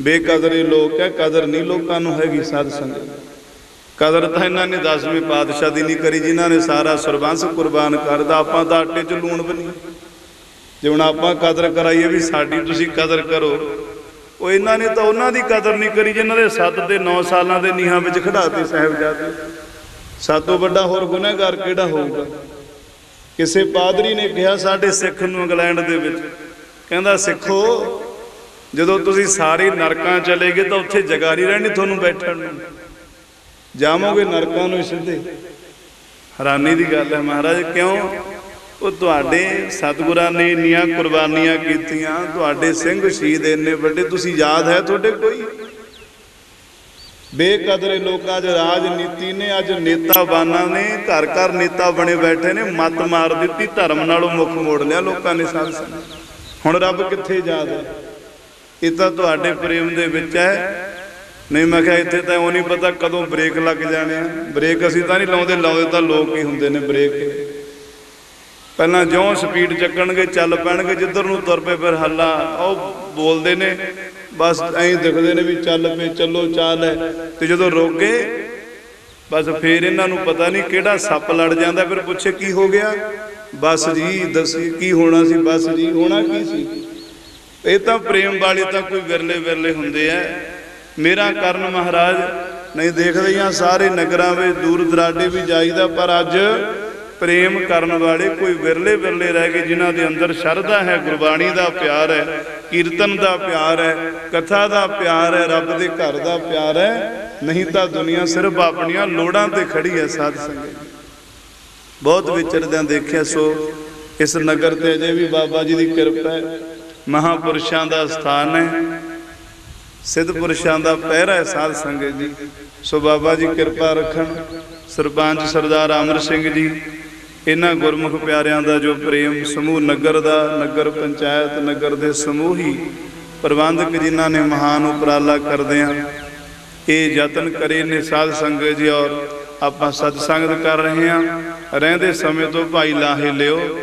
ਬੇਕਦਰੇ ਲੋਕ ਹੈ, ਕਦਰ ਨਹੀਂ ਲੋਕਾਂ ਨੂੰ ਹੈਗੀ ਸਾਧ ਸੰਗਤ। ਕਦਰ ਤਾਂ ਇਹਨਾਂ ਨੇ 10ਵੇਂ ਪਾਤਸ਼ਾਹ ਦੀ ਨਹੀਂ ਕਰੀ, ਜਿਨ੍ਹਾਂ ਨੇ ਸਾਰਾ ਸਰਬੰਸ ਕੁਰਬਾਨ ਕਰਦਾ। ਆਪਾਂ ਤਾਂ ਆਟੇ 'ਚ ਲੂਣ ਬਣੀ। ਜੇ ਹੁਣ ਆਪਾਂ ਕਦਰ ਕਰਾਈਏ ਵੀ ਸਾਡੀ ਤੁਸੀਂ ਕਦਰ ਕਰੋ, ਉਹ ਇਹਨਾਂ ਨੇ ਤਾਂ ਉਹਨਾਂ ਦੀ ਕਦਰ ਨਹੀਂ ਕਰੀ, ਜਿਨ੍ਹਾਂ ਦੇ 7 ਤੇ 9 ਸਾਲਾਂ ਦੇ ਨੀਹਾਂ ਵਿੱਚ ਖੜਾਤੇ ਸਾਹਿਬਜ਼ਾਦੇ। ਸਾਤੋਂ ਵੱਡਾ ਹੋਰ ਗੁਨਾਹਗਾਰ ਕਿਹੜਾ ਹੋਊਗਾ? ਕਿਸੇ ਪਾਦਰੀ ਨੇ ਕਿਹਾ ਸਾਡੇ ਸਿੱਖ ਨੂੰ ਇੰਗਲੈਂਡ ਦੇ ਵਿੱਚ ਕਹਿੰਦਾ, ਸਿੱਖੋ, ਜਦੋਂ ਤੁਸੀਂ ਸਾਰੇ ਨਰਕਾਂ ਚਲੇ ਗਏ ਤਾਂ ਉੱਥੇ ਜਗ੍ਹਾ ਨਹੀਂ ਰਹਿਣੀ ਤੁਹਾਨੂੰ ਬੈਠਣ ਨੂੰ। ਜਾਵੋਗੇ ਨਰਕਾਂ ਨੂੰ ਹੀ ਸਿੱਧੇ। ਹੈਰਾਨੀ ਦੀ ਗੱਲ ਹੈ ਮਹਾਰਾਜ, ਕਿਉਂ? ਉਹ ਤੁਹਾਡੇ ਸਤਿਗੁਰਾਂ ਨੇ ਇੰਨੀਆਂ ਕੁਰਬਾਨੀਆਂ ਕੀਤੀਆਂ, ਤੁਹਾਡੇ ਸਿੰਘ ਸ਼ਹੀਦ ਇੰਨੇ ਵੱਡੇ, ਤੁਸੀਂ ਯਾਦ ਹੈ ਤੁਹਾਡੇ ਕੋਈ? ਬੇਕਦਰੇ ਲੋਕਾਂ 'ਚ ਰਾਜਨੀਤੀ ਨੇ, ਅੱਜ ਨੇਤਾਵਾਨਾਂ ਨੇ ਘਰ ਘਰ ਨੇਤਾ ਬਣੇ ਬੈਠੇ ਨੇ, ਮੱਤ ਮਾਰ ਦਿੱਤੀ, ਧਰਮ ਨਾਲੋਂ ਮੁੱਖ ਮੋੜ ਲਿਆ ਲੋਕਾਂ ਨੇ ਸਾਧ ਸੰਗਤ। ਹੁਣ ਰੱਬ ਕਿੱਥੇ ਯਾਦ ਹੈ? ਇਹ ਤਾਂ ਤੁਹਾਡੇ ਪ੍ਰੇਮ ਦੇ ਵਿੱਚ ਹੈ। ਨਹੀਂ, ਮੈਂ ਕਿਹਾ ਇੱਥੇ ਤਾਂ ਉਹ ਨਹੀਂ ਪਤਾ ਕਦੋਂ ਬ੍ਰੇਕ ਲੱਗ ਜਾਣੇ ਆ। ਬ੍ਰੇਕ ਅਸੀਂ ਤਾਂ ਨਹੀਂ ਲਾਉਂਦੇ ਲਾਉਂਦੇ ਤਾਂ ਲੋਕ ਹੀ ਹੁੰਦੇ ਨੇ ਬ੍ਰੇਕ। ਪਹਿਲਾਂ ਜਿਉਂ ਸਪੀਡ ਚੱਕਣਗੇ, ਚੱਲ ਪੈਣਗੇ, ਜਿੱਧਰ ਨੂੰ ਤੁਰ ਪਏ ਫਿਰ ਹੱਲਾ। ਉਹ ਬੋਲਦੇ ਨੇ, ਬਸ ਐਂ ਦਿਖਦੇ ਨੇ ਵੀ ਚੱਲ ਪਏ, ਚੱਲੋ, ਚਾਲ ਹੈ। ਤੇ ਜਦੋਂ ਰੋਕੇ, ਬਸ ਫੇਰ ਇਹਨਾਂ ਨੂੰ ਪਤਾ ਨਹੀਂ ਕਿਹੜਾ ਸੱਪ ਲੜ ਜਾਂਦਾ, ਫਿਰ ਪੁੱਛੇ ਕੀ ਹੋ ਗਿਆ? ਬਸ ਜੀ, ਦੱਸੀ ਕੀ ਹੋਣਾ ਸੀ, ਬਸ ਜੀ, ਹੋਣਾ ਕੀ ਸੀ? ਇਹ ਤਾਂ ਪ੍ਰੇਮ ਵਾਲੇ ਤਾਂ ਕੋਈ ਵਿਰਲੇ ਵਿਰਲੇ ਹੁੰਦੇ ਆ। ਮੇਰਾ ਕਰਨ ਮਹਾਰਾਜ, ਨਹੀਂ ਦੇਖਦੇ ਆ ਸਾਰੇ ਨਗਰਾਂ ਵਿੱਚ ਦੂਰ ਦਰਾਡੇ ਵੀ ਜਾਈਦਾ, ਪਰ ਅੱਜ ਪ੍ਰੇਮ ਕਰਨ ਵਾਲੇ ਕੋਈ ਵਿਰਲੇ ਵਿਰਲੇ ਰਹਿ ਗਏ, ਜਿਨ੍ਹਾਂ ਦੇ ਅੰਦਰ ਸ਼ਰਧਾ ਹੈ, ਗੁਰਬਾਣੀ ਦਾ ਪਿਆਰ ਹੈ, ਕੀਰਤਨ ਦਾ ਪਿਆਰ ਹੈ, ਕਥਾ ਦਾ ਪਿਆਰ ਹੈ, ਰੱਬ ਦੇ ਘਰ ਦਾ ਪਿਆਰ ਹੈ। ਨਹੀਂ ਤਾਂ ਦੁਨੀਆ ਸਿਰਫ ਆਪਣੀਆਂ ਲੋੜਾਂ ਤੇ ਖੜੀ ਹੈ, ਸਾਧ ਸੰਗਤ। ਬਹੁਤ ਵਿਚਰਦਿਆਂ ਦੇਖਿਆ ਸੋ, ਇਸ ਨਗਰ ਤੇ ਅਜੇ ਵੀ ਬਾਬਾ ਜੀ ਦੀ ਕਿਰਪਾ ਹੈ। ਮਹਾਪੁਰਸ਼ਾਂ ਦਾ ਸਥਾਨ ਹੈ। ਸਿੱਧ ਪੁਰਸ਼ਾਂ ਦਾ ਪਹਿਰਾ ਹੈ ਸਾਧ ਸੰਗਤ ਜੀ। ਸੋ ਬਾਬਾ ਜੀ ਕਿਰਪਾ ਰੱਖਣ। ਸਰਪੰਚ ਸਰਦਾਰ ਅਮਰ ਸਿੰਘ ਜੀ, ਇਹਨਾਂ ਗੁਰਮੁਖ ਪਿਆਰਿਆਂ ਦਾ ਜੋ ਪ੍ਰੇਮ ਸਮੂਹ ਨਗਰ ਦਾ, ਨਗਰ ਪੰਚਾਇਤ, ਨਗਰ ਦੇ ਸਮੂਹੀ ਪ੍ਰਬੰਧਕ ਜਿਨ੍ਹਾਂ ਨੇ ਮਹਾਨ ਉਪਰਾਲਾ ਕਰਦੇ ਆ, ਇਹ ਯਤਨ ਕਰੇ ਨੇ ਸਾਧ ਸੰਗਤ ਜੀ ਔਰ ਆਪਾਂ ਸਤਸੰਗਤ ਕਰ ਰਹੇ ਹਾਂ। ਰਹਿੰਦੇ ਸਮੇਂ ਤੋਂ ਭਾਈ ਲਾਹੇ ਲਿਓ।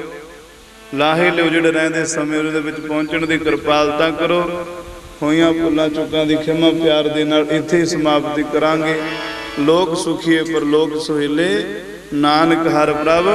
ਲਾਹੇ ਲਿਓ ਜਿਹੜੇ ਰਹਿੰਦੇ ਸਮੇਂ ਉਹਦੇ ਵਿੱਚ ਪਹੁੰਚਣ ਦੀ ਕਿਰਪਾਲਤਾ ਕਰੋ। ਹੋਈਆਂ ਭੁੱਲਾਂ ਚੁੱਕਾਂ ਦੀ ਖਿਮਾ ਪਿਆਰ ਦੇ ਨਾਲ ਇੱਥੇ ਸਮਾਪਤੀ ਕਰਾਂਗੇ। ਲੋਕ ਸੁਖੀਏ ਪਰ ਲੋਕ ਸੁਹੇਲੇ। ਨਾਨਕ ਹਰ ਪ੍ਰਭ।